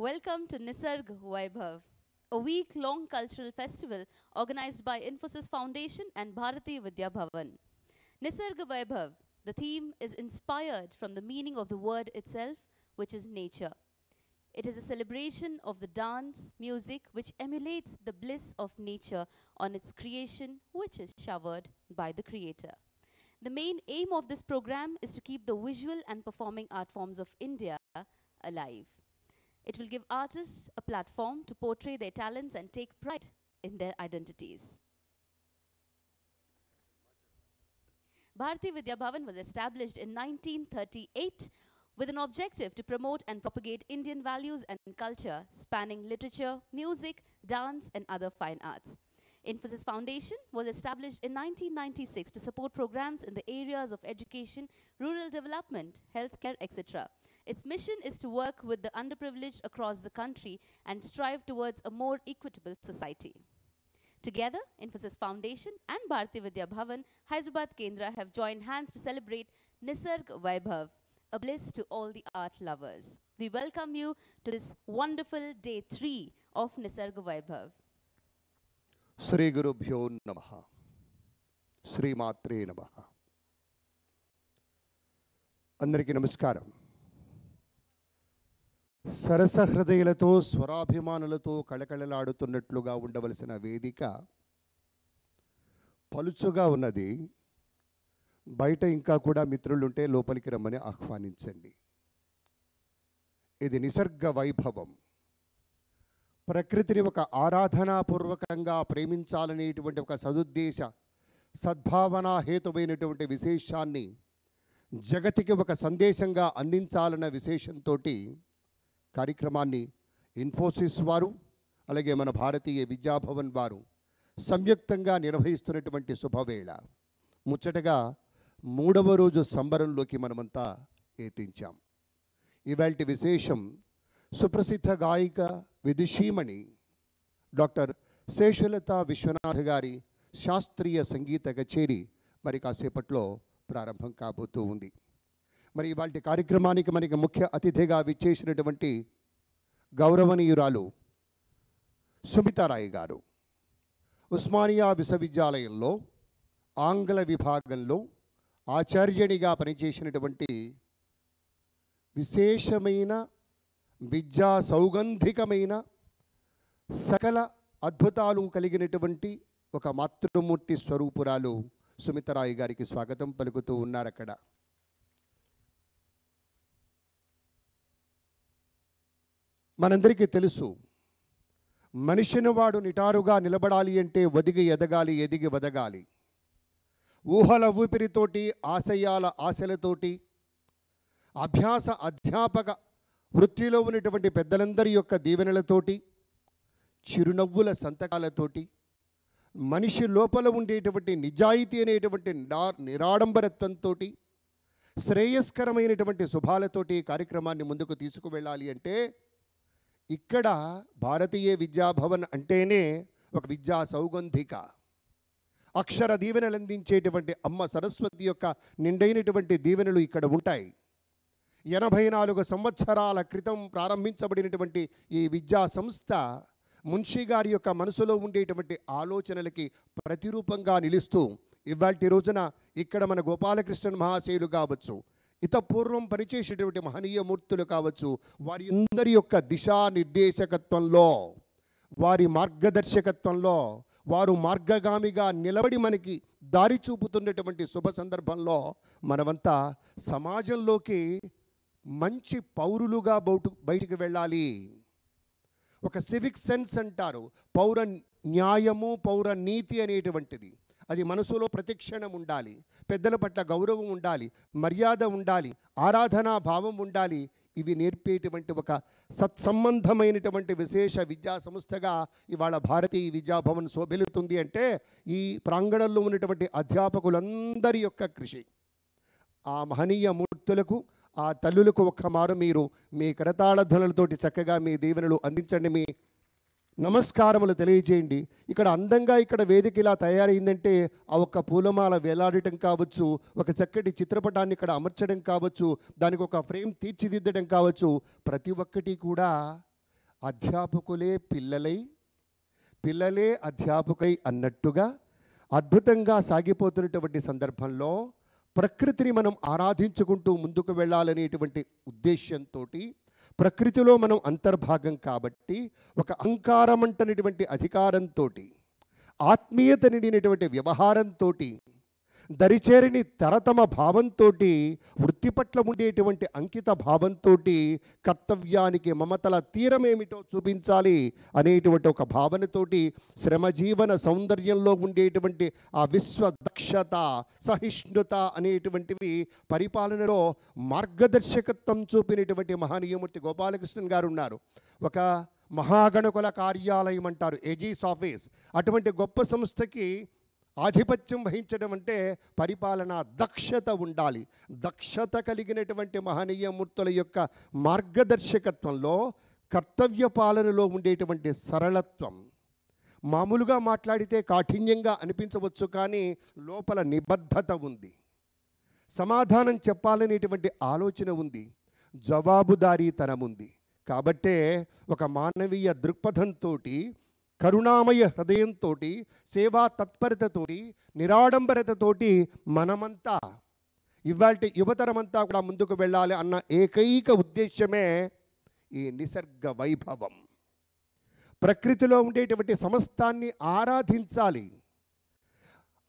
Welcome to Nisarg Vaibhav, a week-long cultural festival organized by Infosys Foundation and Bharatiya Vidya Bhavan. Nisarg Vaibhav, the theme is inspired from the meaning of the word itself, which is nature. It is a celebration of the dance, music, which emulates the bliss of nature on its creation, which is showered by the Creator. The main aim of this program is to keep the visual and performing art forms of India alive. It will give artists a platform to portray their talents and take pride in their identities. Bharatiya Vidya Bhavan was established in 1938 with an objective to promote and propagate Indian values and culture spanning literature, music, dance, and other fine arts. Infosys Foundation was established in 1996 to support programs in the areas of education, rural development, healthcare, etc. Its mission is to work with the underprivileged across the country and strive towards a more equitable society. Together, Infosys Foundation and Bharatiya Vidya Bhavan, Hyderabad Kendra have joined hands to celebrate Nisarg Vaibhav, a bliss to all the art lovers. We welcome you to this wonderful day three of Nisarg Vaibhav. Sri Guru Bhyo Namaha, Sri Matre Namaha. అందరికీ Namaskaram. సరసహృదయులతో స్వరాభిమానులతో కళకళలాడుతున్నట్లుగా ఉండవలసిన వేదిక పలుచుగా ఉన్నది. బయట ఇంకా కూడా మిత్రులుంటే లోపలికి రమ్మని ఆహ్వానించండి. ఇది నిసర్గ వైభవం. ప్రకృతిని ఒక ఆరాధనాపూర్వకంగా ప్రేమించాలనేటువంటి ఒక సదుద్దేశ సద్భావనా హేతువైనటువంటి విశేషాన్ని జగతికి ఒక సందేశంగా అందించాలన్న విశేషంతో కార్యక్రమాన్ని ఇన్ఫోసిస్ వారు అలాగే మన భారతీయ విద్యాభవన్ వారు సంయుక్తంగా నిర్వహిస్తున్నటువంటి శుభవేళ. ముచ్చటగా మూడవ రోజు సంబరంలోకి మనమంతా ఏతించాం ఇవాల్టి విశేషం సుప్రసిద్ధ గాయిక విదుషీమణి డాక్టర్ శేషలత విశ్వనాథ్ గారి శాస్త్రీయ సంగీత కచేరీ మరి కాసేపట్లో ప్రారంభం కాబోతూ ఉంది. మరి ఇవాళ కార్యక్రమానికి మనకి ముఖ్య అతిథిగా విచ్చేసినటువంటి గౌరవనీయురాలు సుమితారాయ్ గారు. ఉస్మానియా విశ్వవిద్యాలయంలో ఆంగ్ల విభాగంలో ఆచార్యనిగా పనిచేసినటువంటి విశేషమైన విద్యా సౌగంధికమైన సకల అద్భుతాలు కలిగినటువంటి ఒక మాతృమూర్తి స్వరూపురాలు సుమితరాయ్ గారికి స్వాగతం పలుకుతూ ఉన్నారు అక్కడ. మనందరికీ తెలుసు మనిషిని వాడు నిటారుగా నిలబడాలి అంటే వదిగి ఎదగాలి ఎదిగి వదగాలి. ఊహల ఊపిరితోటి ఆశయాల ఆశలతోటి అభ్యాస అధ్యాపక వృత్తిలో ఉన్నటువంటి పెద్దలందరి యొక్క దీవెనలతోటి చిరునవ్వుల సంతకాలతోటి మనిషి లోపల ఉండేటువంటి నిజాయితీ అనేటువంటి నిరాడంబరత్వంతో శ్రేయస్కరమైనటువంటి శుభాలతోటి కార్యక్రమాన్ని ముందుకు తీసుకువెళ్ళాలి అంటే ఇక్కడ భారతీయ విద్యాభవన్ అంటేనే ఒక విద్యా సౌగంధిక. అక్షర దీవెనలు అందించేటువంటి అమ్మ సరస్వతి యొక్క నిండైనటువంటి దీవెనలు ఇక్కడ ఉంటాయి. ఎనభై నాలుగు సంవత్సరాల క్రితం ప్రారంభించబడినటువంటి ఈ విద్యా సంస్థ మున్షి గారి యొక్క మనసులో ఉండేటువంటి ఆలోచనలకి ప్రతిరూపంగా నిలుస్తూ ఇవాటి రోజున ఇక్కడ మన గోపాలకృష్ణన్ మహాశయులు కావచ్చు ఇతపూర్వం పనిచేసేటువంటి మహనీయ మూర్తులు కావచ్చు వారి అందరి యొక్క దిశానిర్దేశకత్వంలో వారి మార్గదర్శకత్వంలో వారు మార్గగామిగా నిలబడి మనకి దారి చూపుతున్నటువంటి శుభ సందర్భంలో మనమంతా సమాజంలోకి మంచి పౌరులుగా బౌటు బయటికి వెళ్ళాలి. ఒక సివిక్ సెన్స్ అంటారు. పౌర న్యాయము పౌర నీతి అనేటువంటిది. అది మనసులో ప్రతిక్షణం ఉండాలి. పెద్దల పట్ల గౌరవం ఉండాలి. మర్యాద ఉండాలి. ఆరాధనా భావం ఉండాలి. ఇవి నేర్పేటువంటి ఒక సత్సంబంధమైనటువంటి విశేష విద్యా సంస్థగా ఇవాళ భారతీయ విద్యాభవన్ శోభిలుతుంది అంటే ఈ ప్రాంగణంలో ఉన్నటువంటి అధ్యాపకులందరి యొక్క కృషి. ఆ మహనీయ మూర్తులకు ఆ తల్లులకు ఒక్క మారు మీరు మీ కరతాళ ధ్వనులతోటి చక్కగా మీ దీవెనలు అందించండి. మీ నమస్కారములు తెలియజేయండి. ఇక్కడ అందంగా ఇక్కడ వేదిక ఇలా తయారైందంటే ఆ ఒక్క పూలమాల వేలాడటం కావచ్చు ఒక చక్కటి చిత్రపటాన్ని ఇక్కడ అమర్చడం కావచ్చు దానికి ఒక ఫ్రేమ్ తీర్చిదిద్దడం కావచ్చు. ప్రతి ఒక్కటి కూడా అధ్యాపకులే పిల్లలై పిల్లలే అధ్యాపకై అన్నట్టుగా అద్భుతంగా సాగిపోతున్నటువంటి సందర్భంలో ప్రకృతిని మనం ఆరాధించుకుంటూ ముందుకు వెళ్ళాలనేటువంటి ఉద్దేశ్యంతో ప్రకృతిలో మనం అంతర్భాగం కాబట్టి ఒక అంకారమంటనటువంటి అధికారంతో ఆత్మీయత నిండినటువంటి వ్యవహారంతో దరిచేరిని తరతమ భావంతో వృత్తి పట్ల ఉండేటువంటి అంకిత భావంతో కర్తవ్యానికి మమతల తీరమేమిటో చూపించాలి అనేటువంటి ఒక భావనతోటి శ్రమజీవన సౌందర్యంలో ఉండేటువంటి ఆ విశ్వ దక్షత సహిష్ణుత అనేటువంటివి పరిపాలనలో మార్గదర్శకత్వం చూపినటువంటి మహనీయమూర్తి గోపాలకృష్ణన్ గారు ఉన్నారు. ఒక మహాగణకుల కార్యాలయం అంటారు ఏజీస్ ఆఫీస్ అటువంటి గొప్ప సంస్థకి ఆధిపత్యం వహించడం అంటే పరిపాలన దక్షత ఉండాలి. దక్షత కలిగినటువంటి మహనీయ మూర్తుల యొక్క మార్గదర్శకత్వంలో కర్తవ్య పాలనలో ఉండేటువంటి సరళత్వం. మామూలుగా మాట్లాడితే కాఠిన్యంగా అనిపించవచ్చు కానీ లోపల నిబద్ధత ఉంది. సమాధానం చెప్పాలనేటువంటి ఆలోచన ఉంది. జవాబుదారీతనం ఉంది. కాబట్టే ఒక మానవీయ దృక్పథంతో కరుణామయ హృదయంతో సేవా తత్పరతతోటి నిరాడంబరతతోటి మనమంతా ఇవాళ యువతరమంతా కూడా ముందుకు వెళ్ళాలి అన్న ఏకైక ఉద్దేశ్యమే ఈ నిసర్గ వైభవం. ప్రకృతిలో ఉండేటువంటి సమస్తాన్ని ఆరాధించాలి.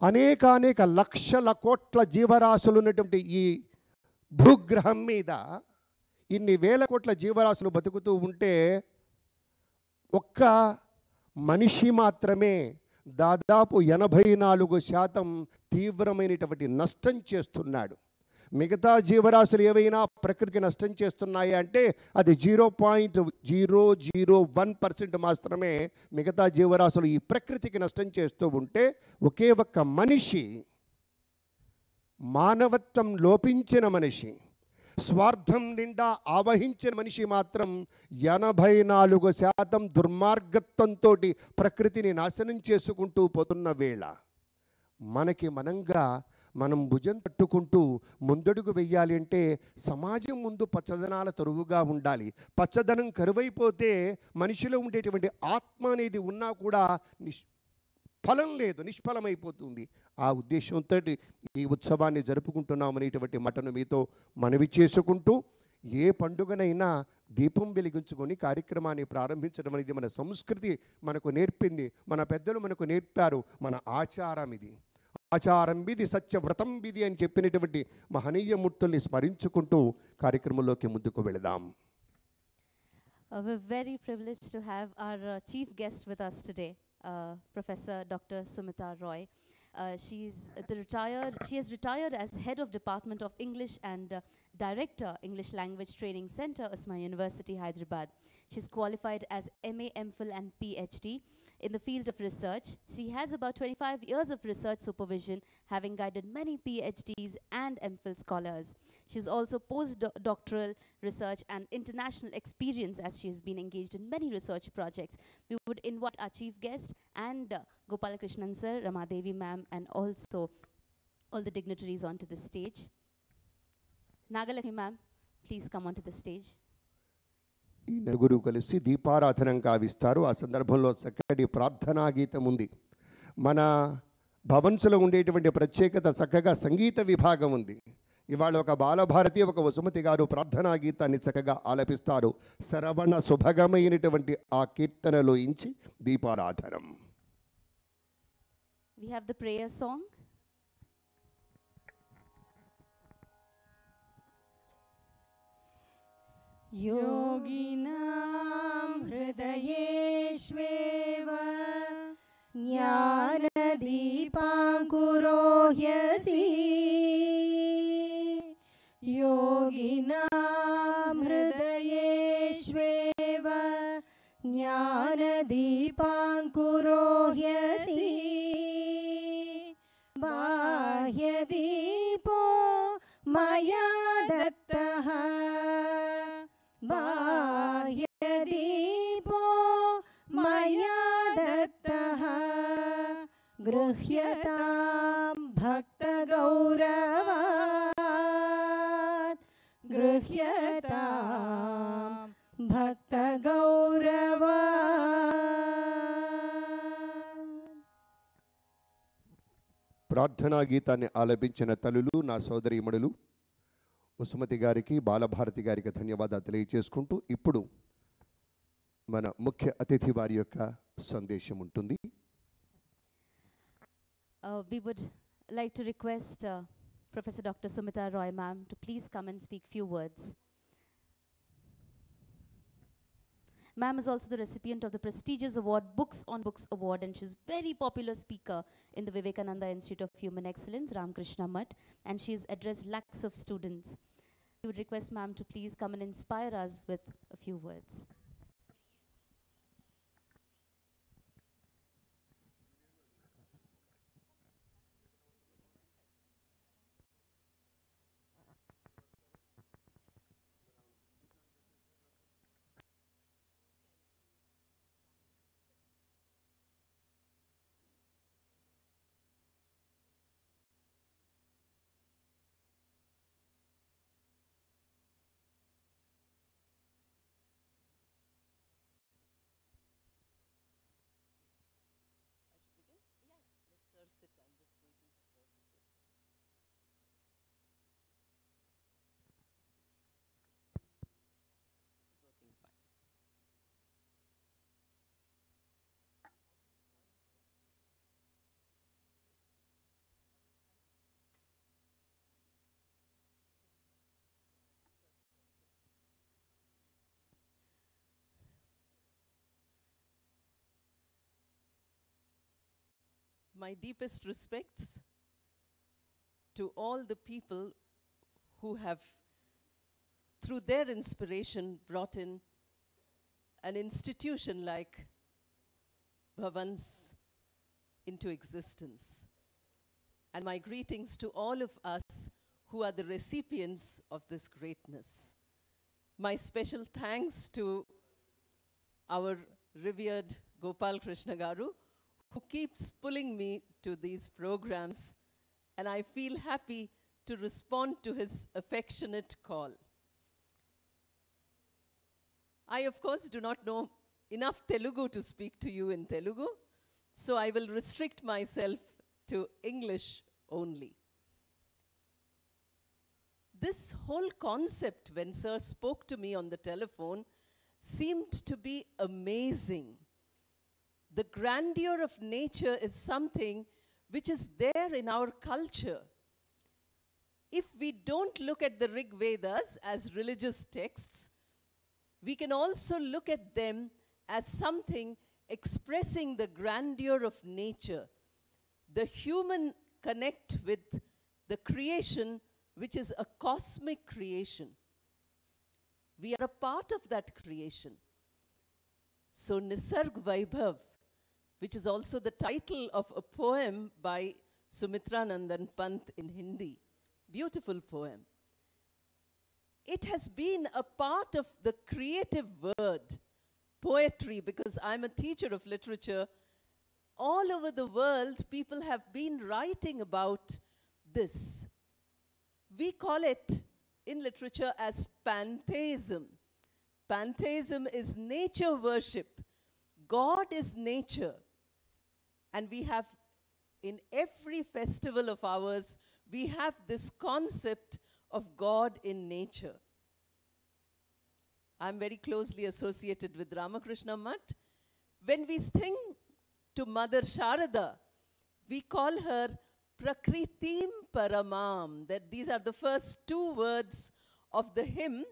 అనేకానేక లక్షల కోట్ల జీవరాశులు ఉన్నటువంటి ఈ భూగ్రహం మీద ఇన్ని వేల కోట్ల జీవరాశులు బతుకుతూ ఉంటే ఒక్క మనిషి మాత్రమే దాదాపు ఎనభై నాలుగు శాతం తీవ్రమైనటువంటి నష్టం చేస్తున్నాడు. మిగతా జీవరాశులు ఏవైనా ప్రకృతికి నష్టం చేస్తున్నాయి అంటే అది zero point zero zero one percent మాత్రమే మిగతా జీవరాశులు ఈ ప్రకృతికి నష్టం చేస్తూ ఉంటే ఒకే ఒక్క మనిషి మానవత్వం లోపించిన మనిషి స్వార్థం నిండా ఆవహించిన మనిషి మాత్రం ఎనభై నాలుగు శాతం దుర్మార్గత్వంతో ప్రకృతిని నాశనం చేసుకుంటూ పోతున్న వేళ మనకి మనంగా మనం భుజం తట్టుకుంటూ ముందడుగు వెయ్యాలి అంటే సమాజం ముందు పచ్చదనాల తరువుగా ఉండాలి. పచ్చదనం కరువైపోతే మనిషిలో ఉండేటువంటి ఆత్మ అనేది ఉన్నా కూడా నిష్ ఫలం లేదు నిష్ఫలమైపోతుంది. ఆ ఉద్దేశంతో ఈ ఉత్సవాన్ని జరుపుకుంటున్నామనేటువంటి మటను మీతో మనవి చేసుకుంటూ ఏ పండుగనైనా దీపం వెలిగించుకొని కార్యక్రమాన్ని ప్రారంభించడం అనేది మన సంస్కృతి మనకు నేర్పింది మన పెద్దలు మనకు నేర్పారు మన ఆచారం ఇది. ఆచారం విధి సత్యవ్రతం విధి అని చెప్పినటువంటి మహనీయ మూర్తుల్ని స్మరించుకుంటూ కార్యక్రమంలోకి ముందుకు వెళదాం. Uh, we're very privileged to have our uh, chief guest with us today, uh, Professor Dr. Sumita Roy. Uh, she's the retired. She has retired as head of Department of English and uh, director English Language Training Center, Osmania University, Hyderabad. She's qualified as MA, MPhil, and PhD in the field of research. She has about 25 years of research supervision, having guided many PhDs and MPhil scholars. She's also postdoctoral research and international experience as she has been engaged in many research projects. We would invite our chief guest and uh, Gopalakrishnan sir, Ramadevi ma'am, and also all the dignitaries onto the stage. Nagalakshmi ma'am, please come onto the stage. ఈ నలుగురు కలిసి దీపారాధనం కావిస్తారు ఆ సందర్భంలో చక్కటి ప్రార్థనా గీతం ఉంది. మన భవన్స్లో ఉండేటువంటి ప్రత్యేకత చక్కగా సంగీత విభాగం ఉంది. ఇవాళ ఒక బాలభారతి ఒక వసుమతి గారు ప్రార్థనా గీతాన్ని చక్కగా ఆలపిస్తారు. శ్రవణ శుభగమైనటువంటి ఆ కీర్తనలో ఇంచి దీపారాధనం. We have the prayer song. योगिनां हृदयेष्वेव ज्ञानदीपाङ्कुरोह्यसि। योगिनां हृदयेष्वेव ज्ञानदीपाङ्कुरोह्यसि। बाह्यदीपो मया दत्तः बाह्यदीपो मया दत्तः गृह्यतां भक्तगौरवात् गृह्यतां भक्तगौरवा ప్రార్థనా గీతాన్ని ఆలపించిన తల్లులు నా సోదరీమణులు వసుమతి గారికి బాలభారతి గారికి ధన్యవాదాలు తెలియజేసుకుంటూ ఇప్పుడు మన ముఖ్య అతిథి వారి యొక్క సందేశం ఉంటుంది Uh, we would like to request uh, Professor Dr. Sumita Roy, ma'am, to please come and speak few words. Ma'am is also the recipient of the prestigious award Books on Books Award, and she's very popular speaker in the Vivekananda Institute of Human Excellence, Ramakrishna Mutt, and she's addressed lakhs of students. We would request ma'am to please come and inspire us with a few words. My deepest respects to all the people who have, through their inspiration, brought in an institution like Bhavans into existence. And my greetings to all of us who are the recipients of this greatness. My special thanks to our revered Gopal Krishna Garu, who keeps pulling me to these programs, and I feel happy to respond to his affectionate call. I, of course, do not know enough Telugu to speak to you in Telugu, so I will restrict myself to English only. This whole concept, when Sir spoke to me on the telephone, seemed to be amazing the grandeur of nature is something which is there in our culture. If we don't look at the Rig Vedas as religious texts, we can also look at them as something expressing the grandeur of nature. The human connect with the creation, which is a cosmic creation. We are a part of that creation. So, Nisarg Vaibhav, which is also the title of a poem by Sumitra Nandan Pant in Hindi. Beautiful poem. It has been a part of the creative word, poetry, because I'm a teacher of literature. All over the world, people have been writing about this. We call it in literature as pantheism. Pantheism is nature worship. God is nature. And we have, in every festival of ours, we have this concept of God in nature. I'm very closely associated with Ramakrishna Mutt. When we sing to Mother Sharada, we call her Prakritim Paramam. That these are the first two words of the hymn,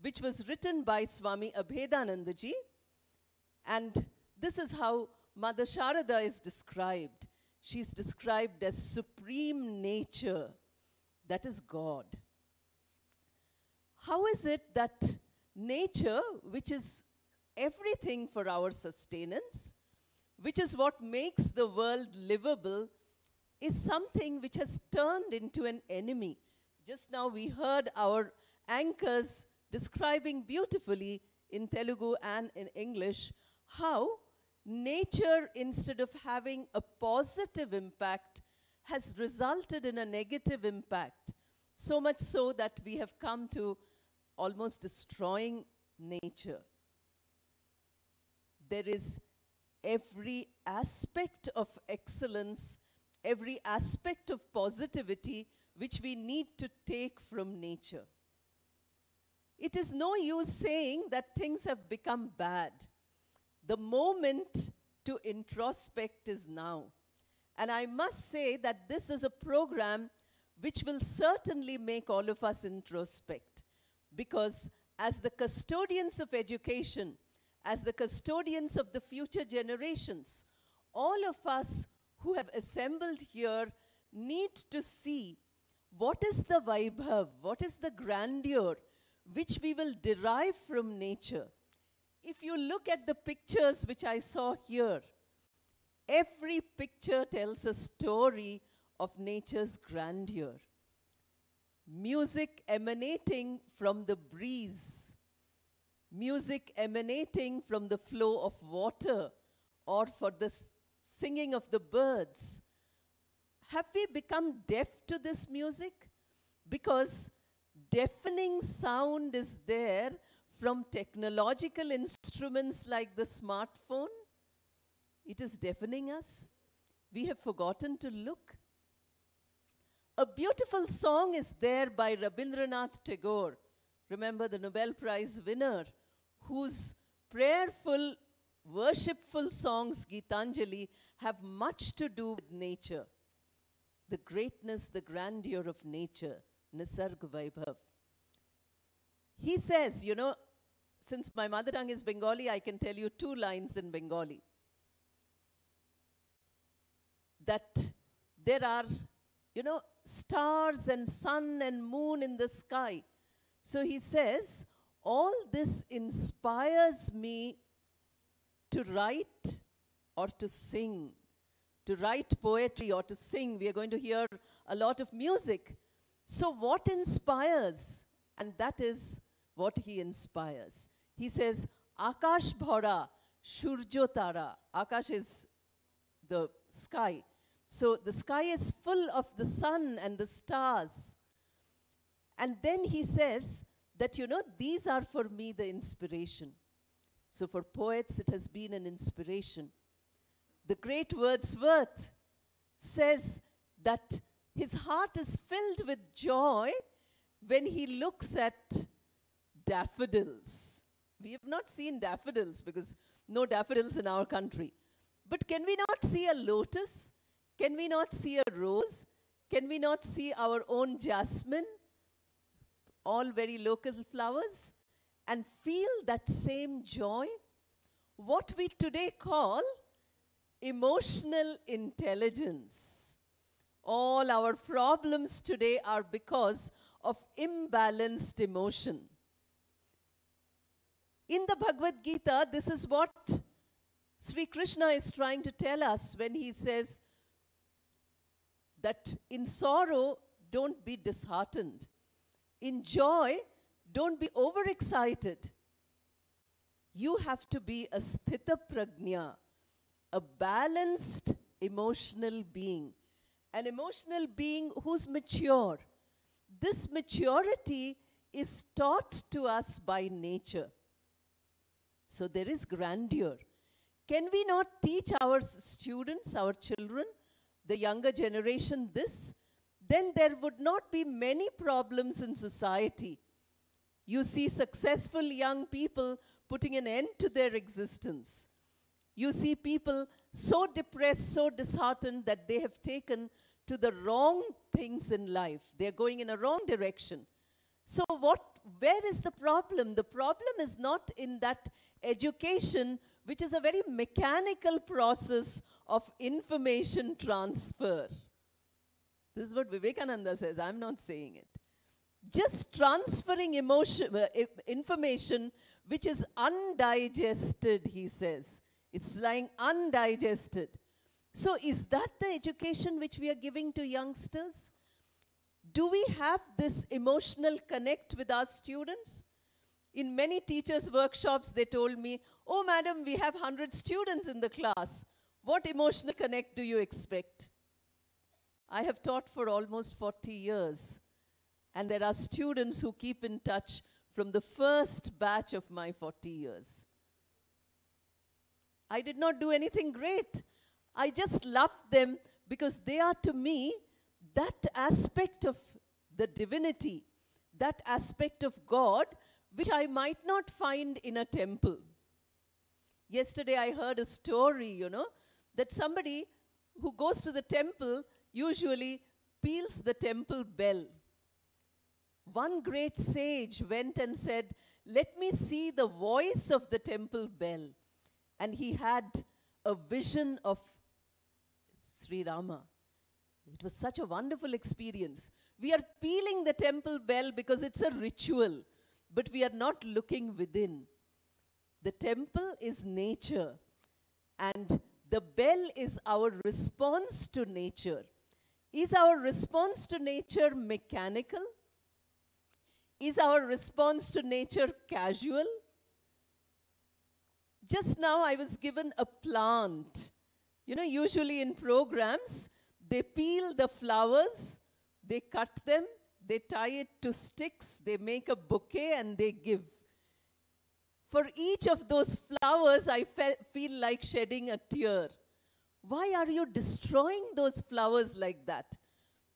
which was written by Swami Abhedanandaji. And this is how Mother Sharada is described. She's described as supreme nature, that is God. How is it that nature, which is everything for our sustenance, which is what makes the world livable, is something which has turned into an enemy? Just now we heard our anchors describing beautifully in Telugu and in English how nature, instead of having a positive impact, has resulted in a negative impact. So much so that we have come to almost destroying nature. There is every aspect of excellence every aspect of positivity which we need to take from nature. It is no use saying that things have become bad. The moment to introspect is now. And I must say that this is a program which will certainly make all of us introspect. Because as the custodians of education, as the custodians of the future generations, all of us who have assembled here need to see what is the vaibhav, what is the grandeur which we will derive from nature. If you look at the pictures which I saw here, every picture tells a story of nature's grandeur. Music emanating from the breeze, music emanating from the flow of water or for the singing of the birds. Have we become deaf to this music? Because deafening sound is there from technological instruments like the smartphone. It is deafening us. We have forgotten to look. A beautiful song is there by Rabindranath Tagore. Remember the Nobel Prize winner, whose prayerful, worshipful songs, Gitanjali, have much to do with nature. The greatness, the grandeur of nature, Nisarg Vaibhav. He says, you know, since my mother tongue is Bengali, I can tell you two lines in Bengali. That there are, you know, stars and sun and moon in the sky. So he says, all this inspires me to write or to sing, to write poetry or to sing. We are going to hear a lot of music. So, what inspires? And that is what he inspires. He says, Akash bhara, Shurjo tara. Akash is the sky. So, the sky is full of the sun and the stars. And then he says that, you know, these are for me the inspiration. So, for poets, it has been an inspiration. The great Wordsworth says that his heart is filled with joy when he looks at daffodils. We have not seen daffodils because no daffodils in our country. But can we not see a lotus? Can we not see a rose? Can we not see our own jasmine? All very local flowers? And feel that same joy? What we today call emotional intelligence. All our problems today are because of imbalanced emotion. In the Bhagavad Gita, this is what Sri Krishna is trying to tell us when he says that in sorrow, don't be disheartened. In joy, don't be overexcited. You have to be a sthita prajna, a balanced emotional being, an emotional being who's mature. This maturity is taught to us by nature. So there is grandeur. Can we not teach our students, our children, the younger generation this? Then there would not be many problems in society. You see successful young people putting an end to their existence. You see people so depressed, so disheartened that they have taken to the wrong things in life. They're going in a wrong direction. So, what, where is the problem? The problem is not in that education, which is a very mechanical process of information transfer. This is what Vivekananda says. I'm not saying it. Just transferring emotion, uh, information which is undigested, he says. It's lying undigested. So, is that the education which we are giving to youngsters? Do we have this emotional connect with our students? In many teachers' workshops, they told me, Oh, madam, we have 100 students in the class. What emotional connect do you expect? I have taught for almost 40 years, and there are students who keep in touch from the first batch of my 40 years. I did not do anything great. I just loved them because they are to me that aspect of the divinity, that aspect of God, which I might not find in a temple. Yesterday I heard a story, you know, that somebody who goes to the temple usually peals the temple bell. One great sage went and said, Let me see the voice of the temple bell. And he had a vision of Sri Rama. It was such a wonderful experience. We are pealing the temple bell because it's a ritual, but we are not looking within. The temple is nature, and the bell is our response to nature. Is our response to nature mechanical? Is our response to nature casual? Just now, I was given a plant. You know, usually in programs, they peel the flowers, they cut them, they tie it to sticks, they make a bouquet, and they give. For each of those flowers, I fe- feel like shedding a tear. Why are you destroying those flowers like that?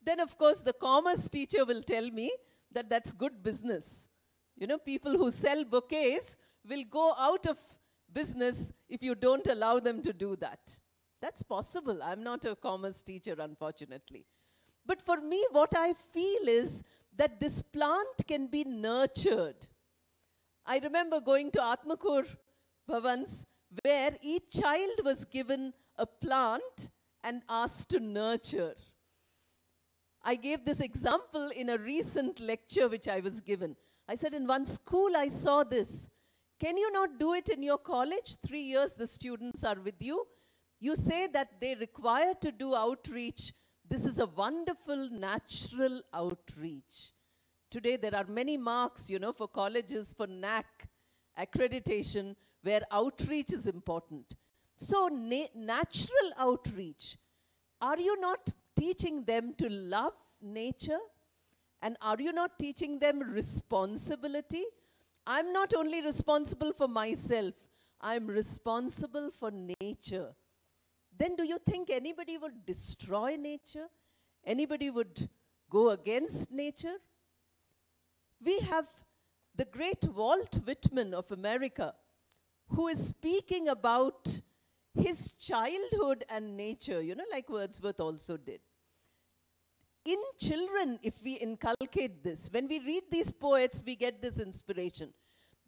Then, of course, the commerce teacher will tell me that that's good business. You know, people who sell bouquets will go out of business if you don't allow them to do that. That's possible. I'm not a commerce teacher, unfortunately. But for me, what I feel is that this plant can be nurtured. I remember going to Atmakur Bhavans where each child was given a plant and asked to nurture. I gave this example in a recent lecture which I was given. I said, In one school, I saw this. Can you not do it in your college? Three years the students are with you. You say that they require to do outreach. This is a wonderful natural outreach. Today, there are many marks, you know, for colleges, for NAAC accreditation, where outreach is important. So, na- natural outreach. Are you not teaching them to love nature? And are you not teaching them responsibility? I'm not only responsible for myself, I'm responsible for nature. Then do you think anybody would destroy nature? Anybody would go against nature? We have the great Walt Whitman of America who is speaking about his childhood and nature, you know, like Wordsworth also did. In children, if we inculcate this, when we read these poets, we get this inspiration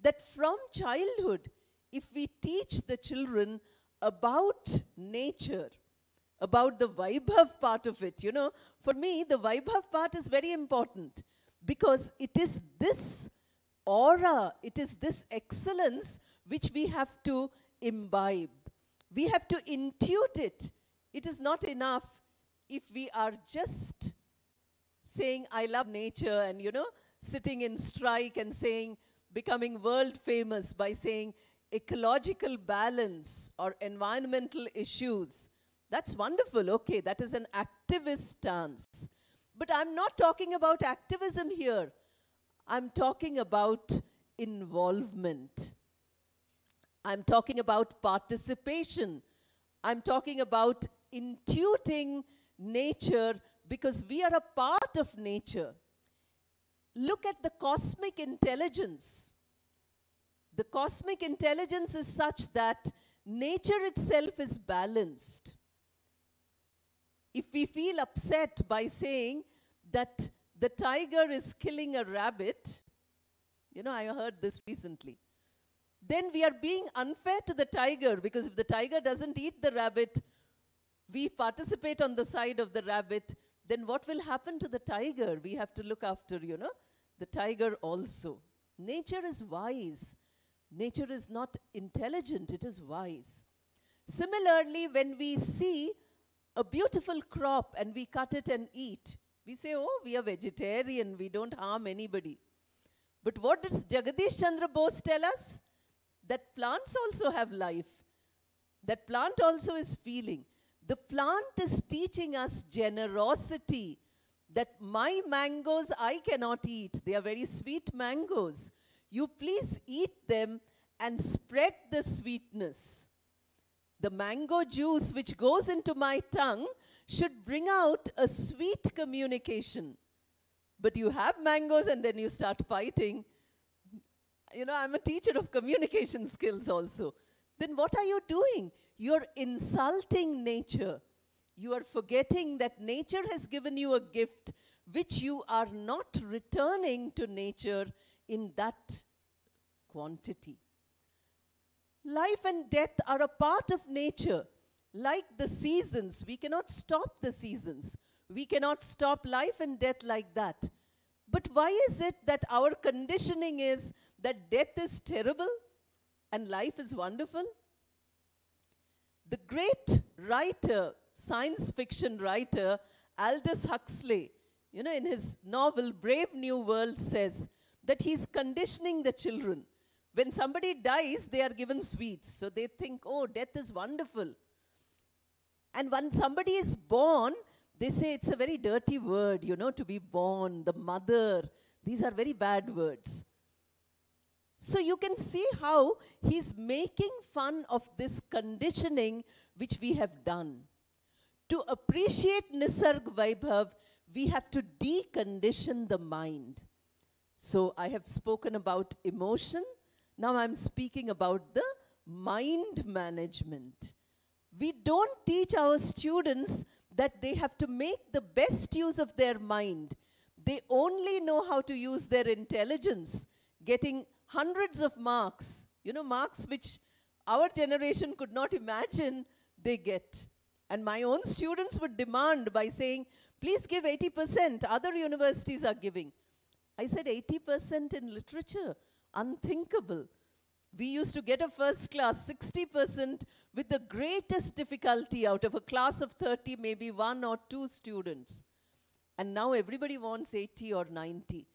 that from childhood, if we teach the children about nature, about the Vaibhav part of it, you know, for me, the Vaibhav part is very important because it is this aura, it is this excellence which we have to imbibe. We have to intuit it. It is not enough if we are just saying, I love nature, and you know, sitting in strike and saying, becoming world famous by saying ecological balance or environmental issues. That's wonderful. Okay, that is an activist stance. But I'm not talking about activism here. I'm talking about involvement. I'm talking about participation. I'm talking about intuiting nature because we are a part of nature. Look at the cosmic intelligence. The cosmic intelligence is such that nature itself is balanced. If we feel upset by saying that the tiger is killing a rabbit, you know, I heard this recently, then we are being unfair to the tiger because if the tiger doesn't eat the rabbit, we participate on the side of the rabbit, then what will happen to the tiger? We have to look after, you know, the tiger also. Nature is wise. Nature is not intelligent, it is wise. Similarly, when we see a beautiful crop and we cut it and eat, we say, oh, we are vegetarian, we don't harm anybody. But what does Jagadish Chandra Bose tell us? That plants also have life. That plant also is feeling. The plant is teaching us generosity. That my mangoes I cannot eat. They are very sweet mangoes. You please eat them and spread the sweetness. The mango juice which goes into my tongue should bring out a sweet communication. But you have mangoes and then you start fighting. You know, I'm a teacher of communication skills also. Then what are you doing? You're insulting nature. You are forgetting that nature has given you a gift which you are not returning to nature in that quantity. Life and death are a part of nature. Like the seasons, we cannot stop the seasons. We cannot stop life and death like that. But why is it that our conditioning is that death is terrible and life is wonderful? The great writer, science fiction writer, Aldous Huxley, you know, in his novel Brave New World, says that he's conditioning the children. When somebody dies, they are given sweets. So they think, oh, death is wonderful. And when somebody is born, they say it's a very dirty word, you know, to be born, the mother. These are very bad words. So you can see how he's making fun of this conditioning which we have done. To appreciate Nisarg Vaibhav, we have to decondition the mind. So I have spoken about emotion. Now I'm speaking about the mind management. We don't teach our students that they have to make the best use of their mind. They only know how to use their intelligence, getting hundreds of marks, you know, marks which our generation could not imagine they get. And my own students would demand by saying, please give 80%, other universities are giving. I said 80% in literature, unthinkable. We used to get a first class 60% with the greatest difficulty out of a class of 30, maybe one or two students. And now everybody wants 80 or 90.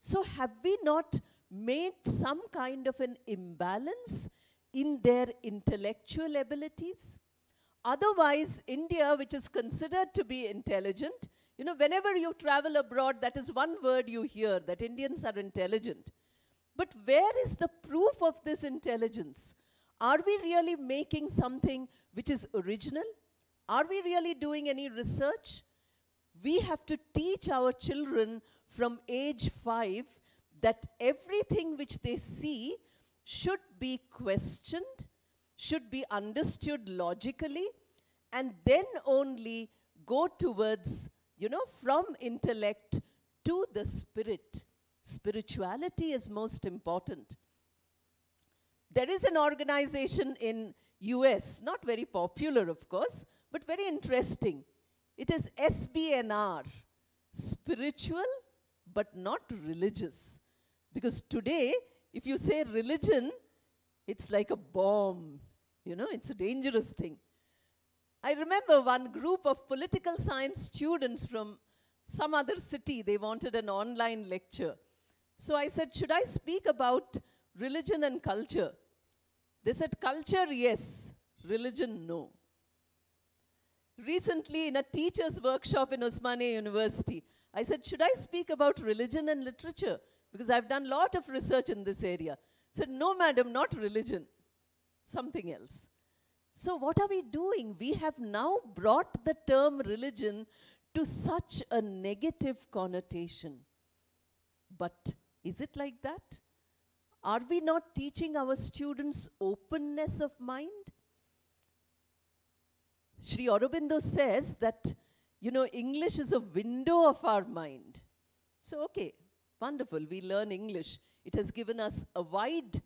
So, have we not made some kind of an imbalance in their intellectual abilities? Otherwise, India, which is considered to be intelligent, you know, whenever you travel abroad, that is one word you hear that Indians are intelligent. But where is the proof of this intelligence? Are we really making something which is original? Are we really doing any research? We have to teach our children from age five that everything which they see should be questioned, should be understood logically, and then only go towards, you know, from intellect to the spirit. Spirituality is most important. There is an organization in US, not very popular of course, but very interesting. It is SBNR, spiritual but not religious. Because today, if you say religion, it's like a bomb. You know, it's a dangerous thing. I remember one group of political science students from some other city, they wanted an online lecture. So I said, Should I speak about religion and culture? They said, Culture, yes. Religion, no. Recently, in a teacher's workshop in Osmania University, I said, Should I speak about religion and literature? Because I've done a lot of research in this area. I said, No, madam, not religion, something else. So, what are we doing? We have now brought the term religion to such a negative connotation. But is it like that? Are we not teaching our students openness of mind? Sri Aurobindo says that, you know, English is a window of our mind. So, okay, wonderful, we learn English. It has given us a wide,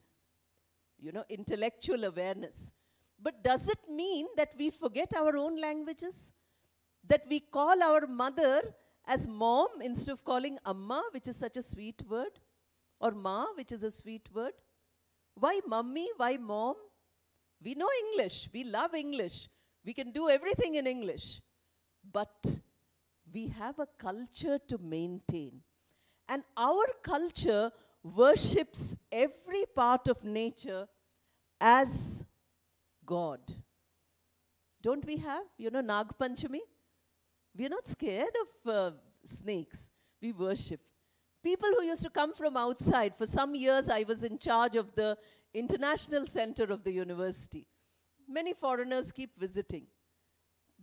you know, intellectual awareness. But does it mean that we forget our own languages? That we call our mother as mom instead of calling amma, which is such a sweet word? Or ma, which is a sweet word? Why mummy? Why mom? We know English. We love English. We can do everything in English. But we have a culture to maintain. And our culture worships every part of nature as God. Don't we have, you know, Nag Panchami? We are not scared of uh, snakes. We worship. People who used to come from outside, for some years I was in charge of the international center of the university. Many foreigners keep visiting.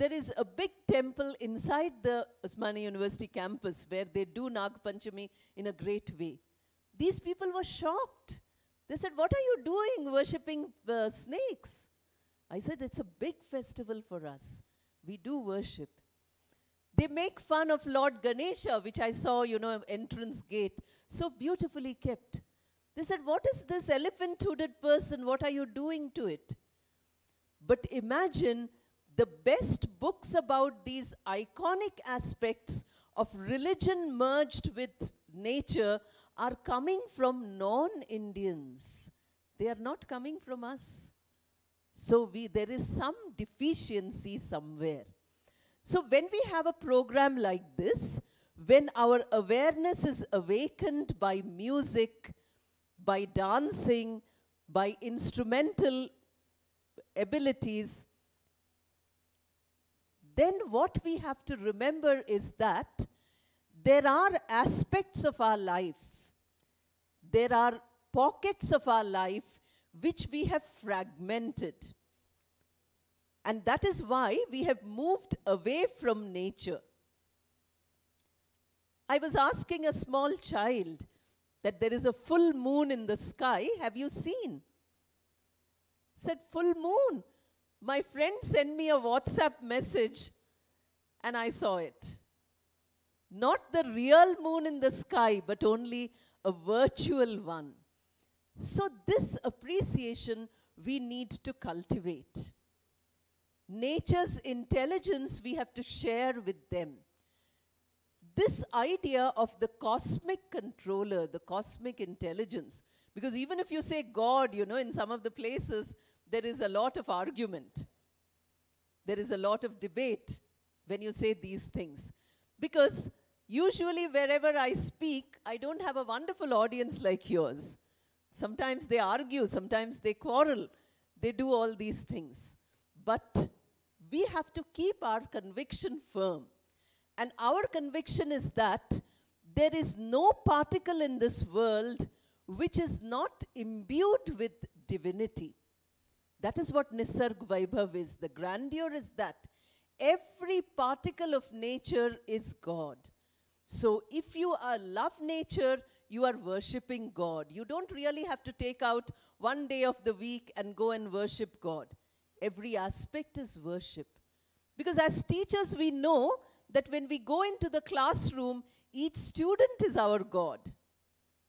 there is a big temple inside the Osmania University campus where they do Nag Panchami in a great way. These people were shocked. They said, What are you doing worshipping uh, snakes? I said, It's a big festival for us. We do worship. They make fun of Lord Ganesha, which I saw, you know, entrance gate, so beautifully kept. They said, What is this elephant hooded person? What are you doing to it? But imagine the best books about these iconic aspects of religion merged with nature are coming from non Indians. They are not coming from us. So we, there is some deficiency somewhere. So when we have a program like this, when our awareness is awakened by music, by dancing, by instrumental abilities, then what we have to remember is that there are aspects of our life, there are pockets of our life which we have fragmented. And that is why we have moved away from nature. I was asking a small child that there is a full moon in the sky. Have you seen? Said, full moon. My friend sent me a WhatsApp message and I saw it. Not the real moon in the sky, but only a virtual one. So, this appreciation we need to cultivate. Nature's intelligence we have to share with them. This idea of the cosmic controller, the cosmic intelligence, because even if you say God, you know, in some of the places, there is a lot of argument. There is a lot of debate when you say these things. Because usually, wherever I speak, I don't have a wonderful audience like yours. Sometimes they argue, sometimes they quarrel, they do all these things. But we have to keep our conviction firm. And our conviction is that there is no particle in this world which is not imbued with divinity. That is what Nisarg Vaibhav is. The grandeur is that every particle of nature is God. So if you are love nature, you are worshipping God. You don't really have to take out one day of the week and go and worship God. Every aspect is worship. Because as teachers, we know that when we go into the classroom, each student is our God.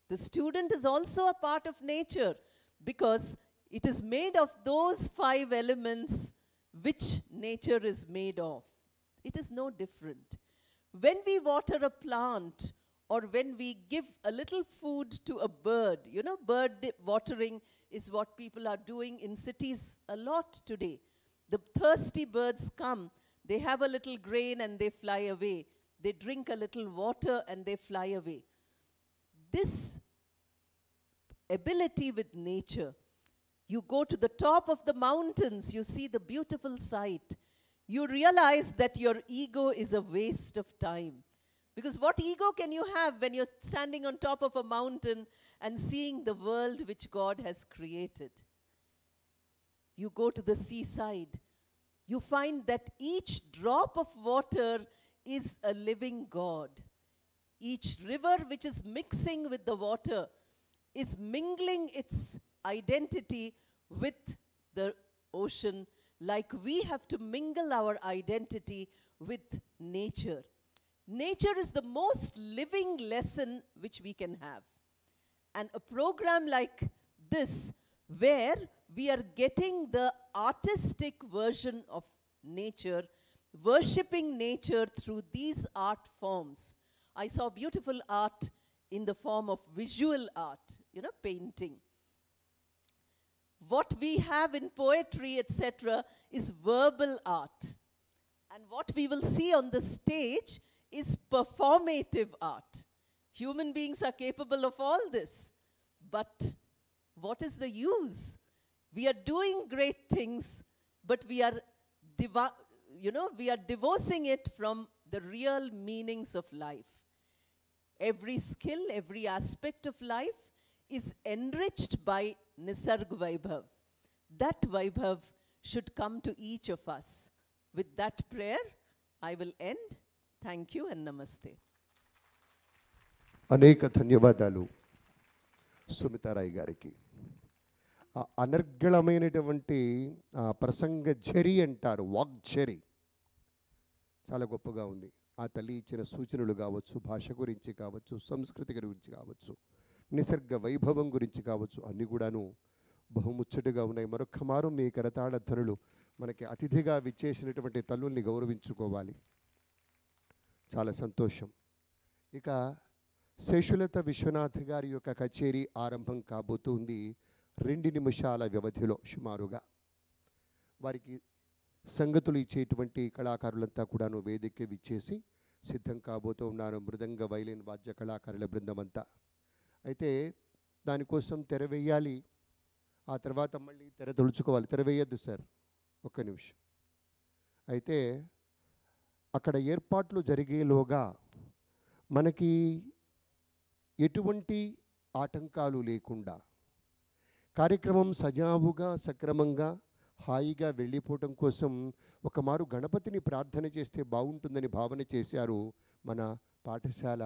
The student is also a part of nature because it is made of those five elements which nature is made of. It is no different. When we water a plant or when we give a little food to a bird, you know, bird watering is what people are doing in cities a lot today. The thirsty birds come, they have a little grain and they fly away. They drink a little water and they fly away. This ability with nature you go to the top of the mountains, you see the beautiful sight. You realize that your ego is a waste of time. Because what ego can you have when you're standing on top of a mountain and seeing the world which God has created? You go to the seaside, you find that each drop of water is a living God. Each river which is mixing with the water is mingling its identity with the ocean, like we have to mingle our identity with nature. Nature is the most living lesson which we can have. And a program like this, where we are getting the artistic version of nature, worshipping nature through these art forms. I saw beautiful art in the form of visual art, you know, painting what we have in poetry, etc., is verbal art. And what we will see on the stage is performative art. Human beings are capable of all this. But what is the use? We are doing great things, but we are, you know, we are divorcing it from the real meanings of life. Every skill, every aspect of life is enriched by Nisarg Vaibhav. That Vaibhav should come to each of us. With that prayer, I will end. Thank you and namaste అనేక ధన్యవాదాలు సుమితారాయ్ గారికి. ఆ అనర్గళమైనటువంటి ఆ ప్రసంగ జరి అంటారు వాగ్ఝరి చాలా గొప్పగా ఉంది. ఆ తల్లి ఇచ్చిన సూచనలు కావచ్చు భాష గురించి కావచ్చు సంస్కృతి గురించి కావచ్చు నిసర్గ వైభవం గురించి కావచ్చు అన్నీ కూడాను బహుముచ్చటగా ఉన్నాయి. మరొక్క మారు మీ కరతాళ ధనులు మనకి అతిథిగా విచ్చేసినటువంటి తల్లుల్ని గౌరవించుకోవాలి. చాలా సంతోషం. ఇక శేషులత విశ్వనాథ్ గారి యొక్క కచేరీ ఆరంభం కాబోతుంది రెండు నిమిషాల వ్యవధిలో సుమారుగా. వారికి సంగతులు ఇచ్చేటువంటి కళాకారులంతా కూడాను వేదిక విచ్చేసి సిద్ధం కాబోతూ ఉన్నారు మృదంగ వైలిన్ వాద్య కళాకారుల బృందం అంతా అయితే దానికోసం తెర వేయాలి. ఆ తర్వాత మళ్ళీ తెర తొలుచుకోవాలి తెర వేయద్దు సార్. ఒక్క నిమిషం. అయితే అక్కడ ఏర్పాట్లు జరిగేలోగా మనకి ఎటువంటి ఆటంకాలు లేకుండా కార్యక్రమం సజావుగా సక్రమంగా హాయిగా వెళ్ళిపోవటం కోసం ఒక మారు గణపతిని ప్రార్థన చేస్తే బాగుంటుందని భావన చేశారు మన పాఠశాల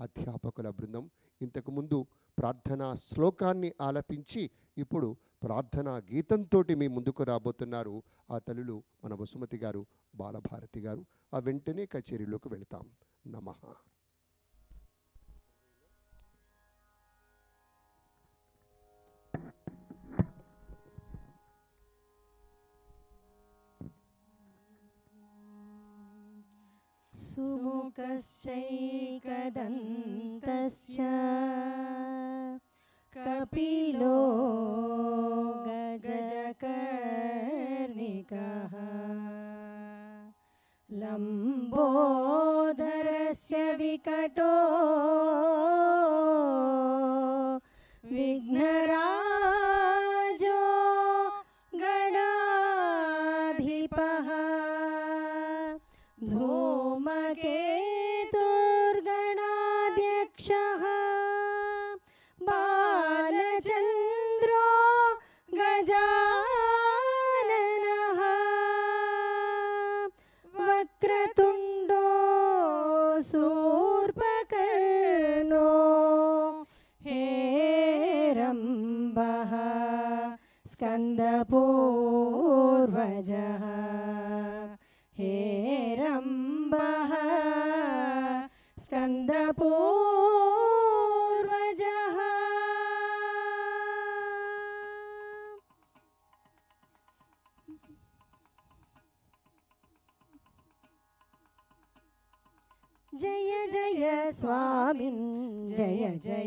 అధ్యాపకుల బృందం. ఇంతకుముందు ప్రార్థనా శ్లోకాన్ని ఆలపించి ఇప్పుడు ప్రార్థనా గీతంతో మీ ముందుకు రాబోతున్నారు ఆ తల్లులు మన వసుమతి గారు బాలభారతి గారు ఆ వెంటనే కచేరీలోకి వెళ్తాం నమః सुमुखश्चैकदन्तश्च कपिलो गजकर्णिकः। लम्बोदरस्य विकटो विघ्नराजो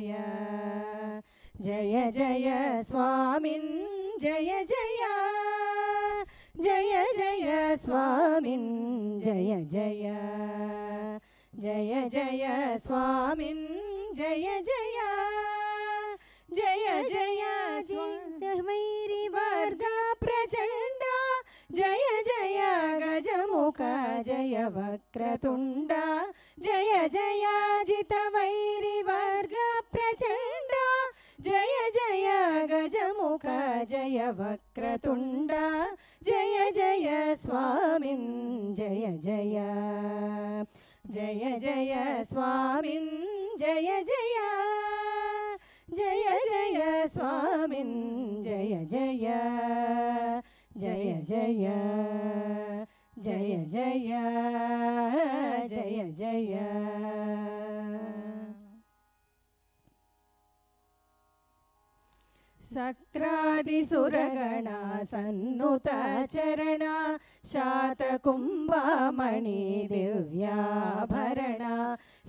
जय। जय जय स्वामिन् जय जय। जय जय स्वामिन् जय जय। जय जय स्वामिन् जय जय। जय जय वैरिवर्गा प्रचण्ड। जय जय गजमुख जय वक्रतुण्ड जय जय जितवैरिवर्ग प्रचण्ड जय जय गजमुख, जय वक्रतुण्ड। जय जय स्वामिन्, जय जय। जय जय स्वामिन्, जय जय। जय जय स्वामिन्, जय जय। जय जय। जय जय जय जय सक्रादिसुरगणा सन्नुतचरणा शातकुम्भामणि दिव्याभरणा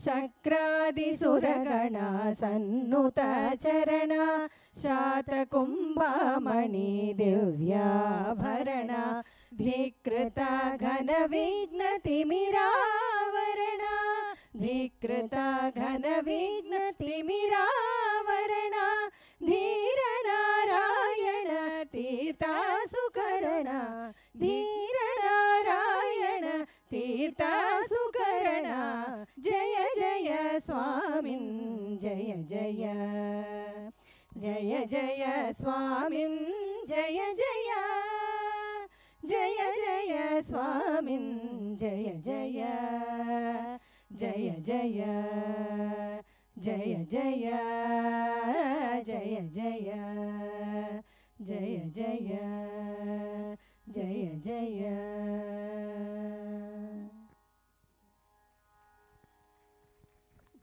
शक्रादिसुरगणा सन्नुतचरणा शातकुम्भामणि दिव्याभरणा धिकृता घनविघ्नतिमिरावरणा धिकृता घनविघ्नतिमिरावरणा धीरनारायण तीर्थासुकरणा। धीरनारायण तीर्थासुकरणा। जय जय स्वामिन्। जय जय। जय जय स्वामिन्। जय जय జయ జయ స్వామిన్ జయ జయ జయ జయ జయ జయ జయ జయ జయ జయ జయ జయ.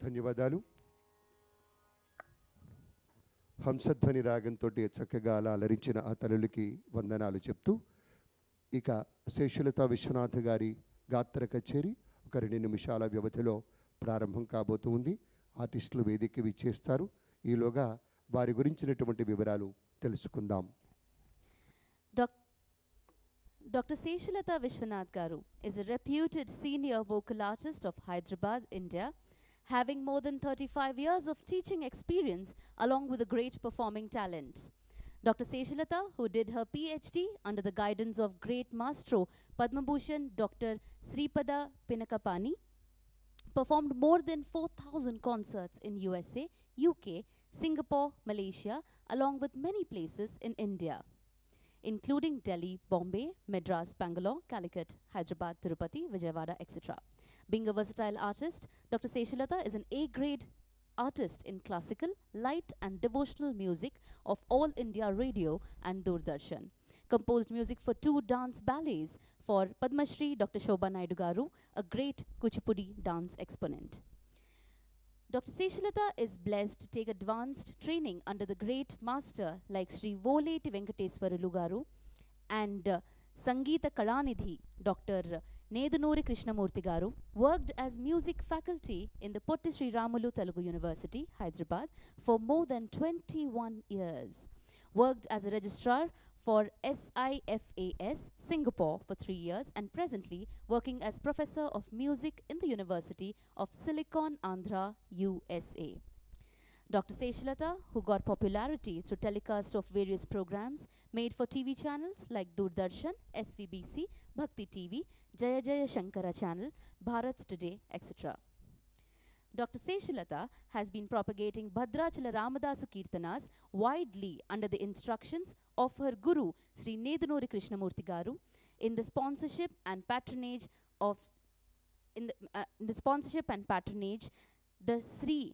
ధన్యవాదాలు. హంసధ్వని రాగంతో చక్కగా అలా అలరించిన ఆ తల్లులకి వందనాలు చెప్తూ ఇక శేషులత విశ్వనాథ్ గారి గాత్ర కచేరీ ఒక రెండు నిమిషాల వ్యవధిలో ప్రారంభం కాబోతూ ఉంది ఆర్టిస్టులు వేదిక విచ్చేస్తారు ఈలోగా వారి గురించినటువంటి వివరాలు తెలుసుకుందాం Doc- Dr. Seshalata Vishwanath Garu is a reputed senior vocal artist of Hyderabad, India, having more than 35 years of teaching experience along with a great performing talent. Dr. Seshalata, who did her PhD under the guidance of great maestro Padma Bhushan Dr. Sripada Pinakapani, performed more than 4,000 concerts in USA, UK, Singapore, Malaysia, along with many places in India including Delhi, Bombay, Madras, Bangalore, Calicut, Hyderabad, Tirupati, Vijayawada, etc. Being a versatile artist, Dr. Seshalata is an A grade artist in classical, light, and devotional music of All India Radio and Doordarshan. Composed music for two dance ballets for Padma Shri Dr. Shobha Naidu Garu, a great Kuchipudi dance exponent. Dr. Seshalata is blessed to take advanced training under the great master like Sri Voleti Venkateswaralu Garu and uh, Sangeeta Kalanidhi, Dr. Nedunuri Krishnamurti Garu, worked as music faculty in the Potti Sri Ramulu Telugu University, Hyderabad, for more than 21 years. Worked as a registrar for SIFAS Singapore for three years and presently working as professor of music in the University of Silicon Andhra, USA. Dr. Seshalata, who got popularity through telecast of various programs made for TV channels like Doordarshan, SVBC, Bhakti TV, Jaya Jaya Shankara channel, Bharat Today, etc. Dr. Seshalata has been propagating Bhadrachala Ramadasu Kirtanas widely under the instructions of her guru Sri Nedunuri Krishnamurti Garu in the sponsorship and patronage of in the, uh, in the sponsorship and patronage the Sri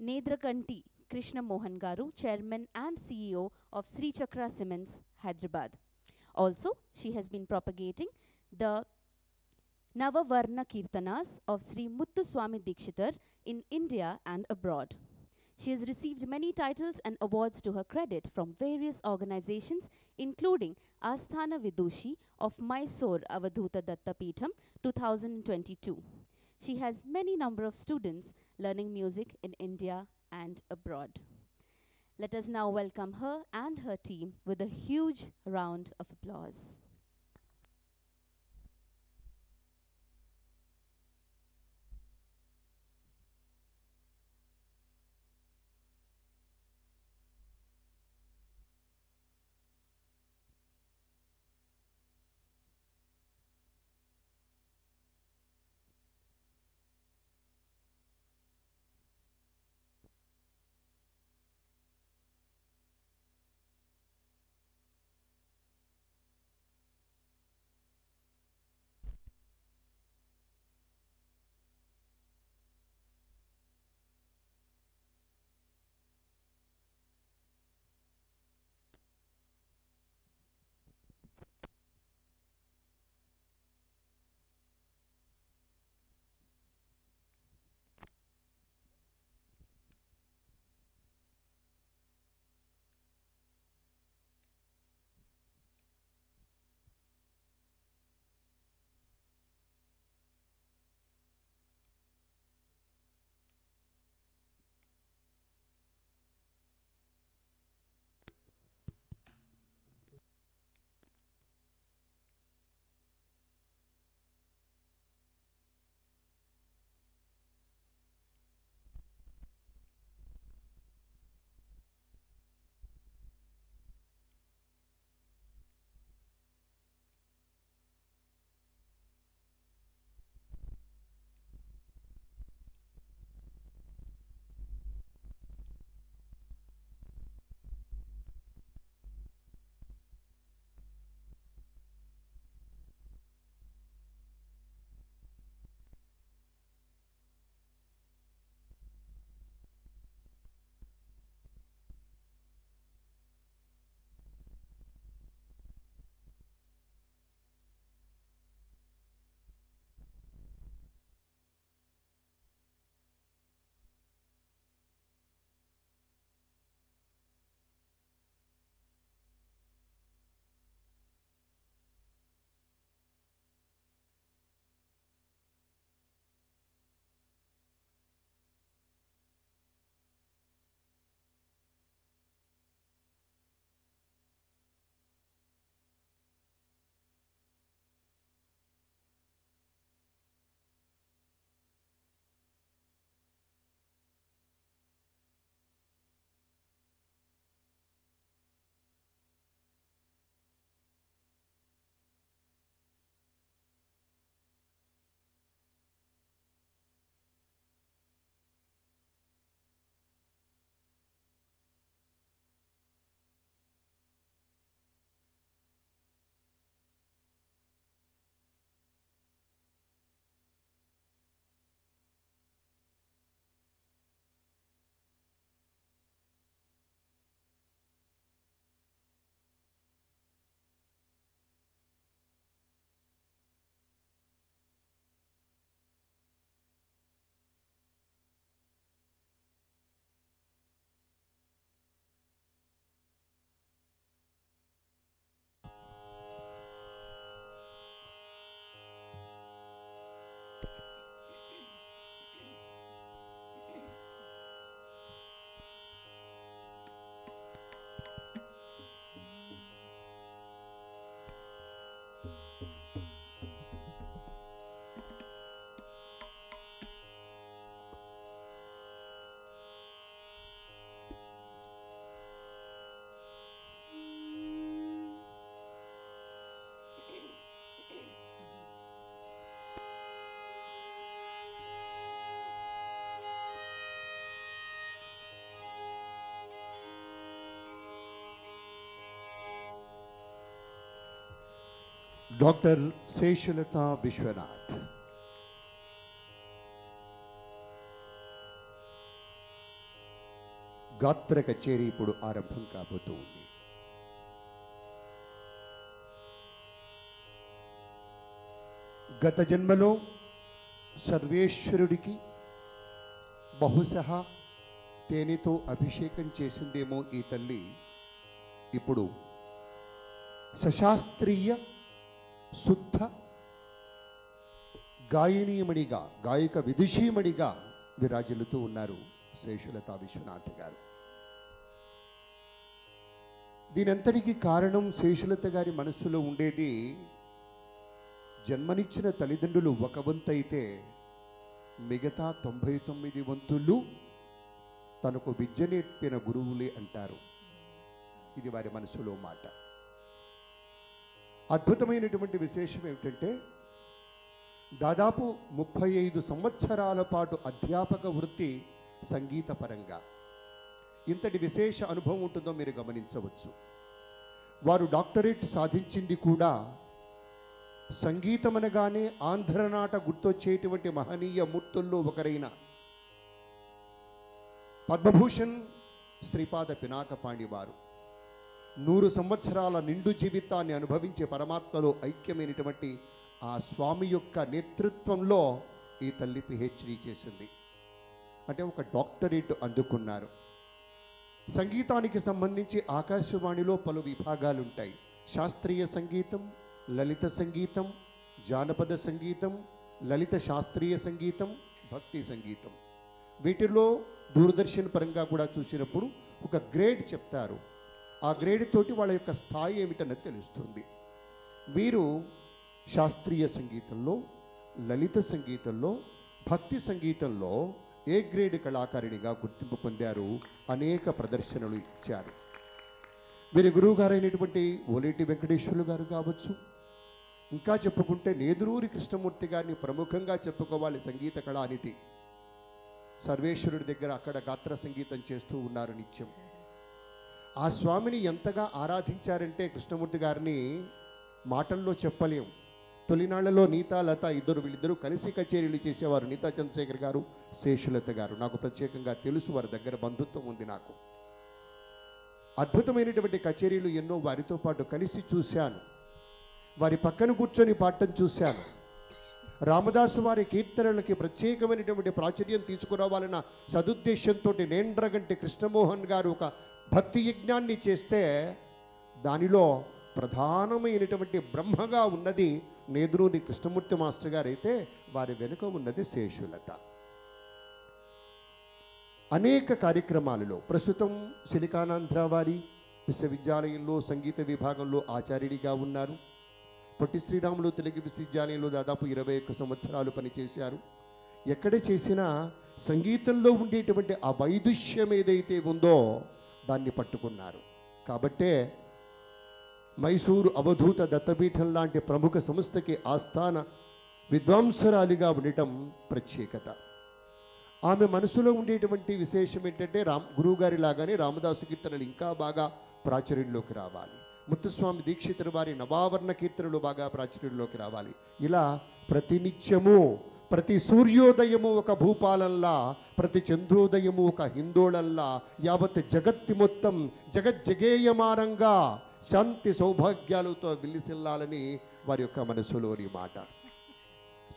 Nedrakanti Krishna Mohan Garu, chairman and CEO of Sri Chakra Cements, Hyderabad. Also, she has been propagating the Navavarna Kirtanas of Sri Muttu Swami Dikshitar in India and abroad. She has received many titles and awards to her credit from various organizations, including Asthana Vidushi of Mysore Avadhuta Datta Peetham 2022. She has many number of students learning music in India and abroad. Let us now welcome her and her team with a huge round of applause. Doctor శేషలత Vishwanath గాత్ర కచేరీ ఇప్పుడు ఆరంభం కాబోతూ ఉంది గత జన్మలో సర్వేశ్వరుడికి బహుశా తేనెతో అభిషేకం చేసిందేమో ఈ తల్లి ఇప్పుడు సశాస్త్రీయ శుద్ధ గాయనీయమణిగా గాయక విదుషీమణిగా విరాజిల్లుతూ ఉన్నారు శేషులత విశ్వనాథ్ గారు. దీనంతటికి కారణం శేషులత గారి మనస్సులో ఉండేది జన్మనిచ్చిన తల్లిదండ్రులు ఒక వంతు అయితే మిగతా తొంభై తొమ్మిది వంతులు తనకు విద్య నేర్పిన గురువులే అంటారు. ఇది వారి మనసులో మాట. అద్భుతమైనటువంటి విశేషం ఏమిటంటే దాదాపు ముప్పై ఐదు సంవత్సరాల పాటు అధ్యాపక వృత్తి సంగీతపరంగా. ఇంతటి విశేష అనుభవం ఉంటుందో మీరు గమనించవచ్చు. వారు డాక్టరేట్ సాధించింది కూడా సంగీతం అనగానే ఆంధ్రనాట గుర్తొచ్చేటువంటి మహనీయ మూర్తుల్లో ఒకరైన పద్మభూషణ్ శ్రీపాద పినాకపాణి వారు. నూరు సంవత్సరాల నిండు జీవితాన్ని అనుభవించే పరమాత్మలో ఐక్యమైనటువంటి ఆ స్వామి యొక్క నేతృత్వంలో ఈ తల్లి పిహెచ్డి చేసింది. అంటే ఒక డాక్టరేట్ అందుకున్నారు. సంగీతానికి సంబంధించి ఆకాశవాణిలో పలు విభాగాలు ఉంటాయి శాస్త్రీయ సంగీతం లలిత సంగీతం జానపద సంగీతం లలిత శాస్త్రీయ సంగీతం భక్తి సంగీతం. వీటిలో దూరదర్శన్ పరంగా కూడా చూసినప్పుడు ఒక గ్రేడ్ చెప్తారు. ఆ గ్రేడ్ తోటి వాళ్ళ యొక్క స్థాయి ఏమిటన్నది తెలుస్తుంది. వీరు శాస్త్రీయ సంగీతంలో లలిత సంగీతంలో భక్తి సంగీతంలో ఏ గ్రేడ్ కళాకారిణిగా గుర్తింపు పొందారు అనేక ప్రదర్శనలు ఇచ్చారు. వీరి గురువు గారైనటువంటి ఓలేటి వెంకటేశ్వర్లు గారు కావచ్చు ఇంకా చెప్పుకుంటే నేదురూరి కృష్ణమూర్తి గారిని ప్రముఖంగా చెప్పుకోవాలి సంగీత కళానిధి. సర్వేశ్వరుడి దగ్గర అక్కడ గాత్ర సంగీతం చేస్తూ ఉన్నారు నిత్యం. ఆ స్వామిని ఎంతగా ఆరాధించారంటే కృష్ణమూర్తి గారిని మాటల్లో చెప్పలేం. తొలినాళ్ళలో నీతా లత ఇద్దరు వీళ్ళిద్దరూ కలిసి కచేరీలు చేసేవారు. నీతా చంద్రశేఖర్ గారు శేషులత గారు. నాకు ప్రత్యేకంగా తెలుసు వారి దగ్గర బంధుత్వం ఉంది నాకు. అద్భుతమైనటువంటి కచేరీలు ఎన్నో వారితో పాటు కలిసి చూశాను. వారి పక్కన కూర్చొని పాడటం చూశాను. రామదాసు వారి కీర్తనలకి ప్రత్యేకమైనటువంటి ప్రాచుర్యం తీసుకురావాలన్న సదుద్దేశంతో నేండ్రగంటి కృష్ణమోహన్ గారు ఒక భక్తి యజ్ఞాన్ని చేస్తే దానిలో ప్రధానమైనటువంటి బ్రహ్మగా ఉన్నది నేదురూరి కృష్ణమూర్తి మాస్టర్ గారు అయితే వారి వెనుక ఉన్నది శేషులత. అనేక కార్యక్రమాలలో ప్రస్తుతం సిలికానాంధ్ర వారి విశ్వవిద్యాలయంలో సంగీత విభాగంలో ఆచార్యుడిగా ఉన్నారు. పొట్టి శ్రీరాములు తెలుగు విశ్వవిద్యాలయంలో దాదాపు ఇరవై ఒక్క సంవత్సరాలు పనిచేశారు. ఎక్కడ చేసినా సంగీతంలో ఉండేటువంటి ఆ వైదుష్యం ఏదైతే ఉందో దాన్ని పట్టుకున్నారు. కాబట్టే మైసూరు అవధూత దత్తపీఠం లాంటి ప్రముఖ సంస్థకి ఆస్థాన విద్వాంసరాలిగా ఉండటం ప్రత్యేకత. ఆమె మనసులో ఉండేటువంటి విశేషం ఏంటంటే రామ్ గురువుగారి లాగానే రామదాసు కీర్తనలు ఇంకా బాగా ప్రాచుర్యంలోకి రావాలి. ముత్తుస్వామి దీక్షితుల వారి నవావర్ణ కీర్తనలు బాగా ప్రాచుర్యంలోకి రావాలి. ఇలా ప్రతినిత్యము ప్రతి సూర్యోదయము ఒక భూపాలల్లా ప్రతి చంద్రోదయము ఒక హిందోళల్లా యావత్ జగత్తి మొత్తం జగజ్జగేయమానంగా శాంతి సౌభాగ్యాలతో విల్లిసిల్లాలని వారి యొక్క మనసులోని మాట.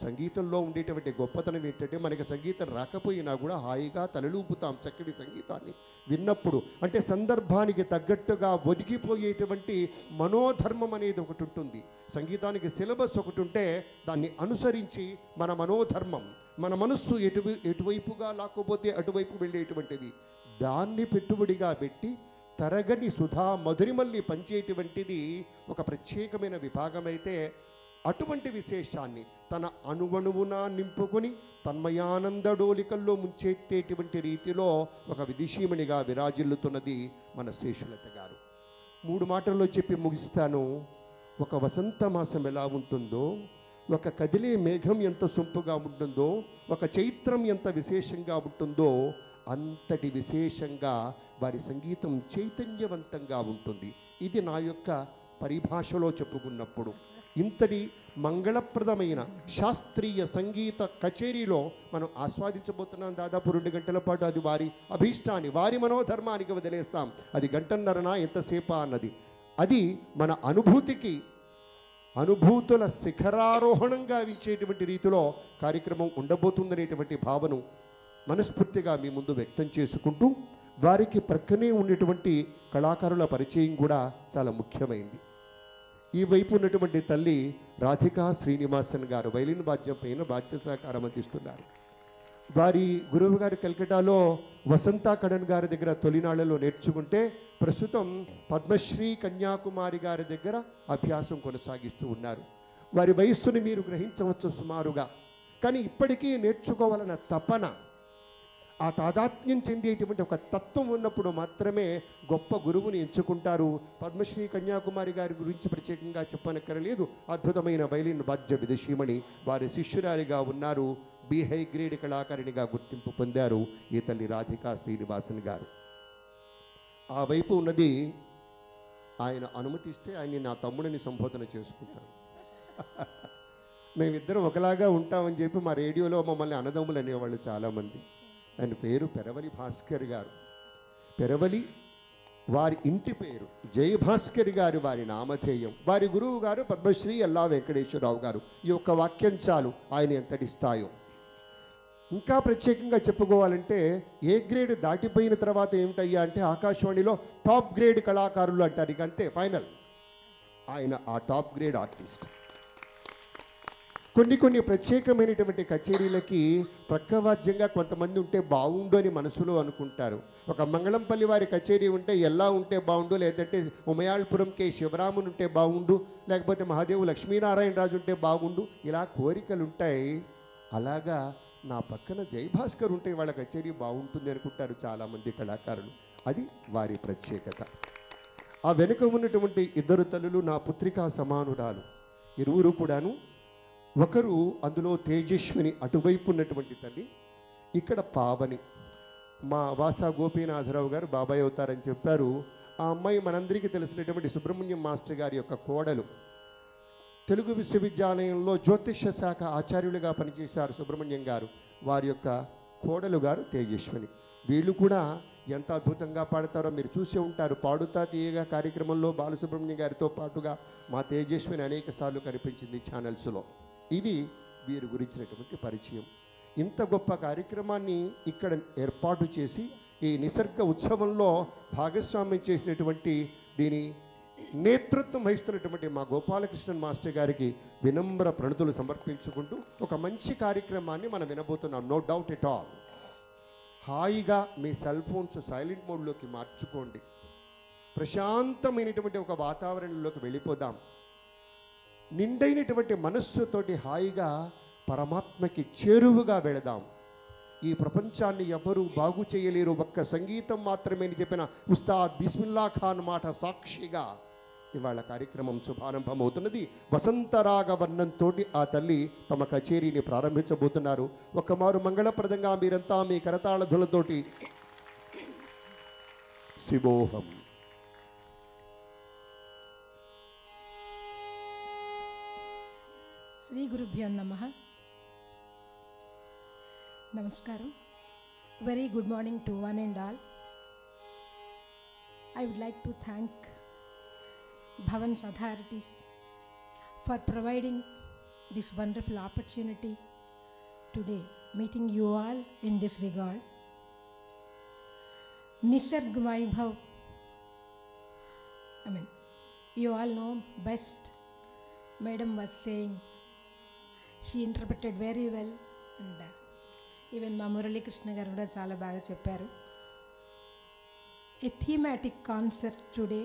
సంగీతంలో ఉండేటువంటి గొప్పతనం ఏంటంటే మనకి సంగీతం రాకపోయినా కూడా హాయిగా తలలూపుతాం చక్కటి సంగీతాన్ని విన్నప్పుడు. అంటే సందర్భానికి తగ్గట్టుగా ఒదిగిపోయేటువంటి మనోధర్మం అనేది ఒకటి ఉంటుంది. సంగీతానికి సిలబస్ ఒకటి ఉంటే దాన్ని అనుసరించి మన మనోధర్మం మన మనస్సు ఎటు ఎటువైపుగా లాక్కపోతే అటువైపు వెళ్ళేటువంటిది. దాన్ని పెట్టుబడిగా పెట్టి తరగని సుధా మధురిమల్ని పంచేటువంటిది ఒక ప్రత్యేకమైన విభాగమైతే అటువంటి విశేషాన్ని తన అణువణువున నింపుకొని తన్మయానంద డోలికల్లో ముంచెత్తేటువంటి రీతిలో ఒక విదిశీమణిగా విరాజిల్లుతున్నది మన శేషులత గారు. మూడు మాటల్లో చెప్పి ముగిస్తాను. ఒక వసంత మాసం ఎలా ఉంటుందో ఒక కదిలే మేఘం ఎంత సొంపుగా ఉంటుందో ఒక చైత్రం ఎంత విశేషంగా ఉంటుందో అంతటి విశేషంగా వారి సంగీతం చైతన్యవంతంగా ఉంటుంది. ఇది నా యొక్క పరిభాషలో చెప్పుకున్నప్పుడు. ఇంతటి మంగళప్రదమైన శాస్త్రీయ సంగీత కచేరీలో మనం ఆస్వాదించబోతున్నాం. దాదాపు రెండు గంటల పాటు అది వారి అభీష్టాన్ని వారి మనోధర్మానికి వదిలేస్తాం. అది గంటన్నరనా ఎంతసేపా అన్నది. అది మన అనుభూతికి అనుభూతుల శిఖరారోహణంగా ఇచ్చేటువంటి రీతిలో కార్యక్రమం ఉండబోతుందనేటువంటి భావన మనస్ఫూర్తిగా మీ ముందు వ్యక్తం చేసుకుంటూ వారికి ప్రక్కనే ఉన్నటువంటి కళాకారుల పరిచయం కూడా చాలా ముఖ్యమైంది. ఈ వైపు ఉన్నటువంటి తల్లి రాధికా శ్రీనివాసన్ గారు వైలిన్ బాధ్యం పైన వాద్య సహకారం అందిస్తున్నారు. వారి గురువు గారు కలకటాలో వసంత కడన్ గారి దగ్గర తొలినాళ్ళలో నేర్చుకుంటే ప్రస్తుతం పద్మశ్రీ కన్యాకుమారి గారి దగ్గర అభ్యాసం కొనసాగిస్తూ ఉన్నారు. వారి వయస్సుని మీరు గ్రహించవచ్చు సుమారుగా. కానీ ఇప్పటికీ నేర్చుకోవాలన్న తపన ఆ తాదాత్మ్యం చెందేటువంటి ఒక తత్వం ఉన్నప్పుడు మాత్రమే గొప్ప గురువుని ఎంచుకుంటారు. పద్మశ్రీ కన్యాకుమారి గారి గురించి ప్రత్యేకంగా చెప్పనక్కరలేదు. అద్భుతమైన వైలిన్ బాధ్య విదుషీమణి వారి శిష్యురాలిగా ఉన్నారు. బి హై గ్రేడ్ కళాకారిణిగా గుర్తింపు పొందారు ఈ తల్లి రాధికా శ్రీనివాసన్ గారు. ఆ వైపు ఉన్నది ఆయన అనుమతిస్తే ఆయన్ని నా తమ్ముడిని సంబోధన చేసుకుంటాను మేమిద్దరం ఒకలాగా ఉంటామని చెప్పి మా రేడియోలో మమ్మల్ని అన్నదమ్ములు అనేవాళ్ళు చాలామంది. ఆయన పేరు పెరవలి భాస్కర్ గారు. పెరవలి వారి ఇంటి పేరు జయభాస్కర్ గారు వారి నామధేయం. వారి గురువు గారు పద్మశ్రీ ఎల్లా వెంకటేశ్వరరావు గారు. ఈ యొక్క వాక్యం చాలు ఆయన ఎంతటి స్థాయో. ఇంకా ప్రత్యేకంగా చెప్పుకోవాలంటే ఏ గ్రేడ్ దాటిపోయిన తర్వాత ఏమిటయ్యా అంటే ఆకాశవాణిలో టాప్ గ్రేడ్ కళాకారులు అంటారు ఇక అంతే ఫైనల్. ఆయన ఆ టాప్ గ్రేడ్ ఆర్టిస్ట్. కొన్ని కొన్ని ప్రత్యేకమైనటువంటి కచేరీలకి ప్రక్కవాద్యంగా కొంతమంది ఉంటే బాగుండు అని మనసులో అనుకుంటారు. ఒక మంగళంపల్లి వారి కచేరీ ఉంటే ఎలా ఉంటే బాగుండు లేదంటే ఉమయాళపురం కే శివరాముని ఉంటే బాగుండు లేకపోతే మహాదేవు లక్ష్మీనారాయణ రాజు ఉంటే బాగుండు ఇలా కోరికలు ఉంటాయి అలాగా నా పక్కన జయభాస్కర్ ఉంటే వాళ్ళ కచేరీ బాగుంటుంది అనుకుంటారు చాలామంది కళాకారులు. అది వారి ప్రత్యేకత. ఆ వెనుక ఉన్నటువంటి ఇద్దరు తల్లులు నా పుత్రికా సమానురాలు. ఇరువురు కూడాను ఒకరు అందులో తేజస్విని అటువైపు ఉన్నటువంటి తల్లి ఇక్కడ పావని. మా వాసా గోపీనాథరావు గారు బాబాయ్ అవుతారని చెప్పారు. ఆ అమ్మాయి మనందరికీ తెలిసినటువంటి సుబ్రహ్మణ్యం మాస్టర్ గారి యొక్క కోడలు. తెలుగు విశ్వవిద్యాలయంలో జ్యోతిష్య శాఖ ఆచార్యులుగా పనిచేశారు సుబ్రహ్మణ్యం గారు. వారి యొక్క కోడలు గారు తేజస్విని. వీళ్ళు కూడా ఎంత అద్భుతంగా పాడతారో మీరు చూసే ఉంటారు. పాడుతా తీయగా కార్యక్రమంలో బాలసుబ్రహ్మణ్యం గారితో పాటుగా మా తేజస్విని అనేక సార్లు కనిపించింది ఛానల్స్లో ఇది వీరి గురించినటువంటి పరిచయం. ఇంత గొప్ప కార్యక్రమాన్ని ఇక్కడ ఏర్పాటు చేసి ఈ నిసర్గ ఉత్సవంలో భాగస్వామ్యం చేసినటువంటి దీని నేతృత్వం వహిస్తున్నటువంటి మా గోపాలకృష్ణన్ మాస్టర్ గారికి వినమ్ర ప్రణతులు సమర్పించుకుంటూ ఒక మంచి కార్యక్రమాన్ని మనం వినబోతున్నాం నో డౌట్ ఎట్ ఆల్ హాయిగా మీ సెల్ ఫోన్స్ సైలెంట్ మోడ్లోకి మార్చుకోండి. ప్రశాంతమైనటువంటి ఒక వాతావరణంలోకి వెళ్ళిపోదాం. నిండైనటువంటి మనస్సుతోటి హాయిగా పరమాత్మకి చేరువుగా వెళదాం. ఈ ప్రపంచాన్ని ఎవరు బాగు చేయలేరు. ఒక్క సంగీతం మాత్రమే అని చెప్పిన ఉస్తాద్ బిస్మిల్లా ఖాన్ మాట సాక్షిగా ఇవాళ కార్యక్రమం శుభారంభమవుతున్నది. వసంతరాగ వర్ణంతో ఆ తల్లి తమ కచేరీని ప్రారంభించబోతున్నారు. ఒక్కమారు మంగళప్రదంగా మీరంతా మీ కరతాళధులతోటి శివోహం. శ్రీ గురుభ్యో నమ నమస్కారం very good morning to one and all I would like to thank Bhavan's authorities for providing this wonderful opportunity today meeting you all in this regard Nisarg Vaibhav I mean, you all know best. Madam was saying she interpreted very well and even మా మురళీకృష్ణ గారు కూడా చాలా బాగా చెప్పారు. A thematic concept today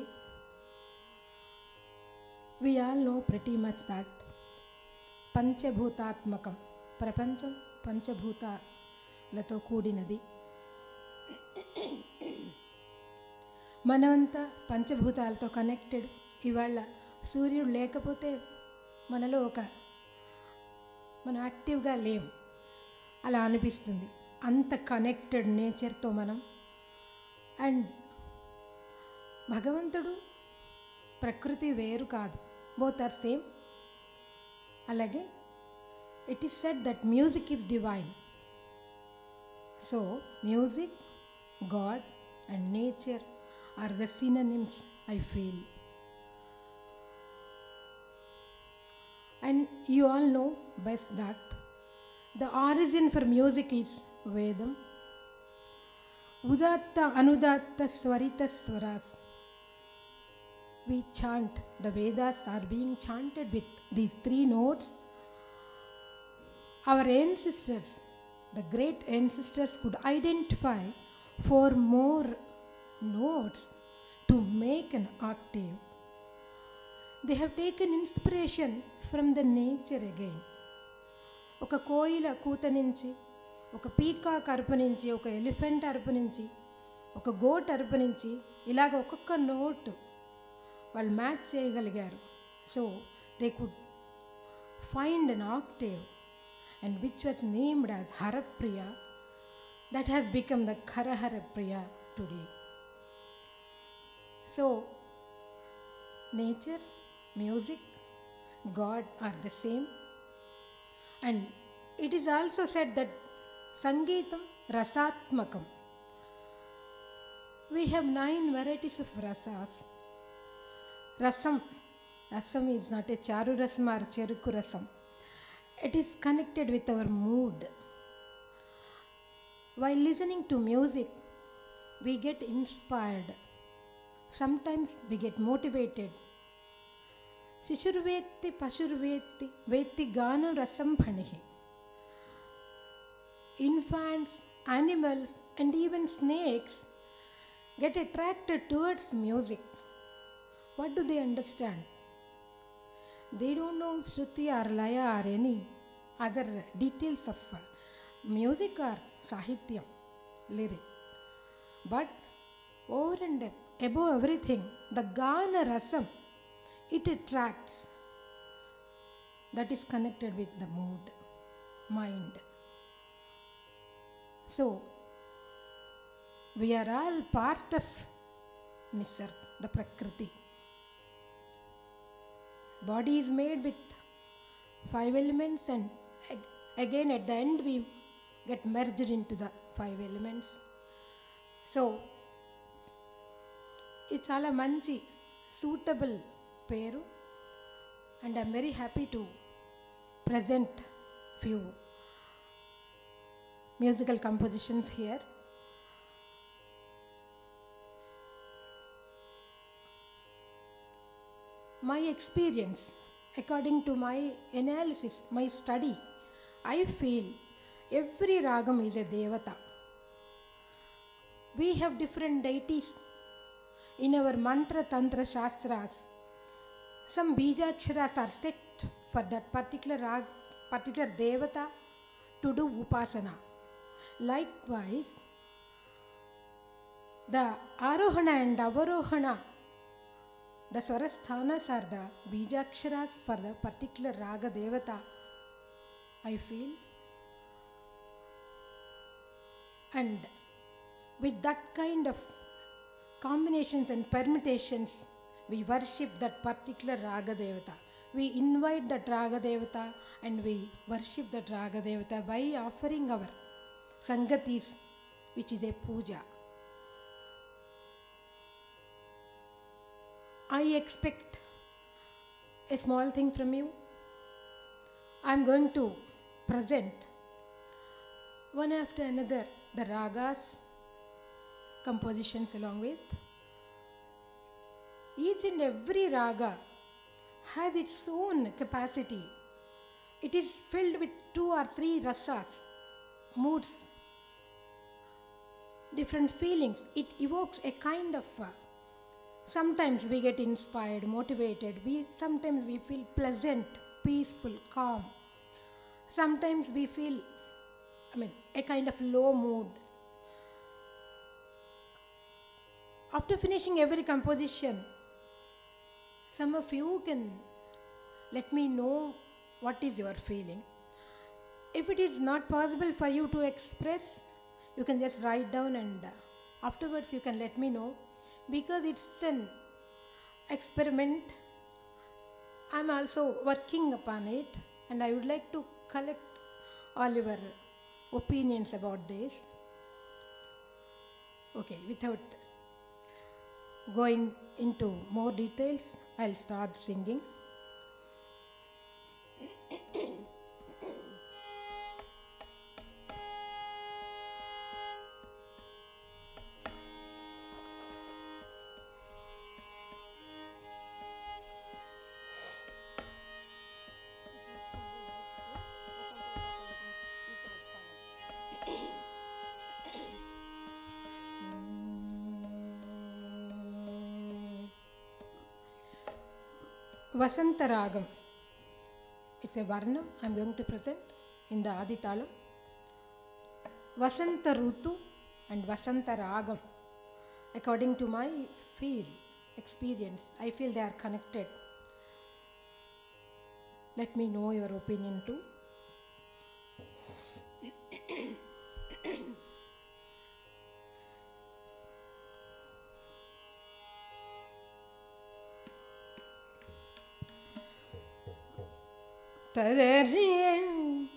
we all know ప్రతి much that పంచభూతాత్మకం ప్రపంచం పంచభూతాలతో కూడినది. మనమంతా పంచభూతాలతో కనెక్టెడ్ ఇవాళ సూర్యుడు లేకపోతే మనలో ఒక మనం యాక్టివ్గా లేం. అలా అనిపిస్తుంది. అంత కనెక్టెడ్ నేచర్తో మనం. అండ్ భగవంతుడు ప్రకృతి వేరు కాదు. Both are same. అలాగే it is set that music is divine. So music God and nature are the synonyms I feel. And you all know best that the origin for music is Vedam. Udatta Anudatta Swarita Swaras. We chant, the Vedas are being chanted with these three notes. Our ancestors, the great ancestors, could identify four more notes to make an octave. They have taken inspiration from the nature again ఒక కోయిల కూత నుంచి ఒక peacock అరుపు నుంచి ఒక elephant అరుపు నుంచి ఒక గోట్ అరుపు నుంచి ఇలాగ ఒక్కొక్క నోట్ వాళ్ళు మ్యాచ్ చేయగలిగారు. So they could find an octave and which was named as Harapriya that has become the Kharaharapriya today so nature music, God are the same. And it is also said that Sangeetam Rasatmakam. We have nine varieties of rasas. Rasam. Rasam is not a charu rasam or cheruku rasam. It is connected with our mood. While listening to music, we get inspired. Sometimes we get motivated. शिशुर्वेत्ति पशुर्वेत्ति वेत्ति गानु रसम फणि infants animals and even snakes get attracted towards music what do they understand they don't know shruti or laya or any other details of music or sahityam lyric but over and above everything the gana rasam it attracts. That is connected with the mood, mind. So, we are all part of Nisarg, the Prakriti. Body is made with five elements, and ag- again at the end we get merged into the five elements. So ఇది చాలా మంచి suitable పేరు and I'm very happy to present few musical compositions here my experience, according to my analysis, my study, I feel every ragam is a devata. We have different deities in our mantra tantra shastras. Some bijaksharas are set for that particular rag, particular devata to do upasana. Likewise, the arohana and avarohana the swarasthanas are the bijaksharas for the particular raga devata. I feel. And with that kind of combinations and permutations, we worship that particular raga devata. We invite that raga devata and we worship that raga devata by offering our sangatis, which is a puja. I expect a small thing from you. I'm going to present one after another the ragas, compositions along with. Each and every raga has its own capacity. It is filled with two or three rasas, moods, different feelings. It evokes a kind of uh, sometimes we get inspired motivated we sometimes we feel pleasant peaceful calm sometimes we feel i mean a kind of low mood after finishing every composition some of you can let me know what is your feeling. If it is not possible for you to express you can just write down and uh, afterwards you can let me know. Because it's an experiment. I'm also working upon it and I would like to collect all your opinions about this. Okay, without going into more details, I'll start singing. Vasanta. It's a Varnam I'm going to present in the Aditalam. Vasanta Rutu and Vasanta Ragam. According to my feel, experience, I feel they are connected. Let me know your opinion too. Tadarin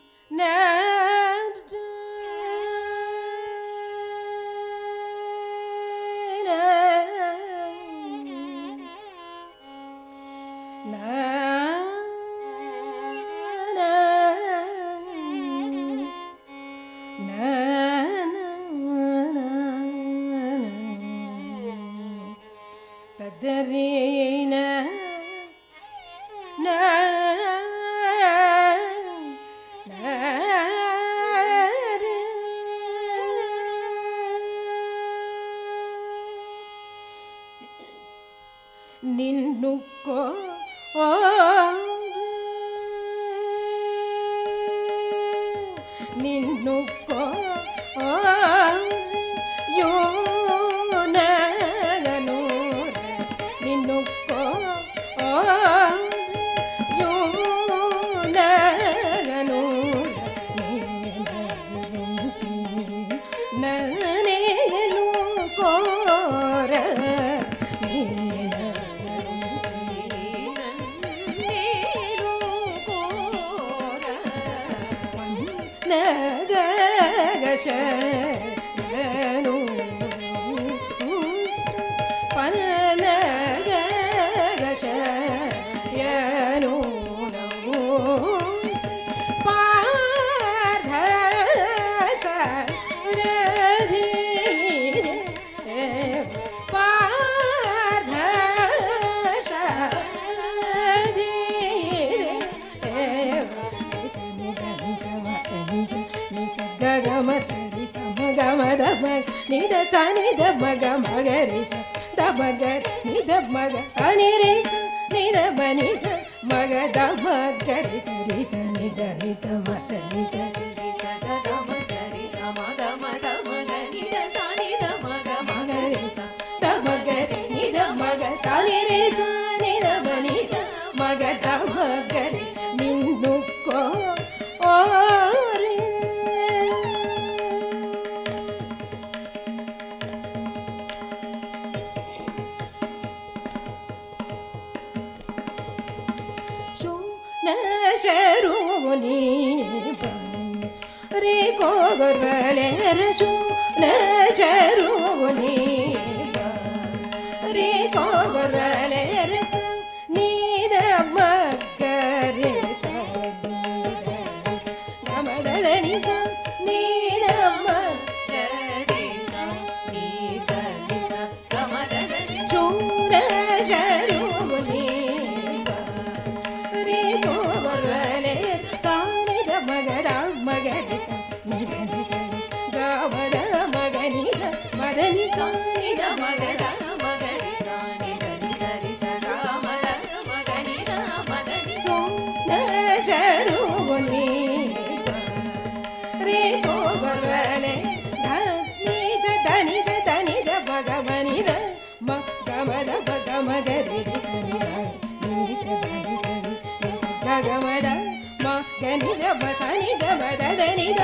ಗಗಶ ಗನು నిద సని దమ గమ గరి స దమ గరి నిద మగ సని రి స నిద బని ద మగ దమ గరి సరి స నిద ని స మత ని స మగ రి స దమ గరి నిద మగ సని రి స నిద బని ద మగ దమ గరి నిన్ను रे न जीरे గమద మా గనిద బసనిద మదనిద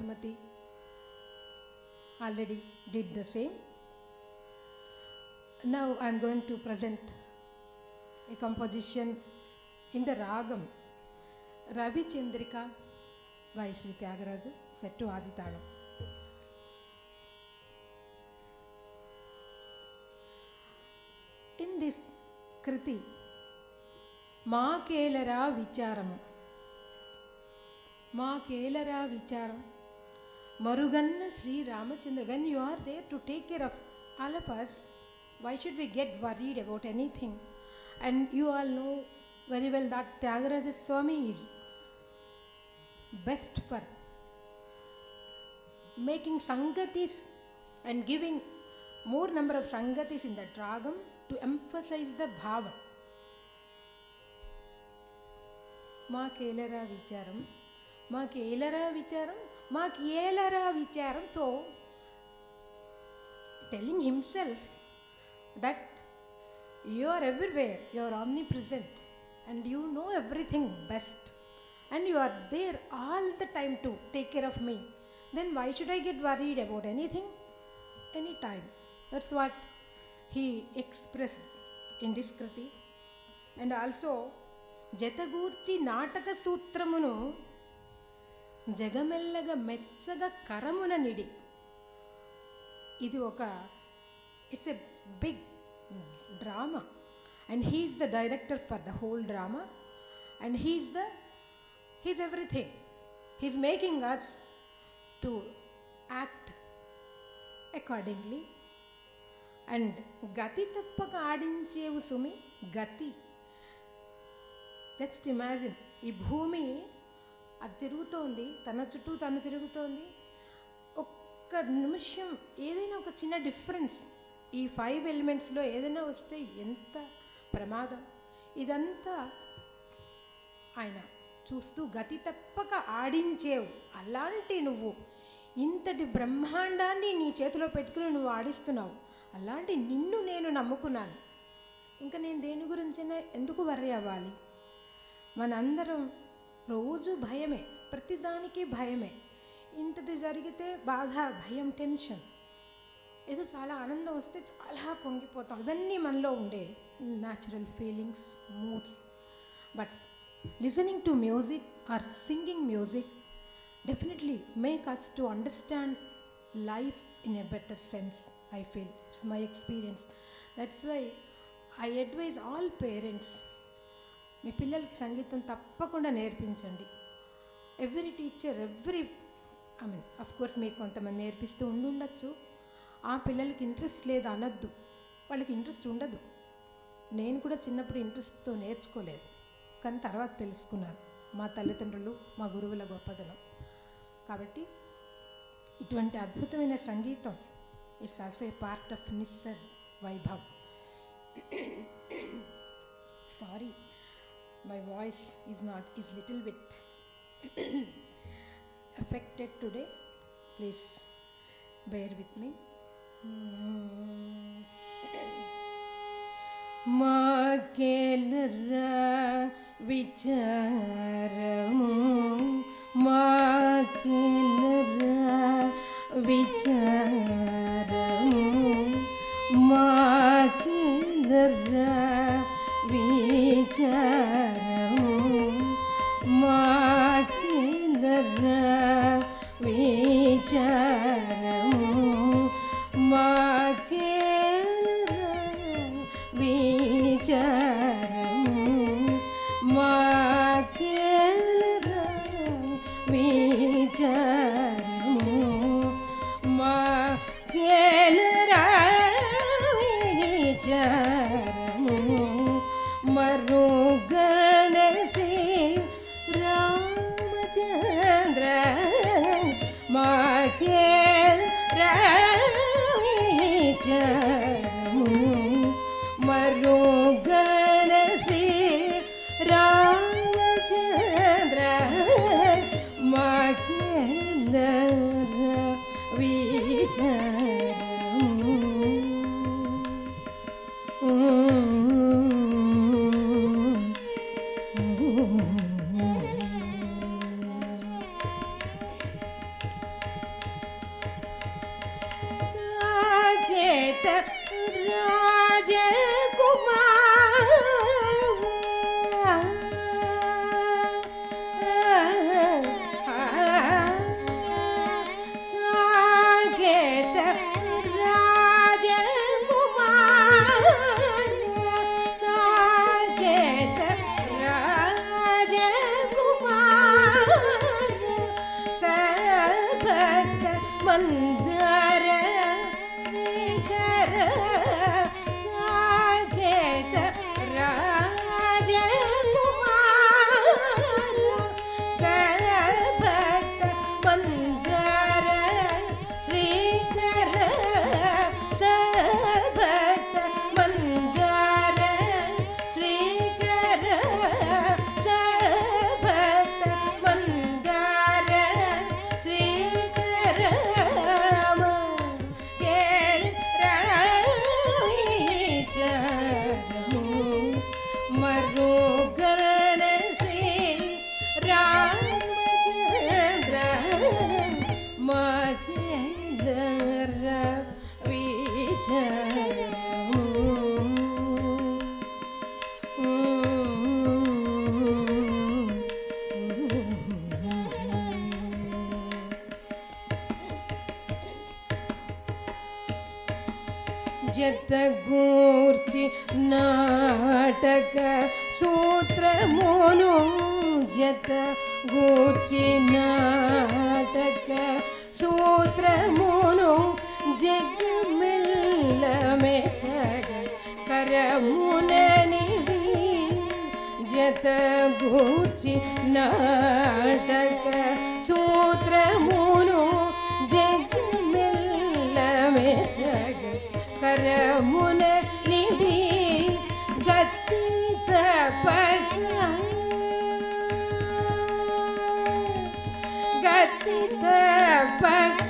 Bharati already did the same. Now I am going to present a composition in the Ragam Ravi Chandrika by Sri Tyagaraja set to Aditalam. In this Kriti, మా కేలరా విచారము మా కేలరా విచారం Marugan Sri Ramachandra, when you are there to take care of all of us, why should we get worried about anything? And you all know very well that Tyagaraja Swami is best for making sangatis and giving more number of sangatis in the ragam to emphasize the bhava. Ma కేలరా విచారం మాకేలరా విచారం మాకు ఏలరా విచారం so telling himself that you are everywhere you are omnipresent and you know everything best and you are there all the time to take care of me then why should I get worried about anything? Anytime. That's what he expressed in this Kriti. And also, జతగూర్చి నాటక సూత్రమును జగమెల్లగా మెచ్చగా కరమున నిడి ఇది ఒక it's a big drama and he's the director for the whole drama and he's the he's everything he's making us to act accordingly and గతి తప్పక ఆడించేవు సుమి గతి జస్ట్ ఇమాజిన్ ఈ భూమి అది తిరుగుతోంది తన చుట్టూ తను తిరుగుతోంది. ఒక్క నిమిషం ఏదైనా ఒక చిన్న డిఫరెన్స్ ఈ ఫైవ్ ఎలిమెంట్స్లో ఏదైనా వస్తే ఎంత ప్రమాదం. ఇదంతా ఆయన చూస్తూ గతి తప్పక ఆడించేవు. అలాంటి నువ్వు ఇంతటి బ్రహ్మాండాన్ని నీ చేతిలో పెట్టుకుని నువ్వు ఆడిస్తున్నావు. అలాంటి నిన్ను నేను నమ్ముకున్నాను. ఇంకా నేను దేని గురించైనా ఎందుకు వర్రీ అవ్వాలి? మనందరం రోజు భయమే ప్రతిదానికి భయమే ఇంతది జరిగితే బాధ భయం టెన్షన్ ఏదో చాలా ఆనందం వస్తే చాలా పొంగిపోతాం ఇవన్నీ మనలో ఉండే natural feelings moods but listening to music or singing music definitely make us to understand life in a better sense i feel it's my experience that's why I advise all parents మీ పిల్లలకి సంగీతం తప్పకుండా నేర్పించండి. Every teacher every I mean of course మీకు కొంతమంది నేర్పిస్తూ ఉండి ఉండొచ్చు ఆ పిల్లలకి ఇంట్రెస్ట్ లేదు అనొద్దు. వాళ్ళకి ఇంట్రెస్ట్ ఉండదు. నేను కూడా చిన్నప్పుడు ఇంట్రెస్ట్తో నేర్చుకోలేదు. కానీ తర్వాత తెలుసుకున్నాను. మా తల్లిదండ్రులు మా గురువుల గొప్పదనం. కాబట్టి ఇటువంటి అద్భుతమైన సంగీతం it's also a part of Nisarg Vaibhav sorry my voice is not is little bit affected today. Please bear with me. With me मा केलीचर मा मा Yeah. గూర్చి నాటక సూత్రమును జగమెల్లమే చగ కరముననిడి జత గూర్చి నాటక సూత్రమును జగమెల్లమే జగ కరమున నిడి గతి తపక there, but.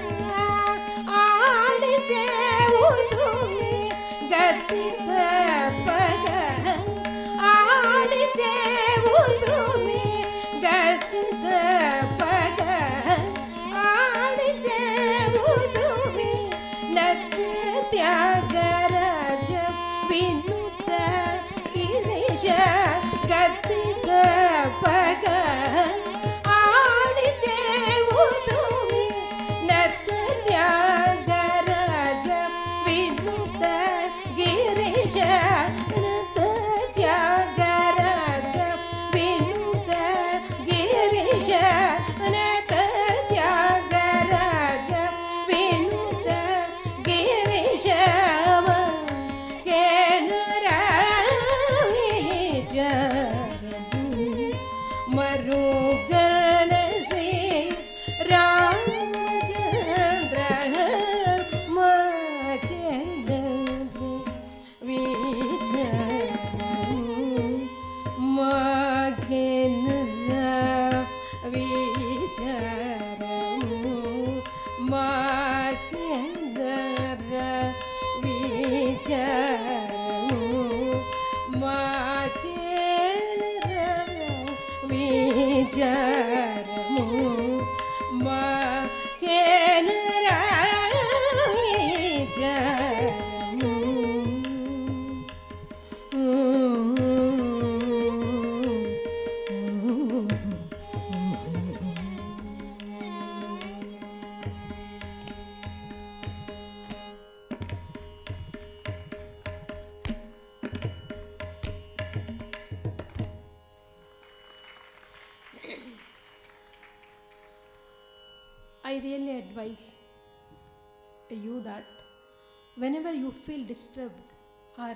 Disturbed or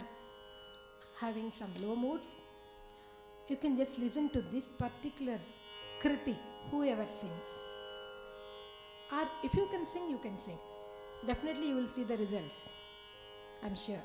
having some low moods, you can just listen to this particular kriti, whoever sings. Or if you can sing, you can sing. Definitely, you will see the results. I'm sure.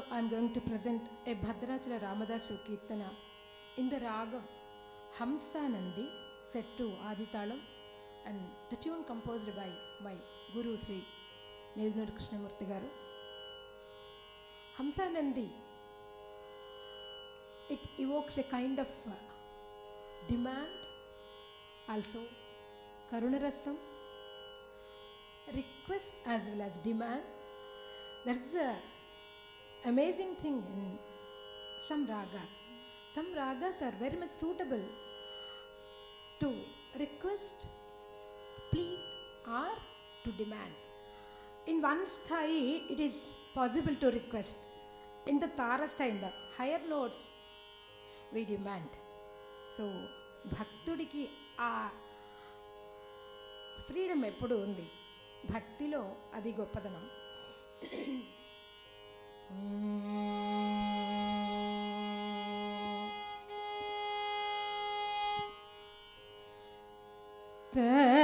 Now I am going to present a Bhadrachala Ramadasu Kirtana in the ragam Hamsa Nandi set to Aditalam and the tune composed by my Guru Sri Neznur Krishnamurti Garu. Hamsa Nandi it evokes a kind of demand also Karunarasam request as well as demand that's the amazing thing in some ragas. Some ragas are very much suitable to request, plead, or to demand. In one sthai, it is possible to request. In the tara sthai, in the higher notes, we demand. So భక్తుడికి ఆ freedom ఎప్పుడు ఉంది భక్తిలో అది గొప్పదనం Yeah.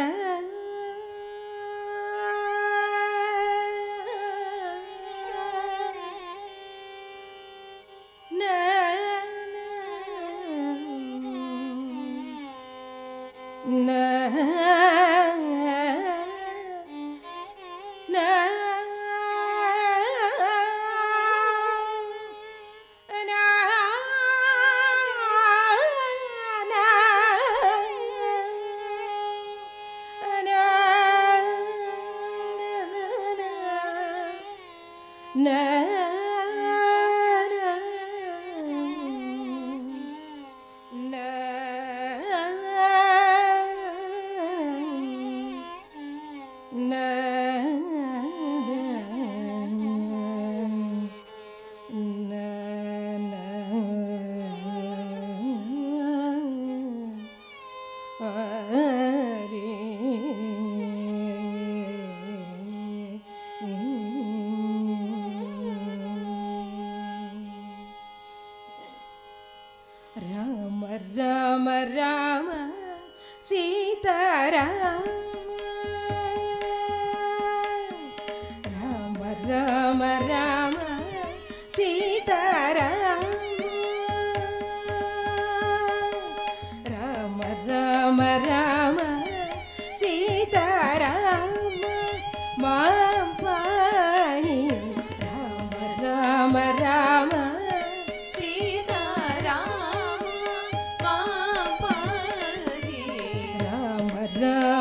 the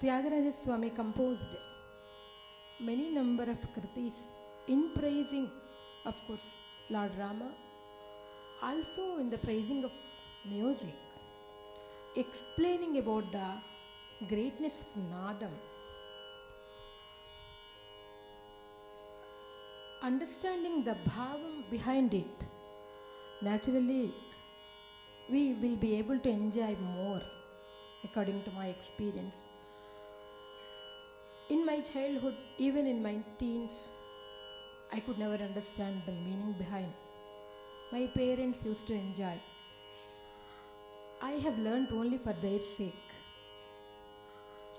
Tyagaraja Swami composed many number of kritis in praising, of course, Lord Rama, also in the praising of music, explaining about the greatness of Nadam. Understanding the bhavam behind it, naturally, we will be able to enjoy more, according to my experience. In my childhood, even in my teens, I could never understand the meaning behind. My parents used to enjoy. I have learned only for their sake.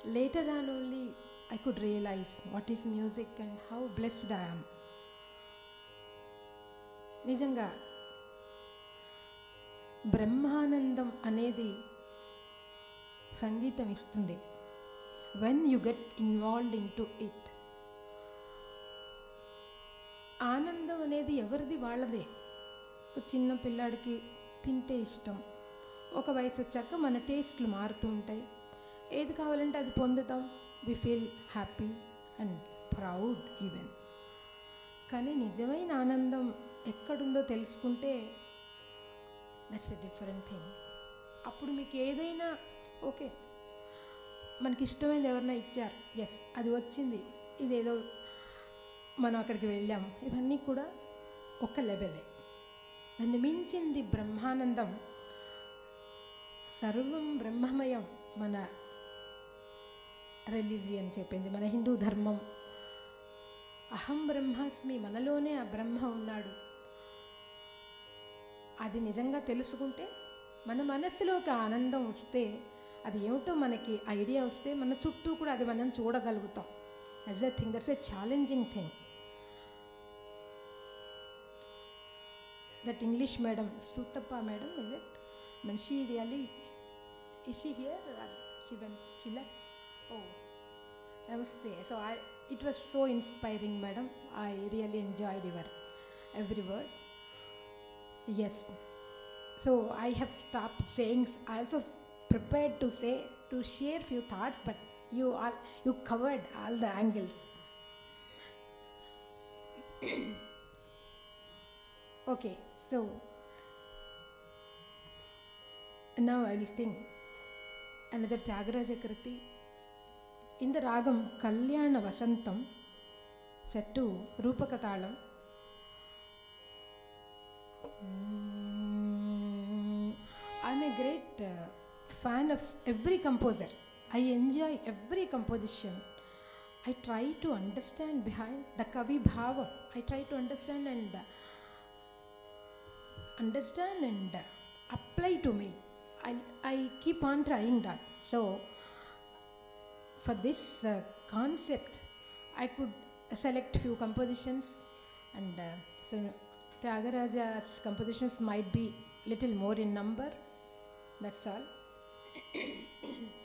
Later on, only I could realize what is music and how blessed I am. నిజంగా బ్రహ్మానందం అనేది సంగీతం ఇస్తుంది when you get involved into it ఆనందం అనేది ఎవరిది వాళ్ళదే. ఒక చిన్న పిల్లాడికి తింటే ఇష్టం. ఒక వయసు వచ్చాక మన టేస్ట్లు మారుతూ ఉంటాయి. ఏది కావాలంటే అది పొందుతాం. We feel happy and proud even కానీ నిజమైన ఆనందం ఎక్కడుందో తెలుసుకుంటే దట్స్ ఎ డిఫరెంట్ థింగ్ అప్పుడు మీకు ఏదైనా ఓకే. మనకి ఇష్టమైనది ఎవరైనా ఇచ్చారు. ఎస్ అది వచ్చింది. ఇదేదో మనం అక్కడికి వెళ్ళాం. ఇవన్నీ కూడా ఒక లెవెలే దాన్ని మించింది బ్రహ్మానందం. సర్వం బ్రహ్మమయం మన రిలీజియన్ చెప్పింది. మన హిందూ ధర్మం. అహం బ్రహ్మాస్మి మనలోనే ఆ బ్రహ్మ ఉన్నాడు. అది నిజంగా తెలుసుకుంటే మన మనసులోకి ఆనందం వస్తే అది ఏమిటో మనకి ఐడియా వస్తే మన చుట్టూ కూడా అది మనం చూడగలుగుతాం that's a thing that's a challenging thing that English madam సూతప్ప madam is it man she really is she here she when she left oh నమస్తే so I it was so inspiring madam I really enjoyed your every word yes so I have stop sayings I also prepared to say, to share few thoughts, but you all you covered all the angles. okay, so now I will sing another Tyagaraja Kriti. In the Ragam Kalyana Vasantam, set to Rupakatalam. Mm, I'm a great uh, fan of every composer. I enjoy every composition. I try to understand behind the Kavi Bhavam. I try to understand and uh, understand and uh, apply to me. I, I keep on trying that. So, for this uh, concept, I could select few compositions, and so Tyagaraja's compositions might be little more in number. That's all. Mm-hmm.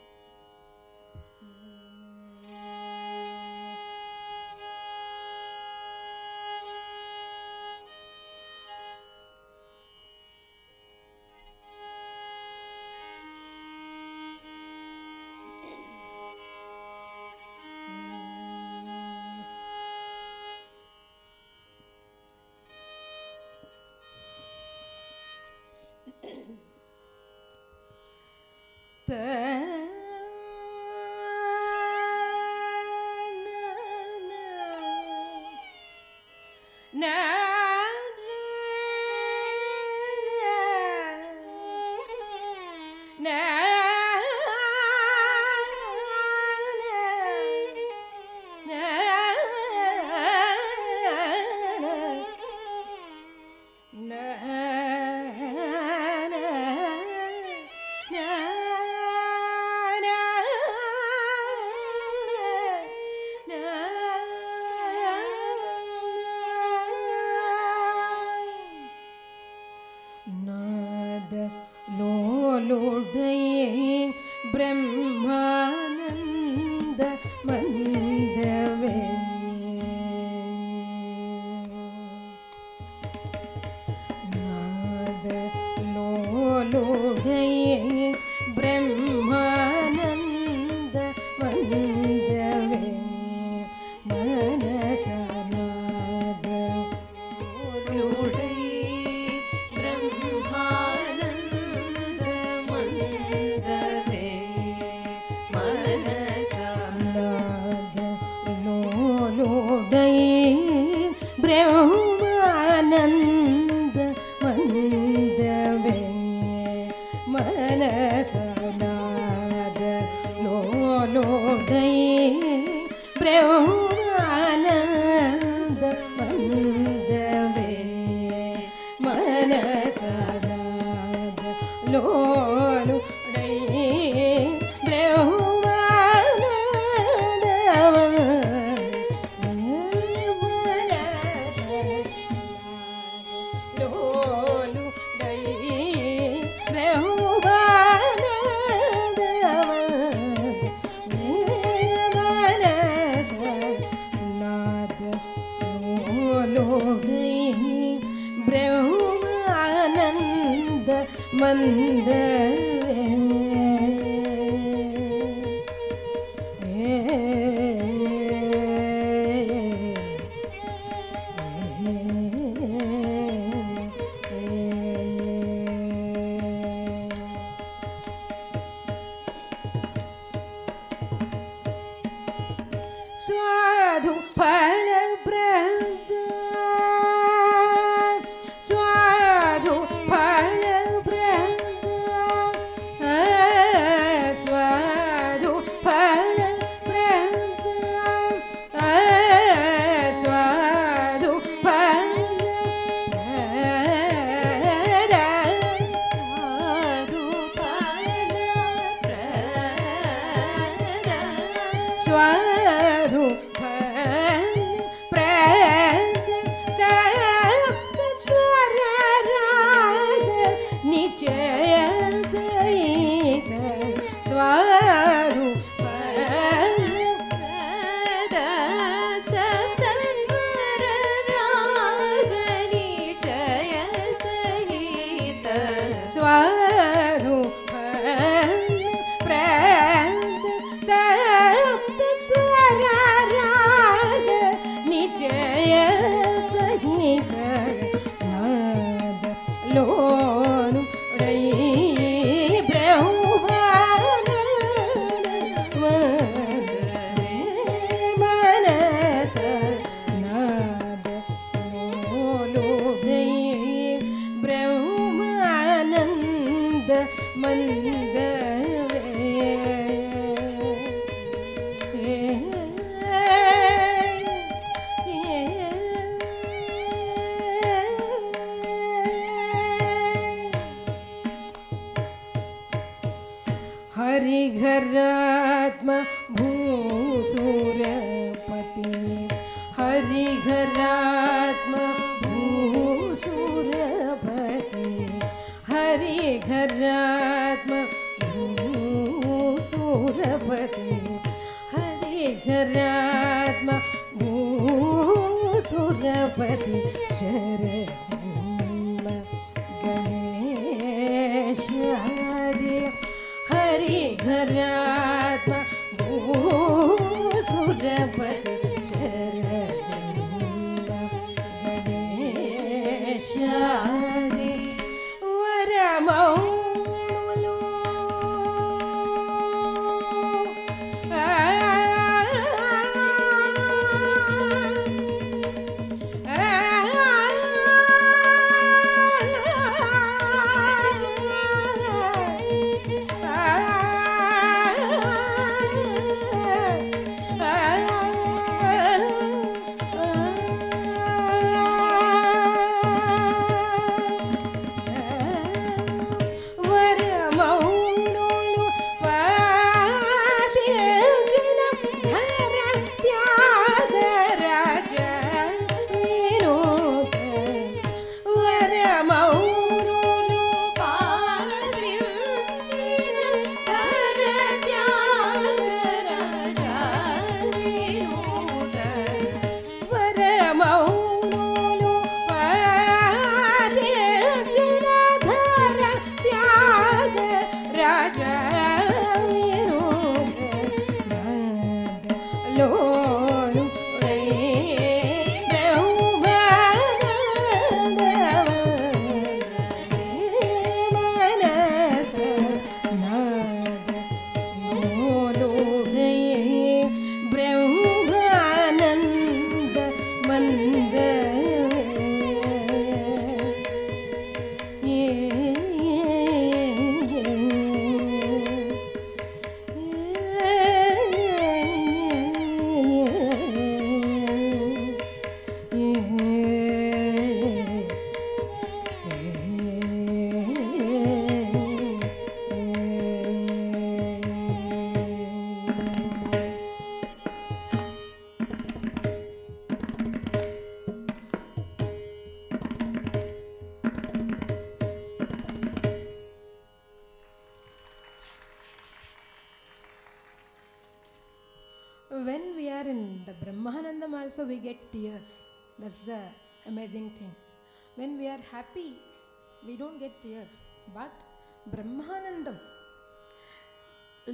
Brahmanandam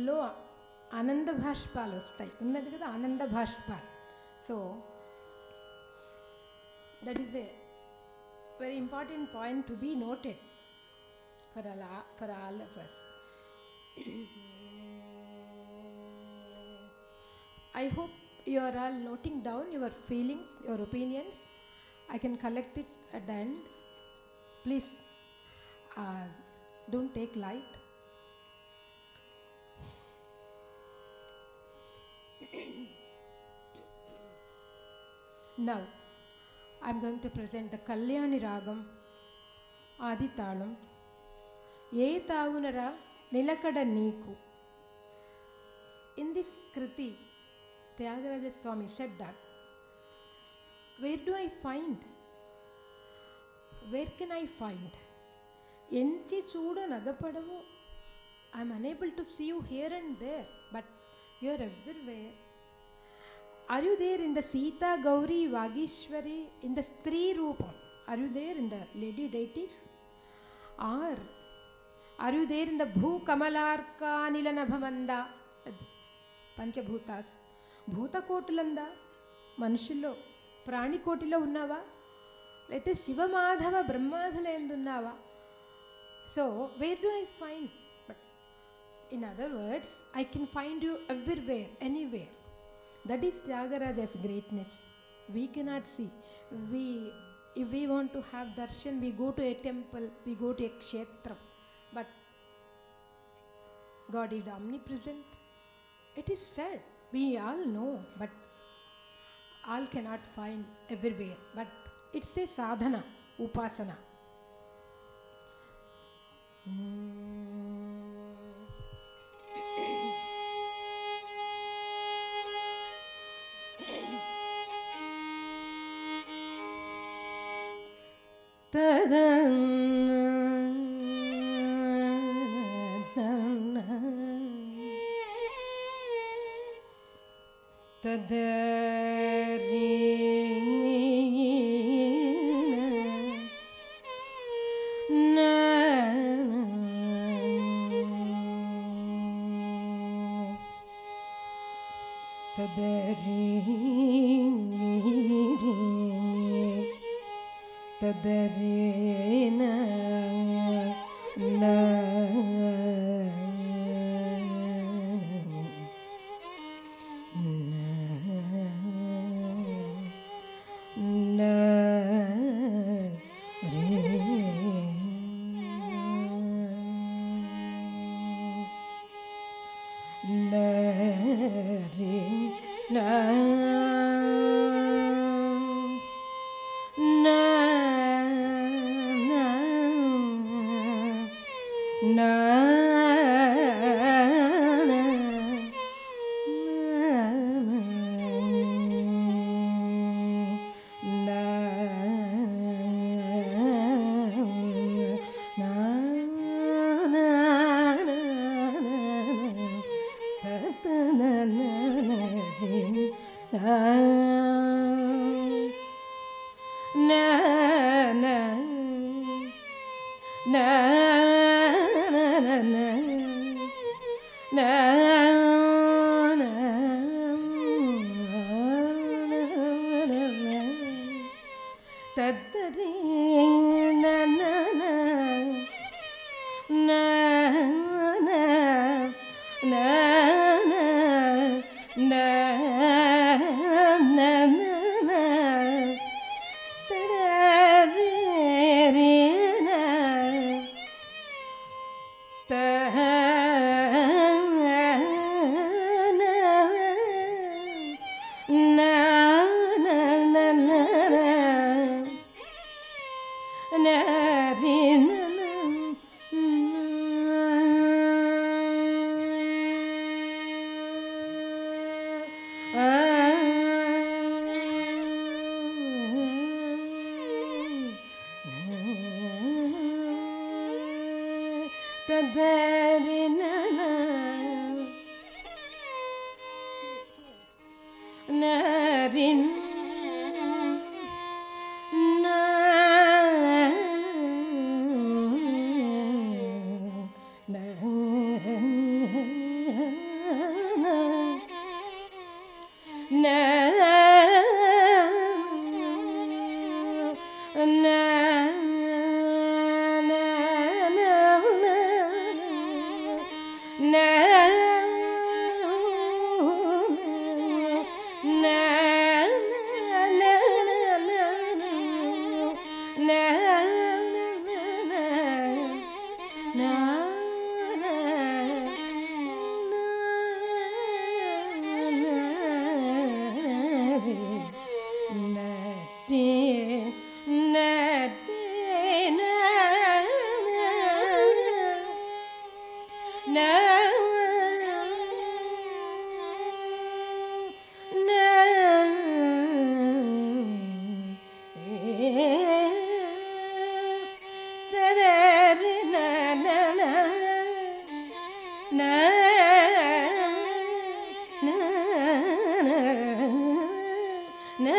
లో ఆనంద భాష్పాలు వస్తాయి ఉన్నది కదా ఆనంద భాష్పాలు so that is the very important point to be noted for all for all of us I hope you are all noting down your feelings, your opinions. I can collect it at the end. Please uh, don't take light. now, I am going to present the Kalyani Ragam, Adi Talam, Ye Tavunara Nilakada Niku. In this Kriti, Tyagaraja Swami said that, where do I find? Where can I find? ఎంచి చూడు నగపడవు. I'm unable to see you here and there but you are everywhere are you there in the Sita Gauri Vageeshwari in the స్త్రీ రూపం are you there in the lady deities are are you there in the భూ కమలార్కానిల నభమంద పంచభూతాస్ భూతకోటులందా మనుషుల్లో ప్రాణికోటిలో ఉన్నావా లేకపోతే శివమాధవ బ్రహ్మాధుల ఎందున్నావా So, where do I find? But in other words, I can find you everywhere, anywhere. That is Tyagaraja's greatness. We cannot see. We, if we want to have darshan, we go to a temple, we go to a kshetra. But God is omnipresent. It is said, we all know, but all cannot find everywhere. But it's a sadhana, upasana the ددينا na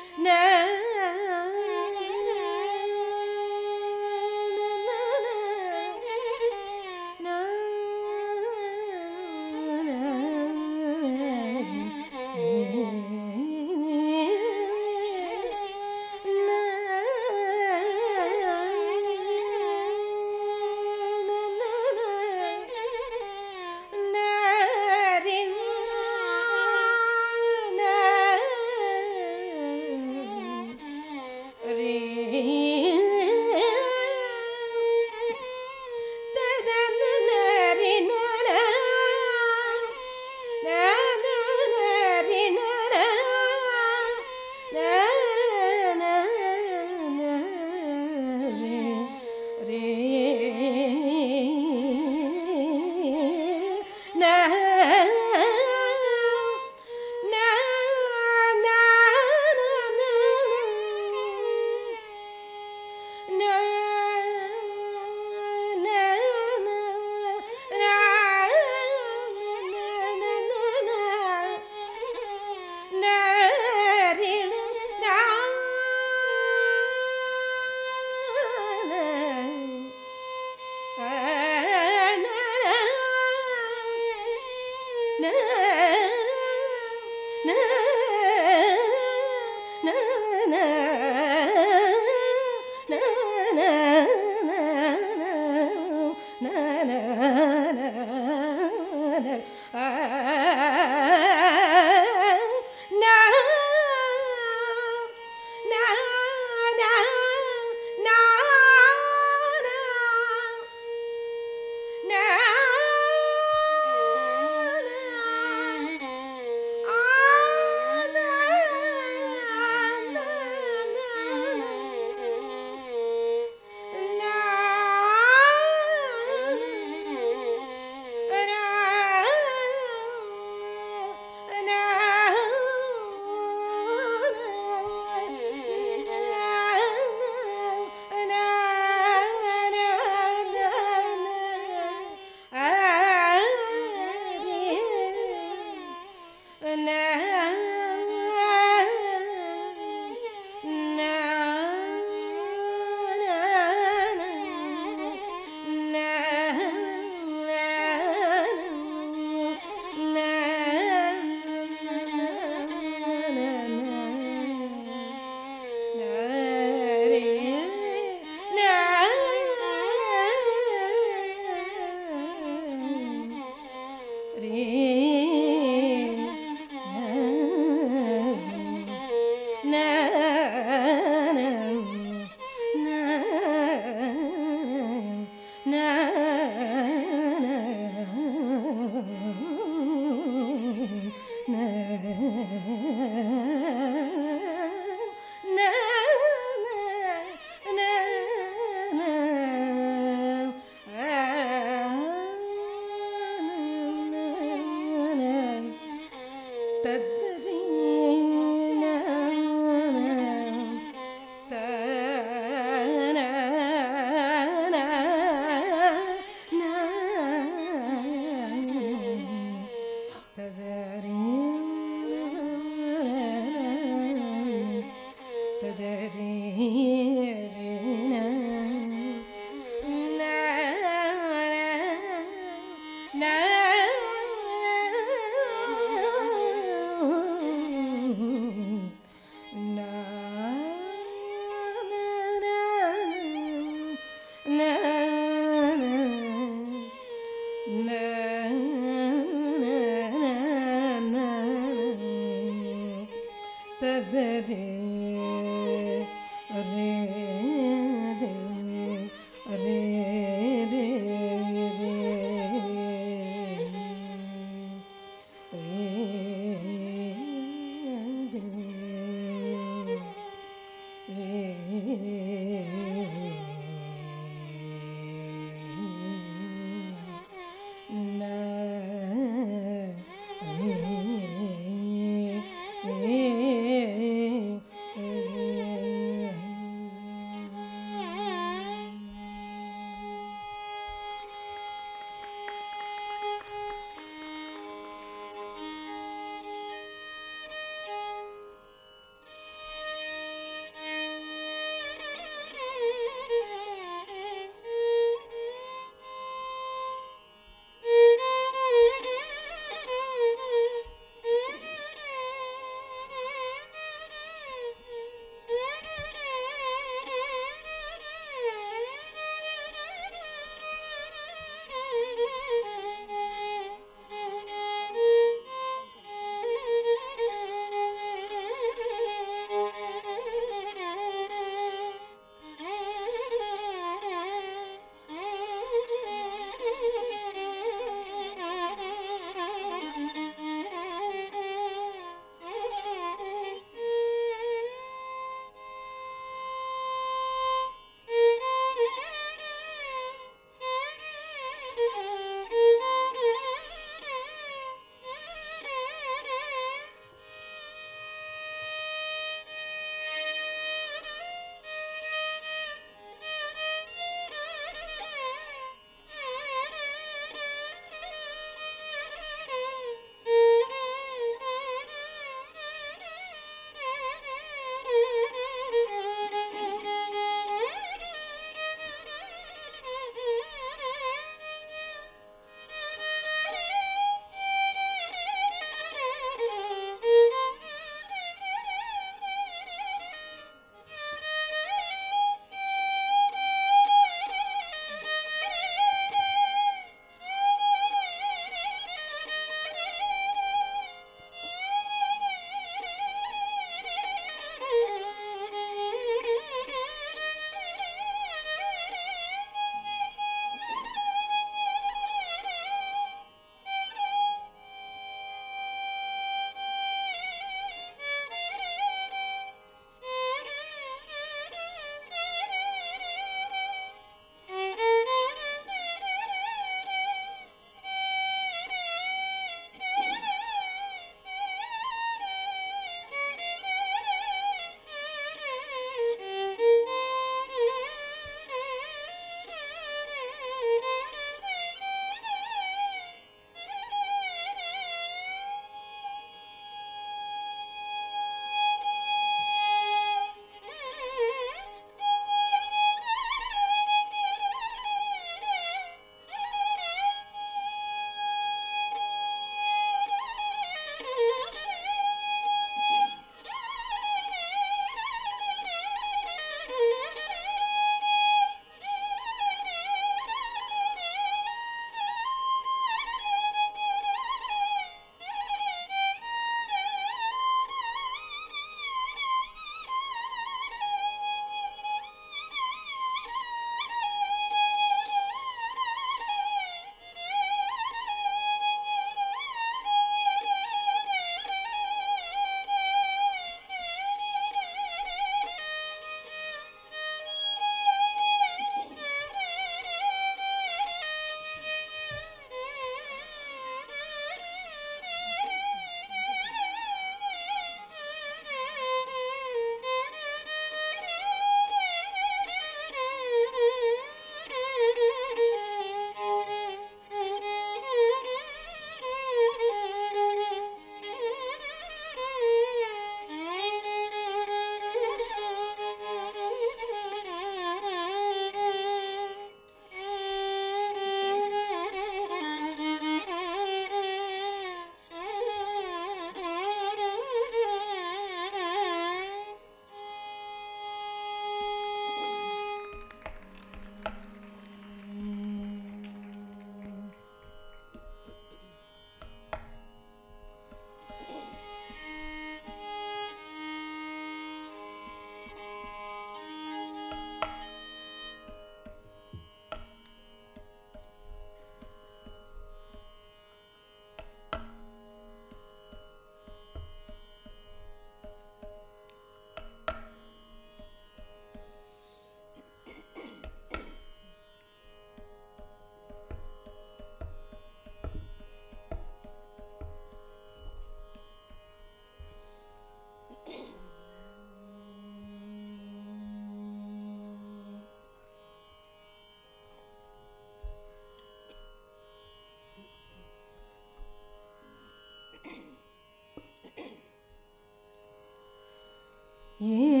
Yeah.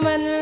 మంద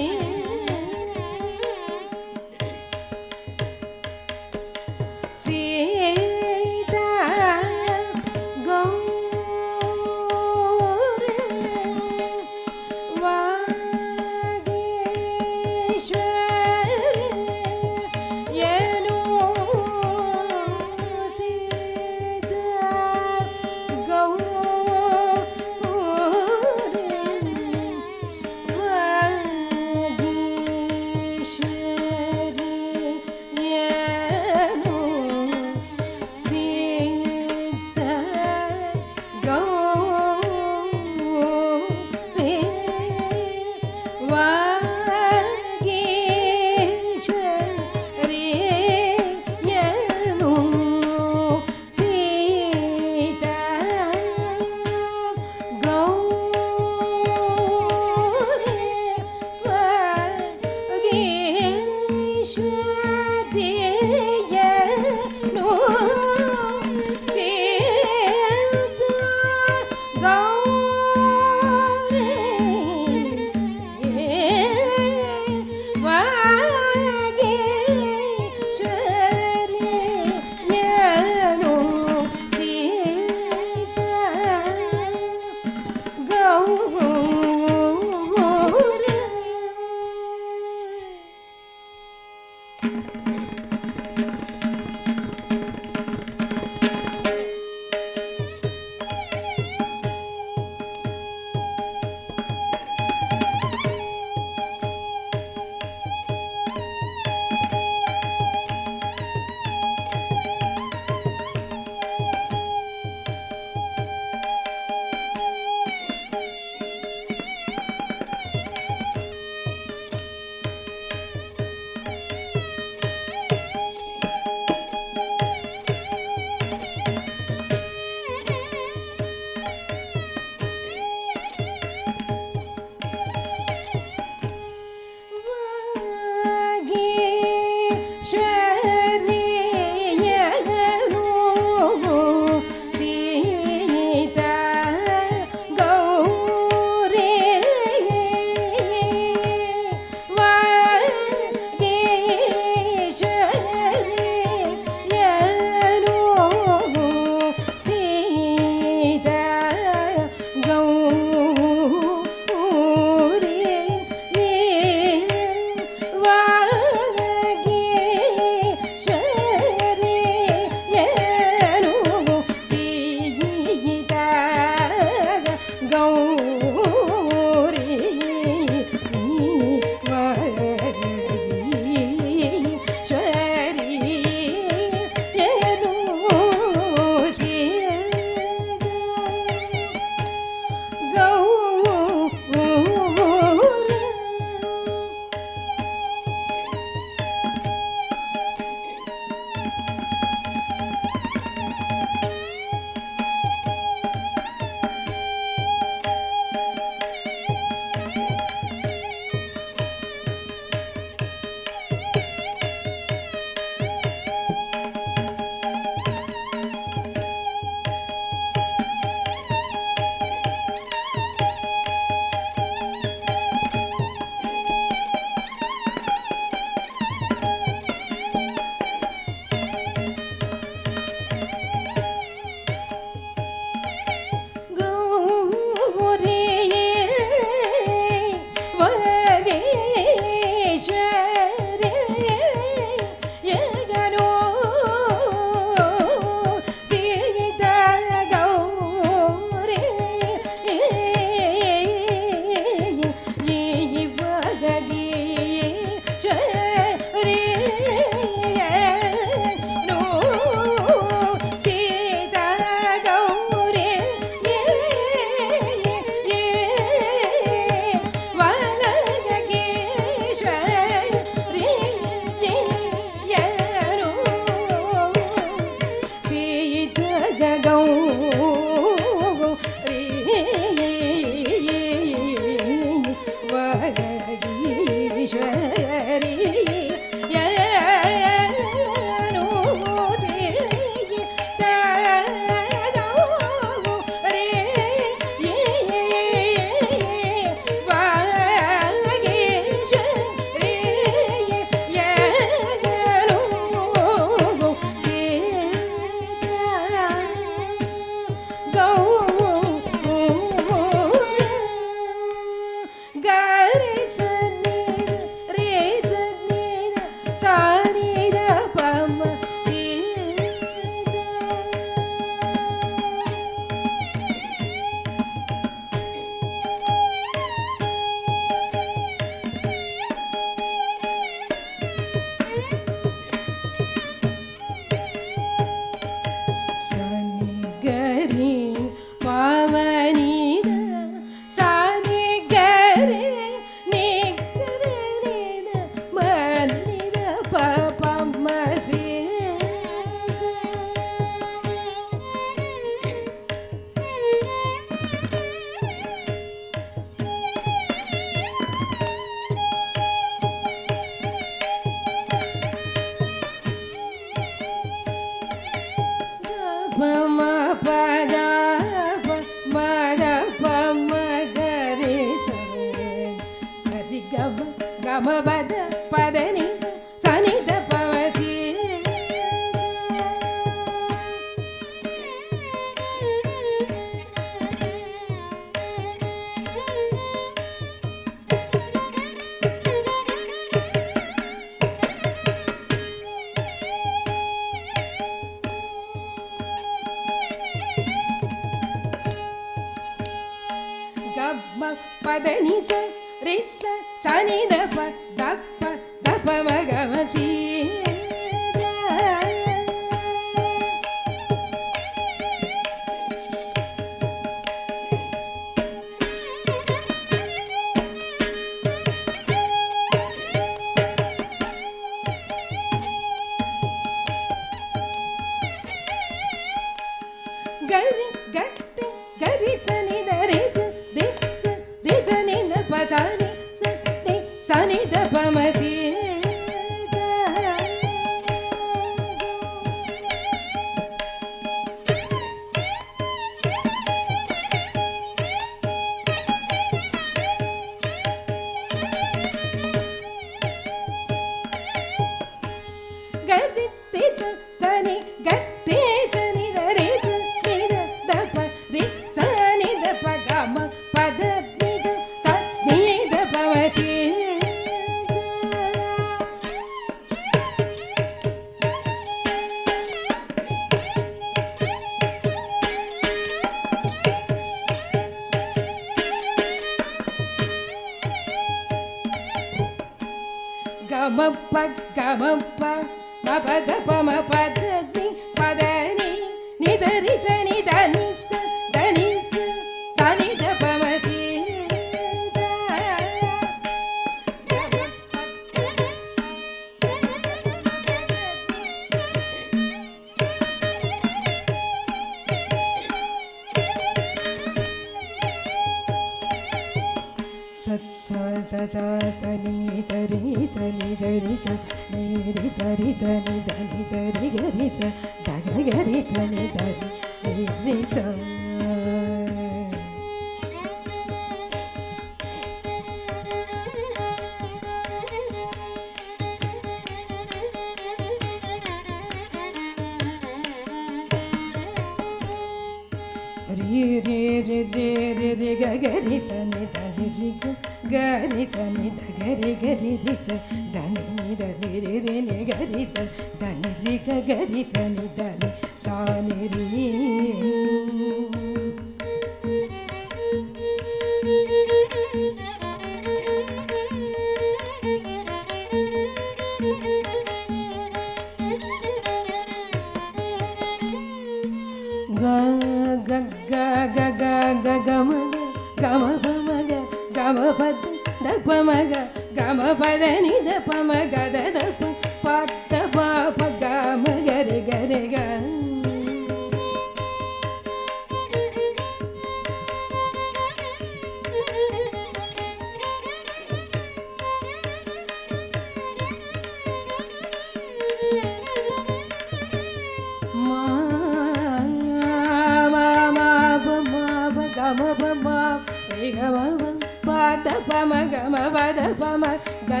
गा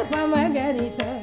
धा गी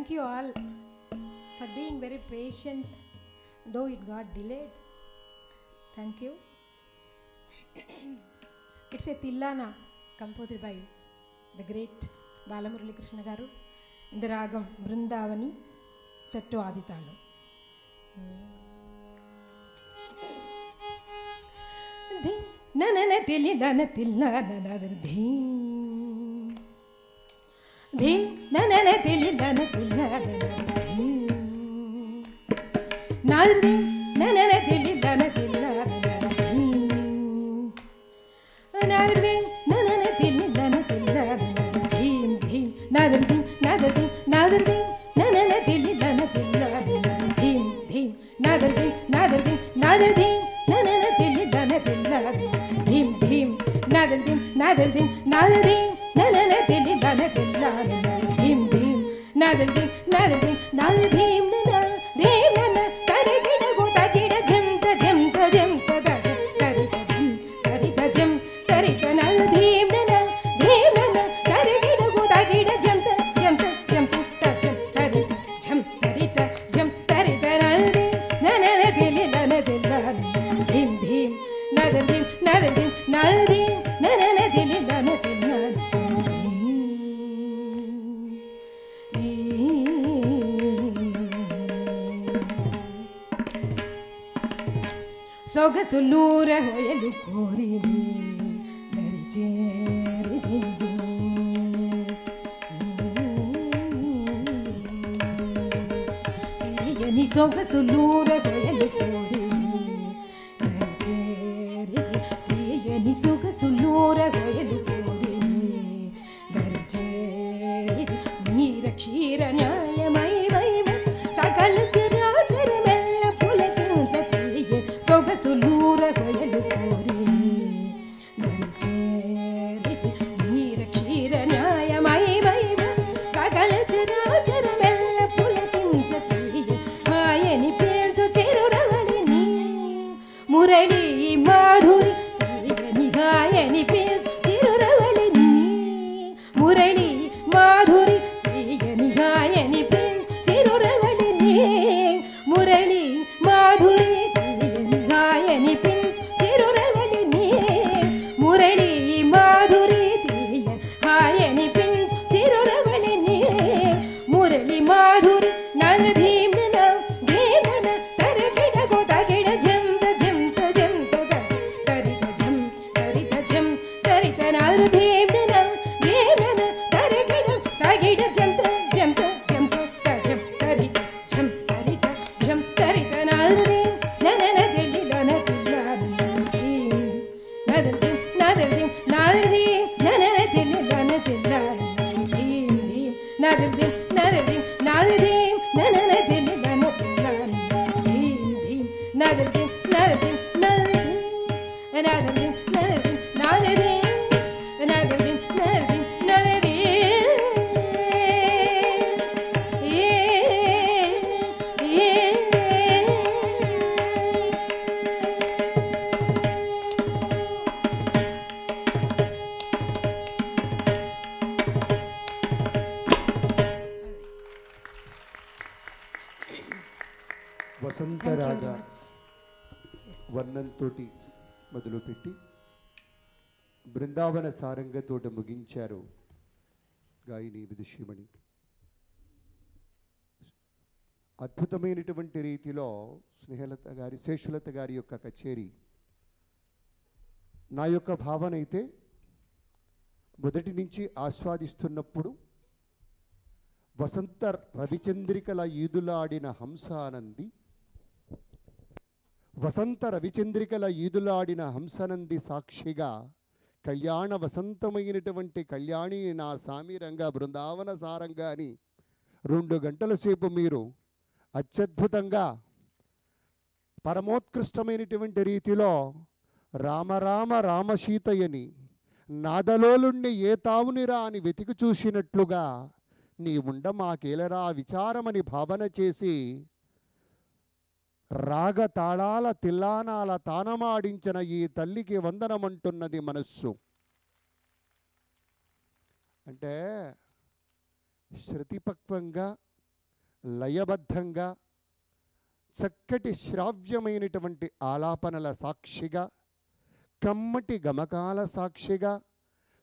thank you all for being very patient though it got delayed thank you it's a tillana composed by the great Balamuralikrishna garu ఇందరాగం Brindavani set ఆదితాళం నన తిల్లి నన తిల్లా నన ధీ धी none न दिल none दिल none धी none न दिल नन दिल नादर दिन नन न दिल नन दिल नन धीम धीम नादर दिन नादर दिन नादर दिन नन न दिल नन दिल नन धीम धीम नादर दिन नादर दिन नादर दिन नन न दिल नन दिल नन धीम धीम नादर दिन नादर दिन नादर दिन తెలల తిలి దన తిల్లాలి నల్ భీమ్ భీమ్ నల్ భీమ్ నల్ భీమ్ నల్ భీమ్ నల్ ಸೊಗಸುಲ್ಲೂರ ಹೊಯಲು ಕೋರಿದೆ ದರಿಚೇರಿದೆಯೇ ಸೊಗಸುಲ್ಲೂರ సారంగతోట ముగించారు. గాయని విదుషీమణి అద్భుతమైనటువంటి రీతిలో స్నేహలత గారి శేషులత గారి యొక్క కచేరీ. నా యొక్క భావన అయితే మొదటి నుంచి ఆస్వాదిస్తున్నప్పుడు వసంత రవిచంద్రికల ఈదులాడిన హంసానంది వసంత రవిచంద్రికల ఈదులాడిన హంసనంది సాక్షిగా కళ్యాణ వసంతమైనటువంటి కళ్యాణి నా సామీరంగా బృందావన సారంగా అని రెండు గంటల సేపు మీరు అత్యద్భుతంగా పరమోత్కృష్టమైనటువంటి రీతిలో రామరామ రామసీతయని నాదలోలుణ్ణి ఏ తావునిరా అని వెతికి చూసినట్లుగా నీ ఉండ మాకేలరా విచారమని భావన చేసి రాగ తాళాల తిల్లానాల తానమాడించిన ఈ తల్లికి వందనమంటున్నది మనస్సు. అంటే శృతిపక్వంగా లయబద్ధంగా చక్కటి శ్రావ్యమైనటువంటి ఆలాపనల సాక్షిగా కమ్మటి గమకాల సాక్షిగా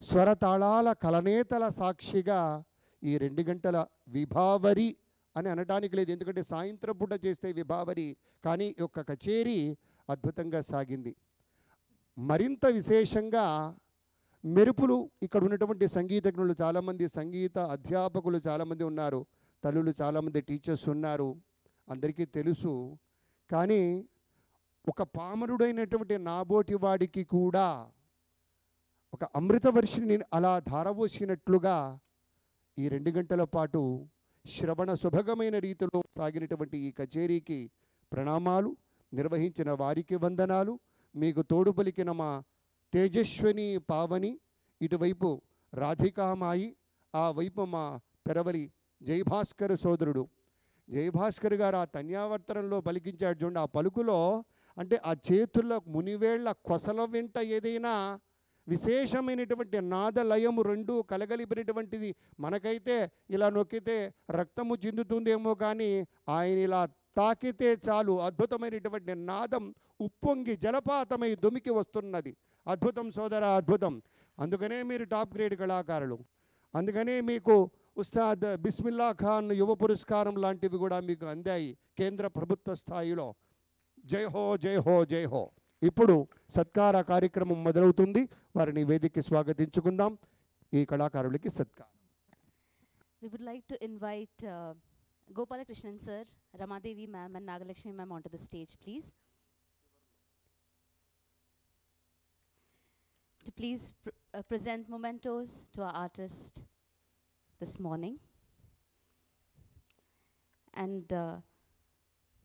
స్వరతాళాల కలనేతల సాక్షిగా ఈ రెండు గంటల విభావరి అని అనడానికి లేదు. ఎందుకంటే సాయంత్రం పూట చేస్తే విభావరి కానీ యొక్క కచేరీ అద్భుతంగా సాగింది. మరింత విశేషంగా మెరుపులు ఇక్కడ ఉన్నటువంటి సంగీతజ్ఞులు చాలామంది సంగీత అధ్యాపకులు చాలామంది ఉన్నారు. తల్లులు చాలామంది టీచర్స్ ఉన్నారు. అందరికీ తెలుసు. కానీ ఒక పామరుడైనటువంటి నాబోటి వాడికి కూడా ఒక అమృత వర్షిని అలా ధారవోసినట్లుగా ఈ రెండు గంటల పాటు శ్రవణ సుభగమైన రీతిలో సాగినటువంటి ఈ కచేరీకి ప్రణామాలు నిర్వహించిన వారికి వందనాలు. మీకు తోడు పలికిన మా తేజస్విని పావని ఇటువైపు రాధికామాయి ఆ వైపు మా పెరవలి జయభాస్కర్ సోదరుడు. జయభాస్కర్ గారు ఆ తన్యావర్తనంలో పలికించాడు చూడండి ఆ పలుకులో అంటే ఆ చేతుల్లో మునివేళ్ళ కొసల వెంట ఏదైనా విశేషమైనటువంటి నాద లయము రెండు కలగలిపినటువంటిది. మనకైతే ఇలా నొక్కితే రక్తము చిందుతుందేమో కానీ ఆయన ఇలా తాకితే చాలు. అద్భుతమైనటువంటి నాదం ఉప్పొంగి జలపాతమై దుమికి వస్తున్నది. అద్భుతం సోదర అద్భుతం. అందుకనే మీరు టాప్ గ్రేడ్ కళాకారులు. అందుకనే మీకు ఉస్తాద్ బిస్మిల్లా ఖాన్ యువ పురస్కారం లాంటివి కూడా మీకు అందాయి కేంద్ర ప్రభుత్వ స్థాయిలో. జై హో జై హో జై హో. ఇప్పుడు సత్కార కార్యక్రమం మొదలవుతుంది వారిని వేదికకి స్వాగతించుకుందాం ఈ కళాకారులకి సత్కారం We would like to invite uh, Gopalakrishnan sir, Ramadevi ma'am, and Nagalakshmi ma'am onto the stage, please. To please pr- uh, present mementos to our artist this morning. And uh,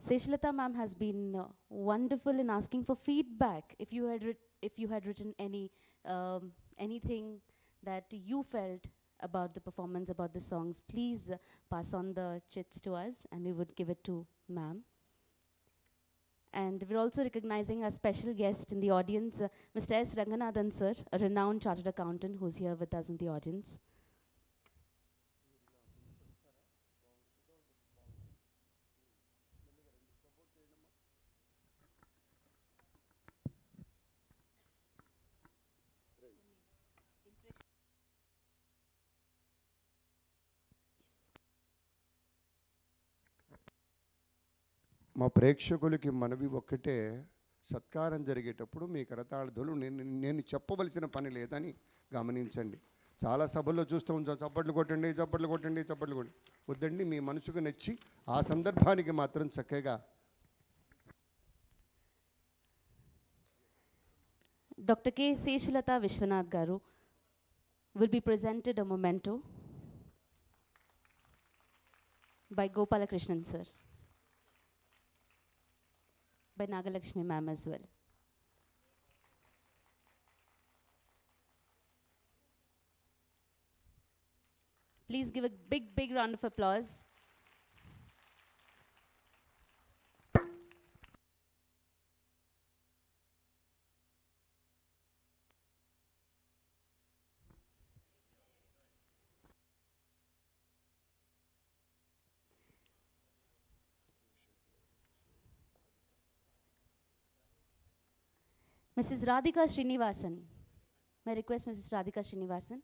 Seshalata ma'am has been uh, wonderful in asking for feedback. If you had if you had written any um, anything that you felt about the performance, about the songs, please uh, pass on the chits to us, and we would give it to ma'am. And we're also recognizing our special guest in the audience, uh, Mr. S. Ranganathan sir, a renowned chartered accountant who's here with us in the audience. మా ప్రేక్షకులకి మనవి ఒక్కటే సత్కారం జరిగేటప్పుడు మీ కరతాళదులు నేను నేను చెప్పవలసిన పని లేదని గమనించండి. చాలా సభల్లో చూస్తూ ఉంటాం చప్పట్లు కొట్టండి చప్పట్లు కొట్టండి చప్పట్లు కొట్టండి. వద్దండి మీ మనసుకు నచ్చి ఆ సందర్భానికి మాత్రం చక్కగా doctor K. Seshulatha Vishwanath garu will be presented a memento by Gopalakrishnan sir by Nagalakshmi ma'am as well. Please give a big, big round of applause. Mrs. Radhika Srinivasan. My request, Mrs. Radhika Srinivasan,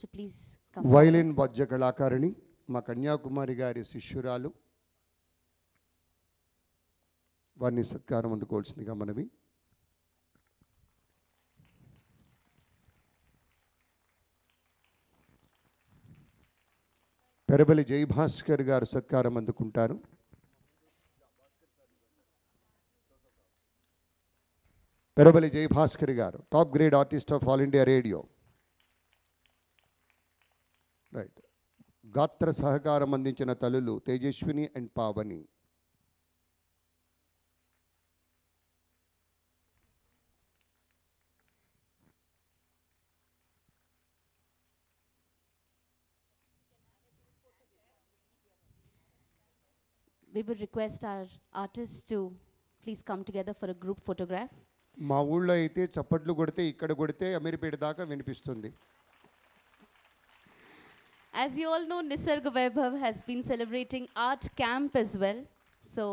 to please come. Violin వజ్ర కళాకారిణి మా కన్యాకుమారి గారి శిష్యురాలు వారిని సత్కారం అందుకోవాల్సిందిగా మనవి పెరబలి జయభాస్కర్ గారు సత్కారం అందుకుంటారు Perabali Jayabhaskar garu top grade artist of all India radio right గాత్ర సహకారం అందించిన తల్లులు Tejaswini and Pavani We would request our artists to please come together for a group photograph. మా ఊళ్ళో అయితే చప్పట్లు కొడితే ఇక్కడ కొడితే అమీర్పేట దాకా వినిపిస్తుంది As you all know, Nisarga Vaibhav has been celebrating Art Camp as well. So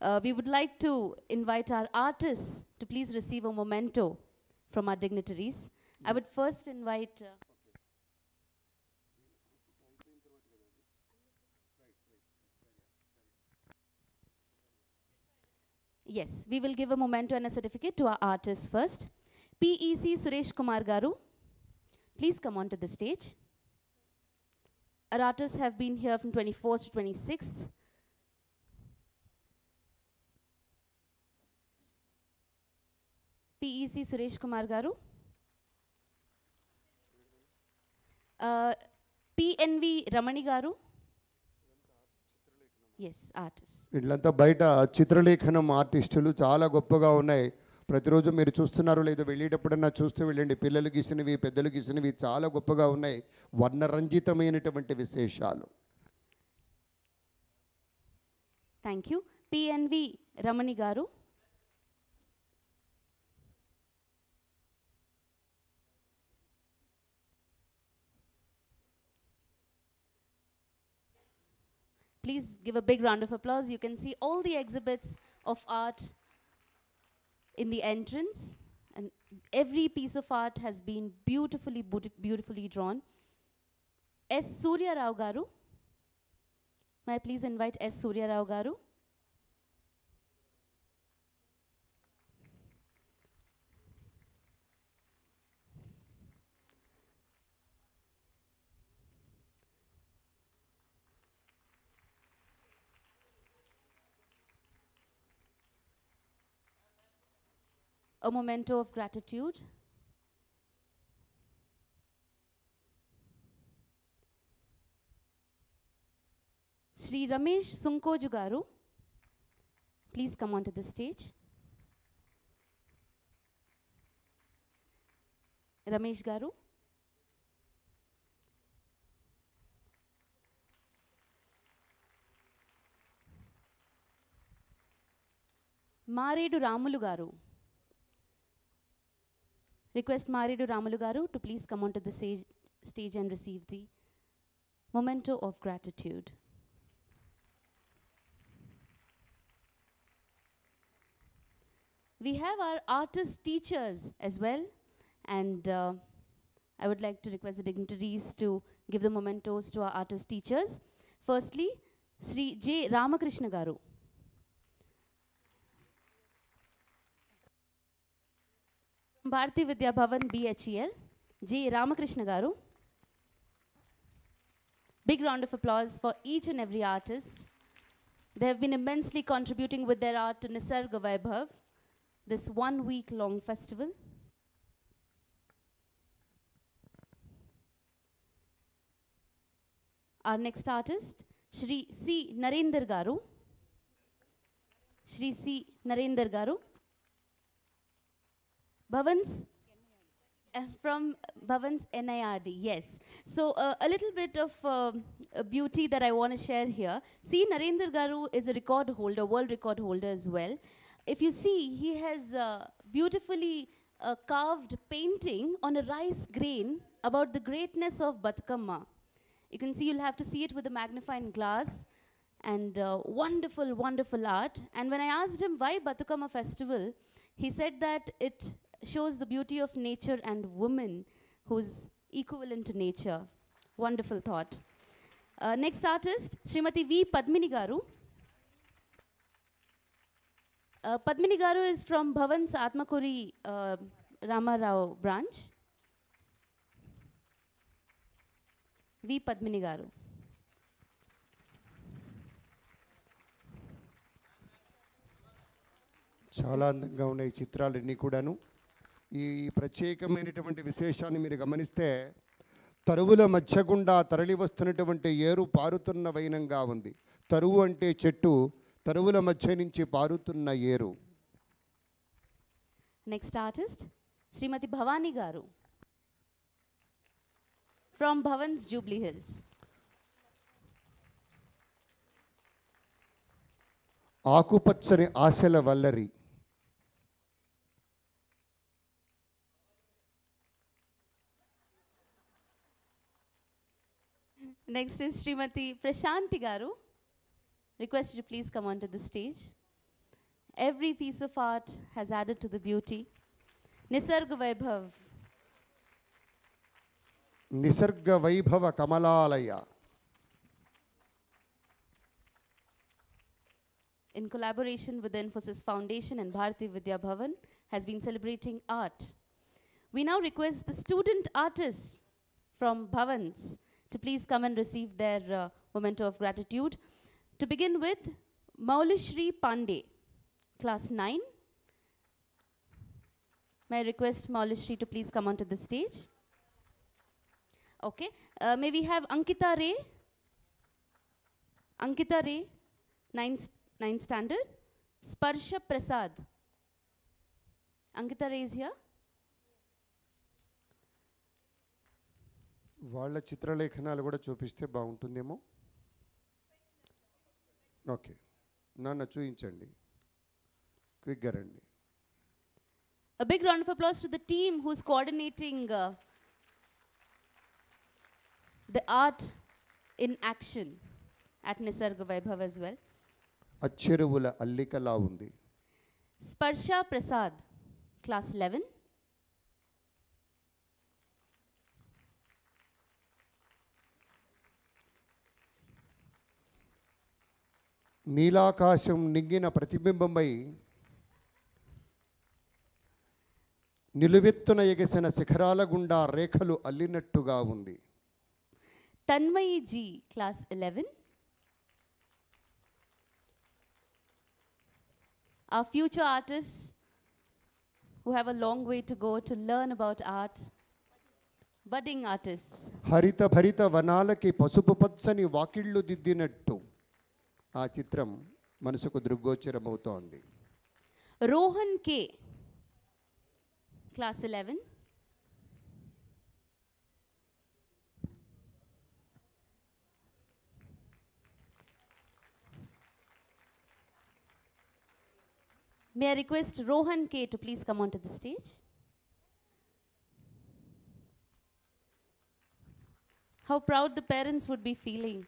uh, we would like to invite our artists to please receive a memento from our dignitaries. I would first invite. Uh, Yes, we will give a memento and a certificate to our artists first. PEC Suresh Kumar Garu, please come onto the stage. Our artists have been here from 24th to 26th. PEC Suresh Kumar Garu. Uh, PNV Ramani Garu. Yes, artists. వీళ్ళంతా బయట చిత్రలేఖనం ఆర్టిస్టులు చాలా గొప్పగా ఉన్నాయి ప్రతిరోజు మీరు చూస్తున్నారు లేదో వెళ్ళేటప్పుడన్నా చూస్తూ వెళ్ళండి పిల్లలు గీసినవి పెద్దలు గీసినవి చాలా గొప్పగా ఉన్నాయి వర్ణరంజితమైనటువంటి విశేషాలు Thank you. PNV Ramani Garu. Please give a big round of applause. You can see all the exhibits of art in the entrance, and every piece of art has been beautifully, beautifully drawn. S. Surya Rao Garu. May I please invite S. Surya Rao Garu? A memento of gratitude. Sri Ramesh Sunkoju Garu, please come onto the stage. Ramesh Garu. మారేడు రాములు గారు Request Maredu Ramulu Garu to please come onto the stage, stage and receive the memento of gratitude. We have our artist teachers as well, and uh, I would like to request the dignitaries to give the mementos to our artist teachers. Firstly, Sri J. Ramakrishna Garu. Bharathi Vidya BHEL G Ramakrishna garu big round of applause for each and every artist they have been immensely contributing with their art Nisarga Vaibhav this one week long festival. Our next artist, Shri C. Narendra Garu. Shri C. Narendra Garu. Bhavans uh, from Bhavan's NIRD, yes. So uh, a little bit of uh, beauty that I want to share here. See, Narendra Garu is a record holder, world record holder as well. If you see, he has uh, beautifully uh, carved painting on a rice grain about the greatness of Bathukamma. You can see, you'll have to see it with a magnifying glass and wonderful, wonderful art. And when I asked him why Bathukamma Festival, he said that it shows the beauty of nature and woman who's equivalent to nature. Wonderful thought. Uh, next artist, Srimati V. Padmini Garu. Uh, Padmini Garu is from Bhavan's Atmakuri uh, Rama Rao branch. V. Padmini Garu. చాలా అందంగా ఉన్నాయి ఈ చిత్రాలన్నీ కూడాను ఈ ప్రత్యేకమైనటువంటి విశేషాన్ని మీరు గమనిస్తే తరువుల మధ్య గుండా తరలి వస్తున్నటువంటి ఏరు పారుతున్న వైనంగా ఉంది తరువు అంటే చెట్టు తరువుల మధ్య నుంచి పారుతున్న ఏరు Next artist, Srimati Bhavani Garu. From Bhavan's Jubilee Hills. ఆకుపచ్చని ఆశల వల్లరి Next is Srimati Prashanti Garu. Request you to please come onto the stage. Every piece of art has added to the beauty. Nisarga Vaibhav. Nisarga Vaibhava కమలాలయ in collaboration with the Infosys Foundation and Bharati Vidya Bhavan, has been celebrating art. We now request the student artists from Bhavans to please come and receive their uh, memento of gratitude. To begin with, Maulishri Pandey, class 9. May I request Maulishri to please come onto the stage? Okay. Uh, may we have Ankita Ray? Ankita Ray, ninth, ninth standard. Sparsha Prasad. Ankita Ray is here. వాళ్ళ చిత్రలేఖనాలు కూడా చూపిస్తే బాగుంటుందేమో okay నాన్న చూపించండి క్విక్గా రండి A big round of applause to the team who's coordinating uh, the art in action at Nisarga Vaibhav as well. అచ్చెరువుల అల్లికలా ఉంది Sparsha Prasad, class 11. నీలాకాశం నిగ్గిన ప్రతిబింబంపై నిలువెత్తున ఎగసిన శిఖరాల గుండా రేఖలు అల్లినట్టుగా ఉంది. Tanmayi ji class eleven a future artist who have a long way to go to learn about art budding artist హరిత భరిత వనాలకి పసుపు పచ్చని వాకిళ్ళు దిద్దినట్టు. ఆ చిత్రం మనసుకు దృగ్గోచరమవుతోంది Rohan K, class 11. May I request Rohan K to please come onto the stage? How proud the parents would be feeling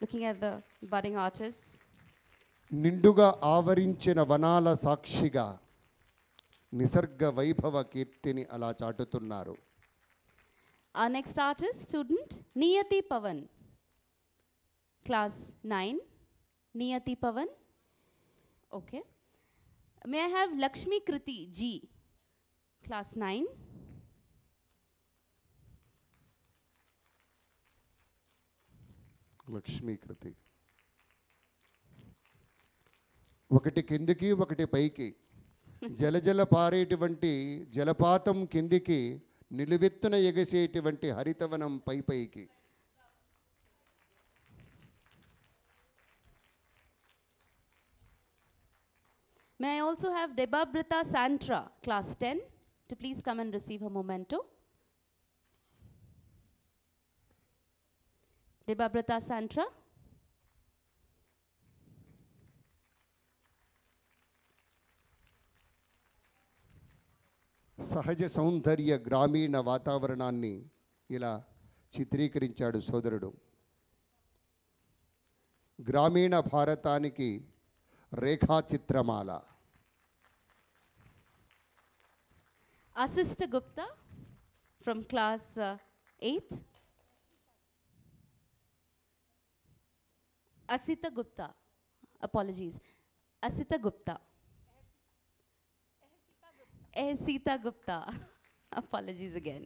looking at the budding artists. నిండుగా ఆవరించిన వనాల సాక్షిగా నిసర్గ వైభవ కీర్తిని అలా చాటుతున్నారు Our next artist, student, Niyati Pavan. Class 9. Niyati Pavan. Okay. May I have Lakshmi Kriti G. Class 9. Lakshmikriti ఒకటి కిందికి ఒకటి పైకి జలజల పారేటువంటి జలపాతం కిందికి నిలువెత్తున ఎగసేటువంటి హరితవనం పై పైకి May I also have Debabrita Santra, Class 10, to please come and receive her memento. Debabrita Santra. సహజ సౌందర్య గ్రామీణ వాతావరణాన్ని ఇలా చిత్రీకరించాడు సోదరుడు. గ్రామీణ భారతానికి రేఖాచిత్రమాల. Asista Gupta from class uh, Asita Gupta. Apologies. Asita Gupta. Asita Gupta. Apologies again.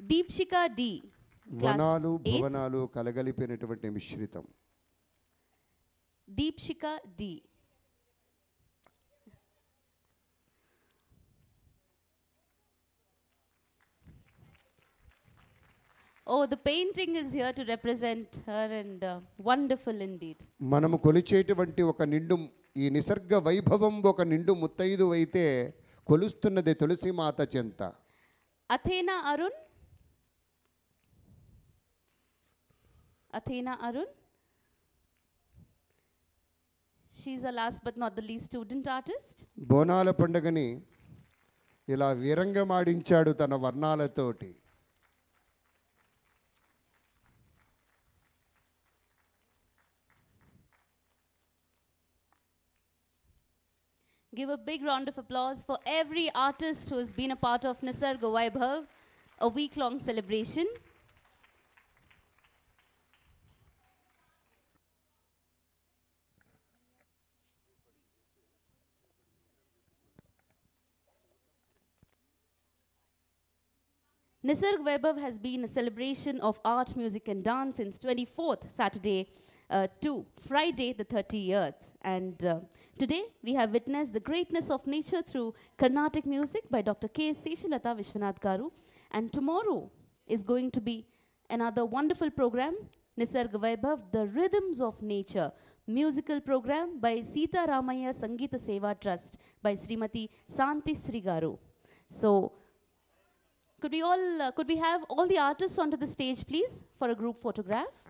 Deepshika D. Class వనాలు 8th. భవనాలు కలగలిపినటువంటి మిశ్రితం Deepshika D. Oh, the painting is here to represent her and uh, wonderful indeed. మనము కొలిచేటువంటి ఒక నిండు ఈ నిసర్గ వైభవం ఒక నిండు ముత్తైదు అయితే కొలుస్తున్నది తులసి మాత చెంత Athena Arun. Athena Arun. She's a last but not the least student artist. బోనాల పండుగని ఇలా విరంగమాడించాడు తన వర్ణాలతోటి Give a big round of applause for every artist who has been a part of Nisarga Vaibhav, a week long celebration. Nisarg Vaibhav has been a celebration of art, music, and dance since 24th Saturday uh, to Friday, the 30th. And uh, today we have witnessed the greatness of nature through Carnatic music by Dr. K. Seshalata Vishwanath Garu. And tomorrow is going to be another wonderful program, Nisarg Vaibhav, The Rhythms of Nature, musical program by Sita Ramaya Sangeeta Seva Trust by Srimati Santi Sri Garu. So, could we all, uh, could we have all the artists onto the stage, please, for a group photograph?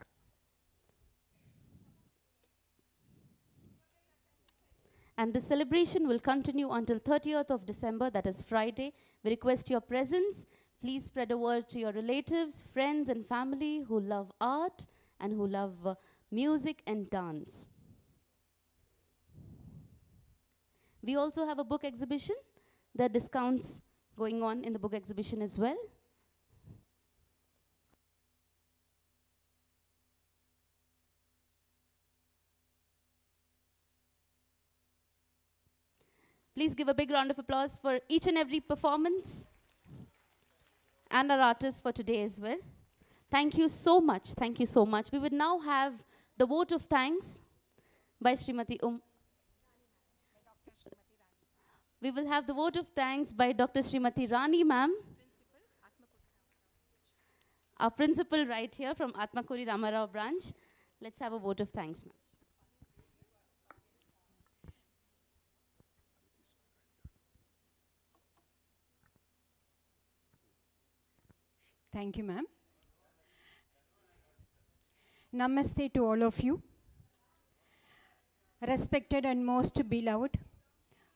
And the celebration will continue until 30th of December, that is Friday. We request your presence. Please spread a word to your relatives, friends, and family who love art and who love uh, music and dance. We also have a book exhibition. There are discounts going on in the book exhibition as well. Please give a big round of applause for each and every performance and our artists for today as well. Thank you so much. Thank you so much. We would now have the vote of thanks by Srimati Um. We will have the vote of thanks by Dr. Srimati Rani ma'am. Our principal right here from Atmakuri Ramarao branch. Let's have a vote of thanks, ma'am. Thank you, ma'am. Namaste to all of you. Respected and most beloved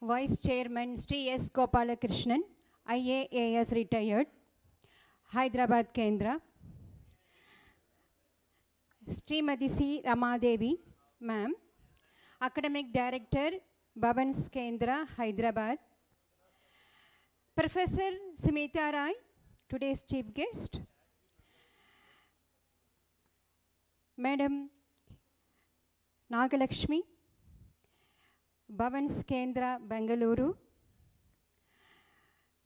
Vice Chairman Sri S. Gopalakrishnan, IAAS retired, Hyderabad Kendra. Srimati C. Ramadevi, ma'am. Academic Director, Bhavans Kendra, Hyderabad. Professor Smita Rai, today's chief guest. Madam Nagalakshmi, Bhavans Kendra, Bengaluru.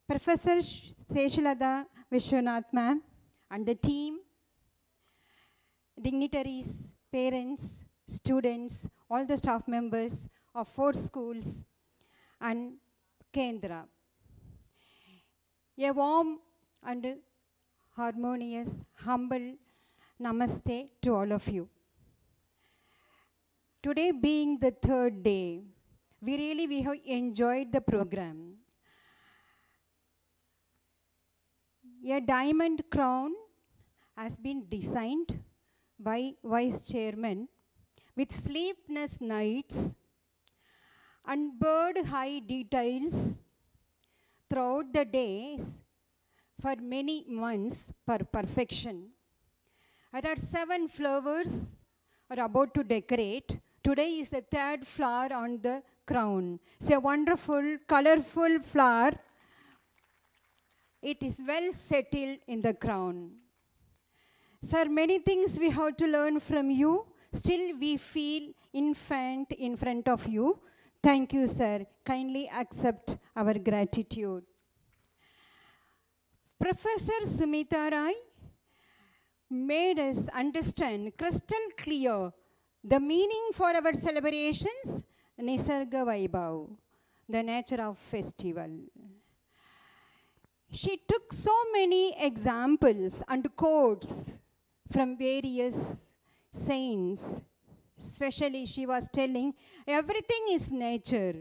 Professor Seshalata Vishwanath ma'am and the team, dignitaries, parents, students, all the staff members of four schools and Kendra. A warm and harmonious, humble namaste to all of you. Today being the third day, we really we have enjoyed the program. A diamond crown has been designed by Vice Chairman with sleepless nights and bird high details throughout the days for many months for perfection. There are seven flowers are about to decorate. Today is the third flower on the crown. It's a wonderful, colorful flower. It is well settled in the crown. Sir, many things we have to learn from you. Still, we feel infant in front of you. Thank you, sir. Kindly accept our gratitude. Professor Sumita Rai made us understand crystal clear the meaning for our celebrations, Nisarga Vaibhav, the nature of festival. She took so many examples and quotes from various saints. Especially, she was telling everything is nature.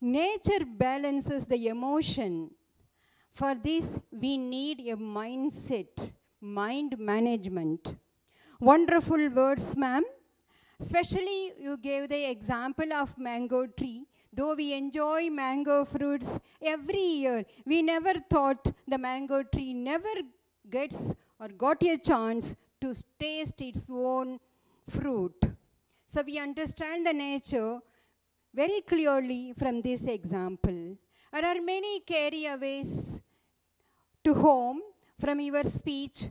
Nature balances the emotion. For this, we need a mindset, mind management. Wonderful words, ma'am. Especially, you gave the example of mango tree. Though we enjoy mango fruits every year, we never thought the mango tree never gets or got a chance to taste its own fruit. So we understand the nature very clearly from this example. There are many carryaways to home from your speech.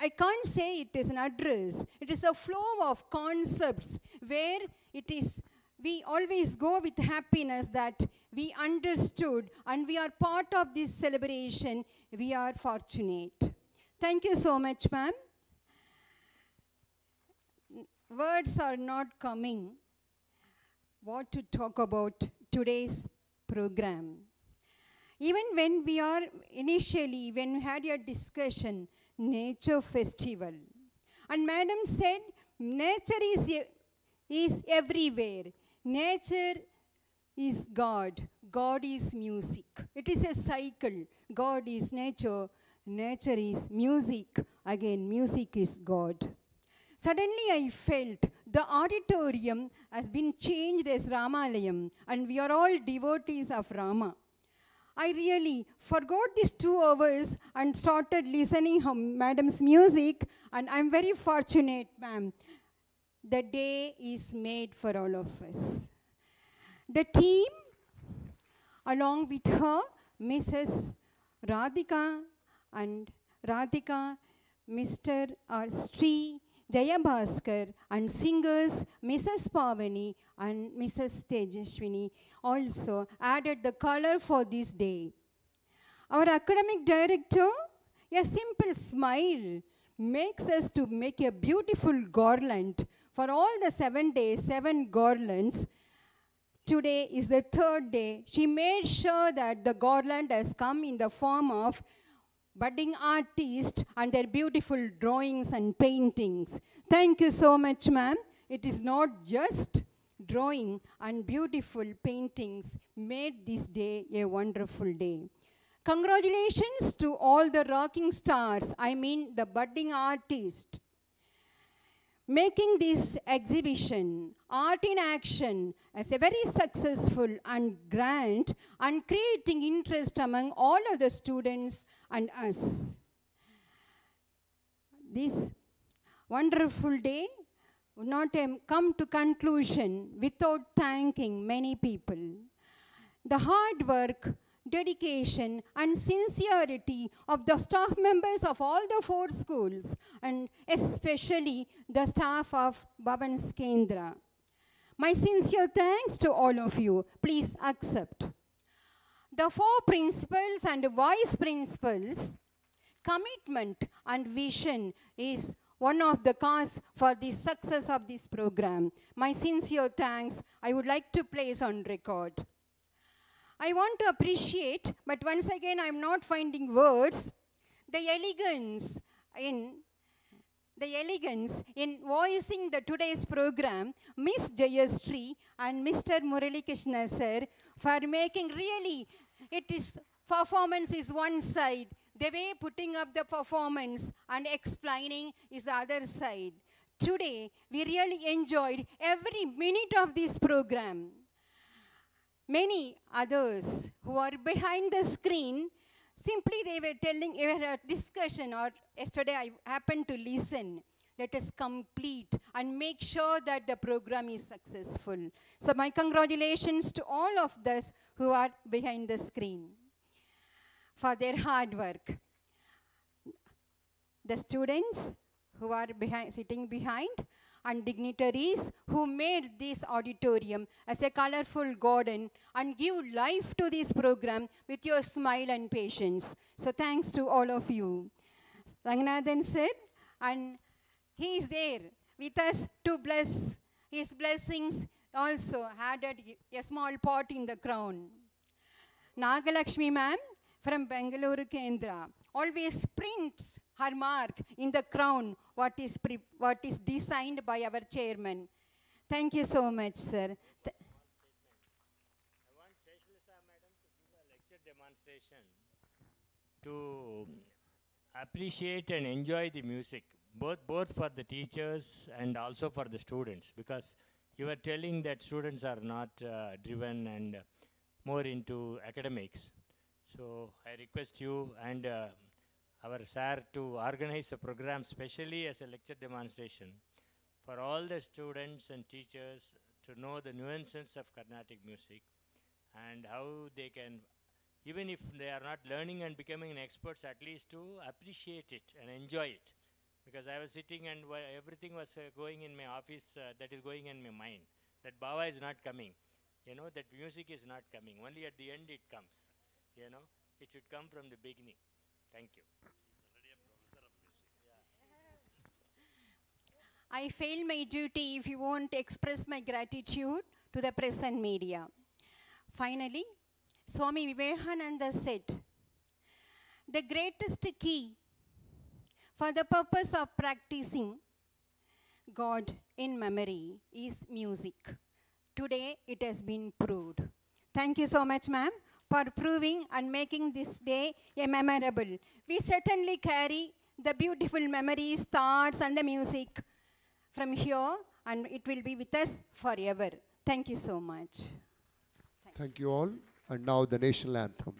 I can't say it is an address. It is a flow of concepts where it is, we always go with happiness that we understood and we are part of this celebration. We are fortunate. Thank you so much, ma'am. Words are not coming what to talk about today's program. Even when we are initially, when we had a discussion, nature festival, and madam said, nature is, is everywhere. Nature is God. God is music. It is a cycle. God is nature. Nature is music. Again, music is God. Suddenly I felt the auditorium has been changed as Ramalayam and we are all devotees of Rama. I really forgot these two hours and started listening her madam's music and I'm very fortunate ma'am. The day is made for all of us. The team along with her, Mrs. Radhika and Radhika, Mr. or uh, Sri Jayabhaskar, and singers Mrs. Pavani and Mrs. Tejashwini also added the color for this day. Our academic director, a simple smile makes us to make a beautiful garland for all the seven days, seven garlands. Today is the third day. She made sure that the garland has come in the form of budding artists and their beautiful drawings and paintings. Thank you so much, ma'am. It is not just drawing and beautiful paintings made this day a wonderful day. Congratulations to all the rocking stars, I mean the budding artists making this exhibition, Art in Action, as a very successful and grand and creating interest among all of the students and us. This wonderful day not come to conclusion without thanking many people. The hard work, dedication, and sincerity of the staff members of all the four schools, and especially the staff of Bhavan's Kendra. My sincere thanks to all of you. Please accept. The four principals and vice principals, commitment and vision is one of the cause for the success of this program. My sincere thanks I would like to place on record. I want to appreciate, but once again I'm not finding words, the elegance in the elegance in voicing the today's program, Miss Jayashree and Mr. Murali Krishna sir, for making really, it is, performance is one side, the way putting up the performance and explaining is the other side. Today, we really enjoyed every minute of this program. Many others who are behind the screen simply they were telling a discussion or yesterday i happened to listen let us complete and make sure that the program is successful so my congratulations to all of those who are behind the screen for their hard work the students who are behind, sitting behind and dignitaries who made this auditorium as a colorful garden and give life to this program with your smile and patience. So thanks to all of you. Ranganathan said, and he is there with us to bless his blessings also added a small pot in the crown. Nagalakshmi ma'am from Bangalore Kendra always prints her mark in the crown what is, what is designed by our chairman. Thank you so much, sir. Th- to give a lecture demonstration to appreciate and enjoy the music, both, both for the teachers and also for the students, because you were telling that students are not uh, driven and more into academics. So I request you and uh, our sir to organize a program specially as a lecture demonstration for all the students and teachers to know the nuances of Carnatic music and how they can, even if they are not learning and becoming experts, at least to appreciate it and enjoy it. Because I was sitting and everything was uh, going in my office, uh, that is going in my mind. That Baba is not coming. You know, that music is not coming. Only at the end it comes. You know, it should come from the beginning. Thank you. I fail my duty if you won't express my gratitude to the press and media. Finally, Swami Vivekananda said, The greatest key for the purpose of practicing God in memory is music. Today it has been proved. Thank you so much, ma'am, for proving and making this day a memorable. We certainly carry the beautiful memories, thoughts, and the music from here, and it will be with us forever. Thank you so much. Thank you all. And now the national anthem.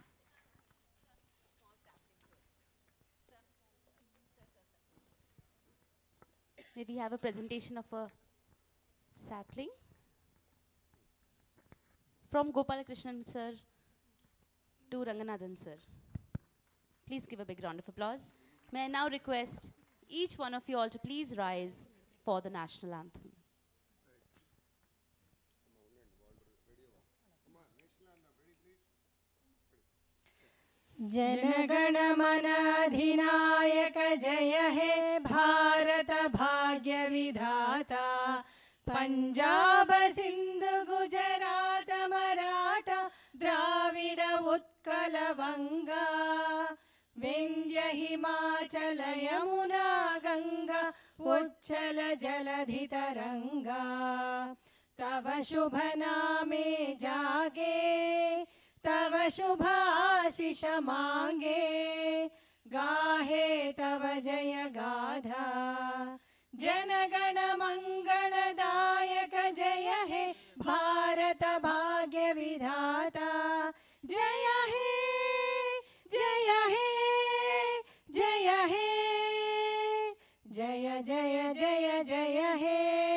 May we have a presentation of a sapling from Gopalakrishnan sir to Ranganathan sir. Please give a big round of applause. May I now request each one of you all to please rise for the national anthem. जनगणमनाधिनायक जय हे भारत भाग्य विधाता पंजाब सिंध गुजरात मराठा திராவிட உத்கலவங்கா विन्ध्य हिमाचल यमुना गङ्गा उच्छल जलधितरङ्गा तव शुभ नामे जागे, तव शुभाशिष माङ्गे गाहे तव जय गाधा। जनगण मंगल दायक जय हे भारत भाग्य विधाता जय हे जय हे जय हे जय जय जय जय हे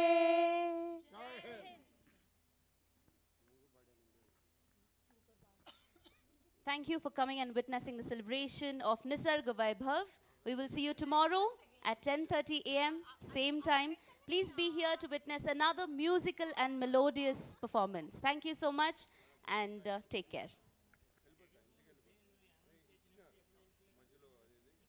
Thank you for coming and witnessing the celebration of Nisarga Vaibhav. We will see you tomorrow at 10:30 a.m. same time. Please be here to witness another musical and melodious performance. Thank you so much and uh, take care.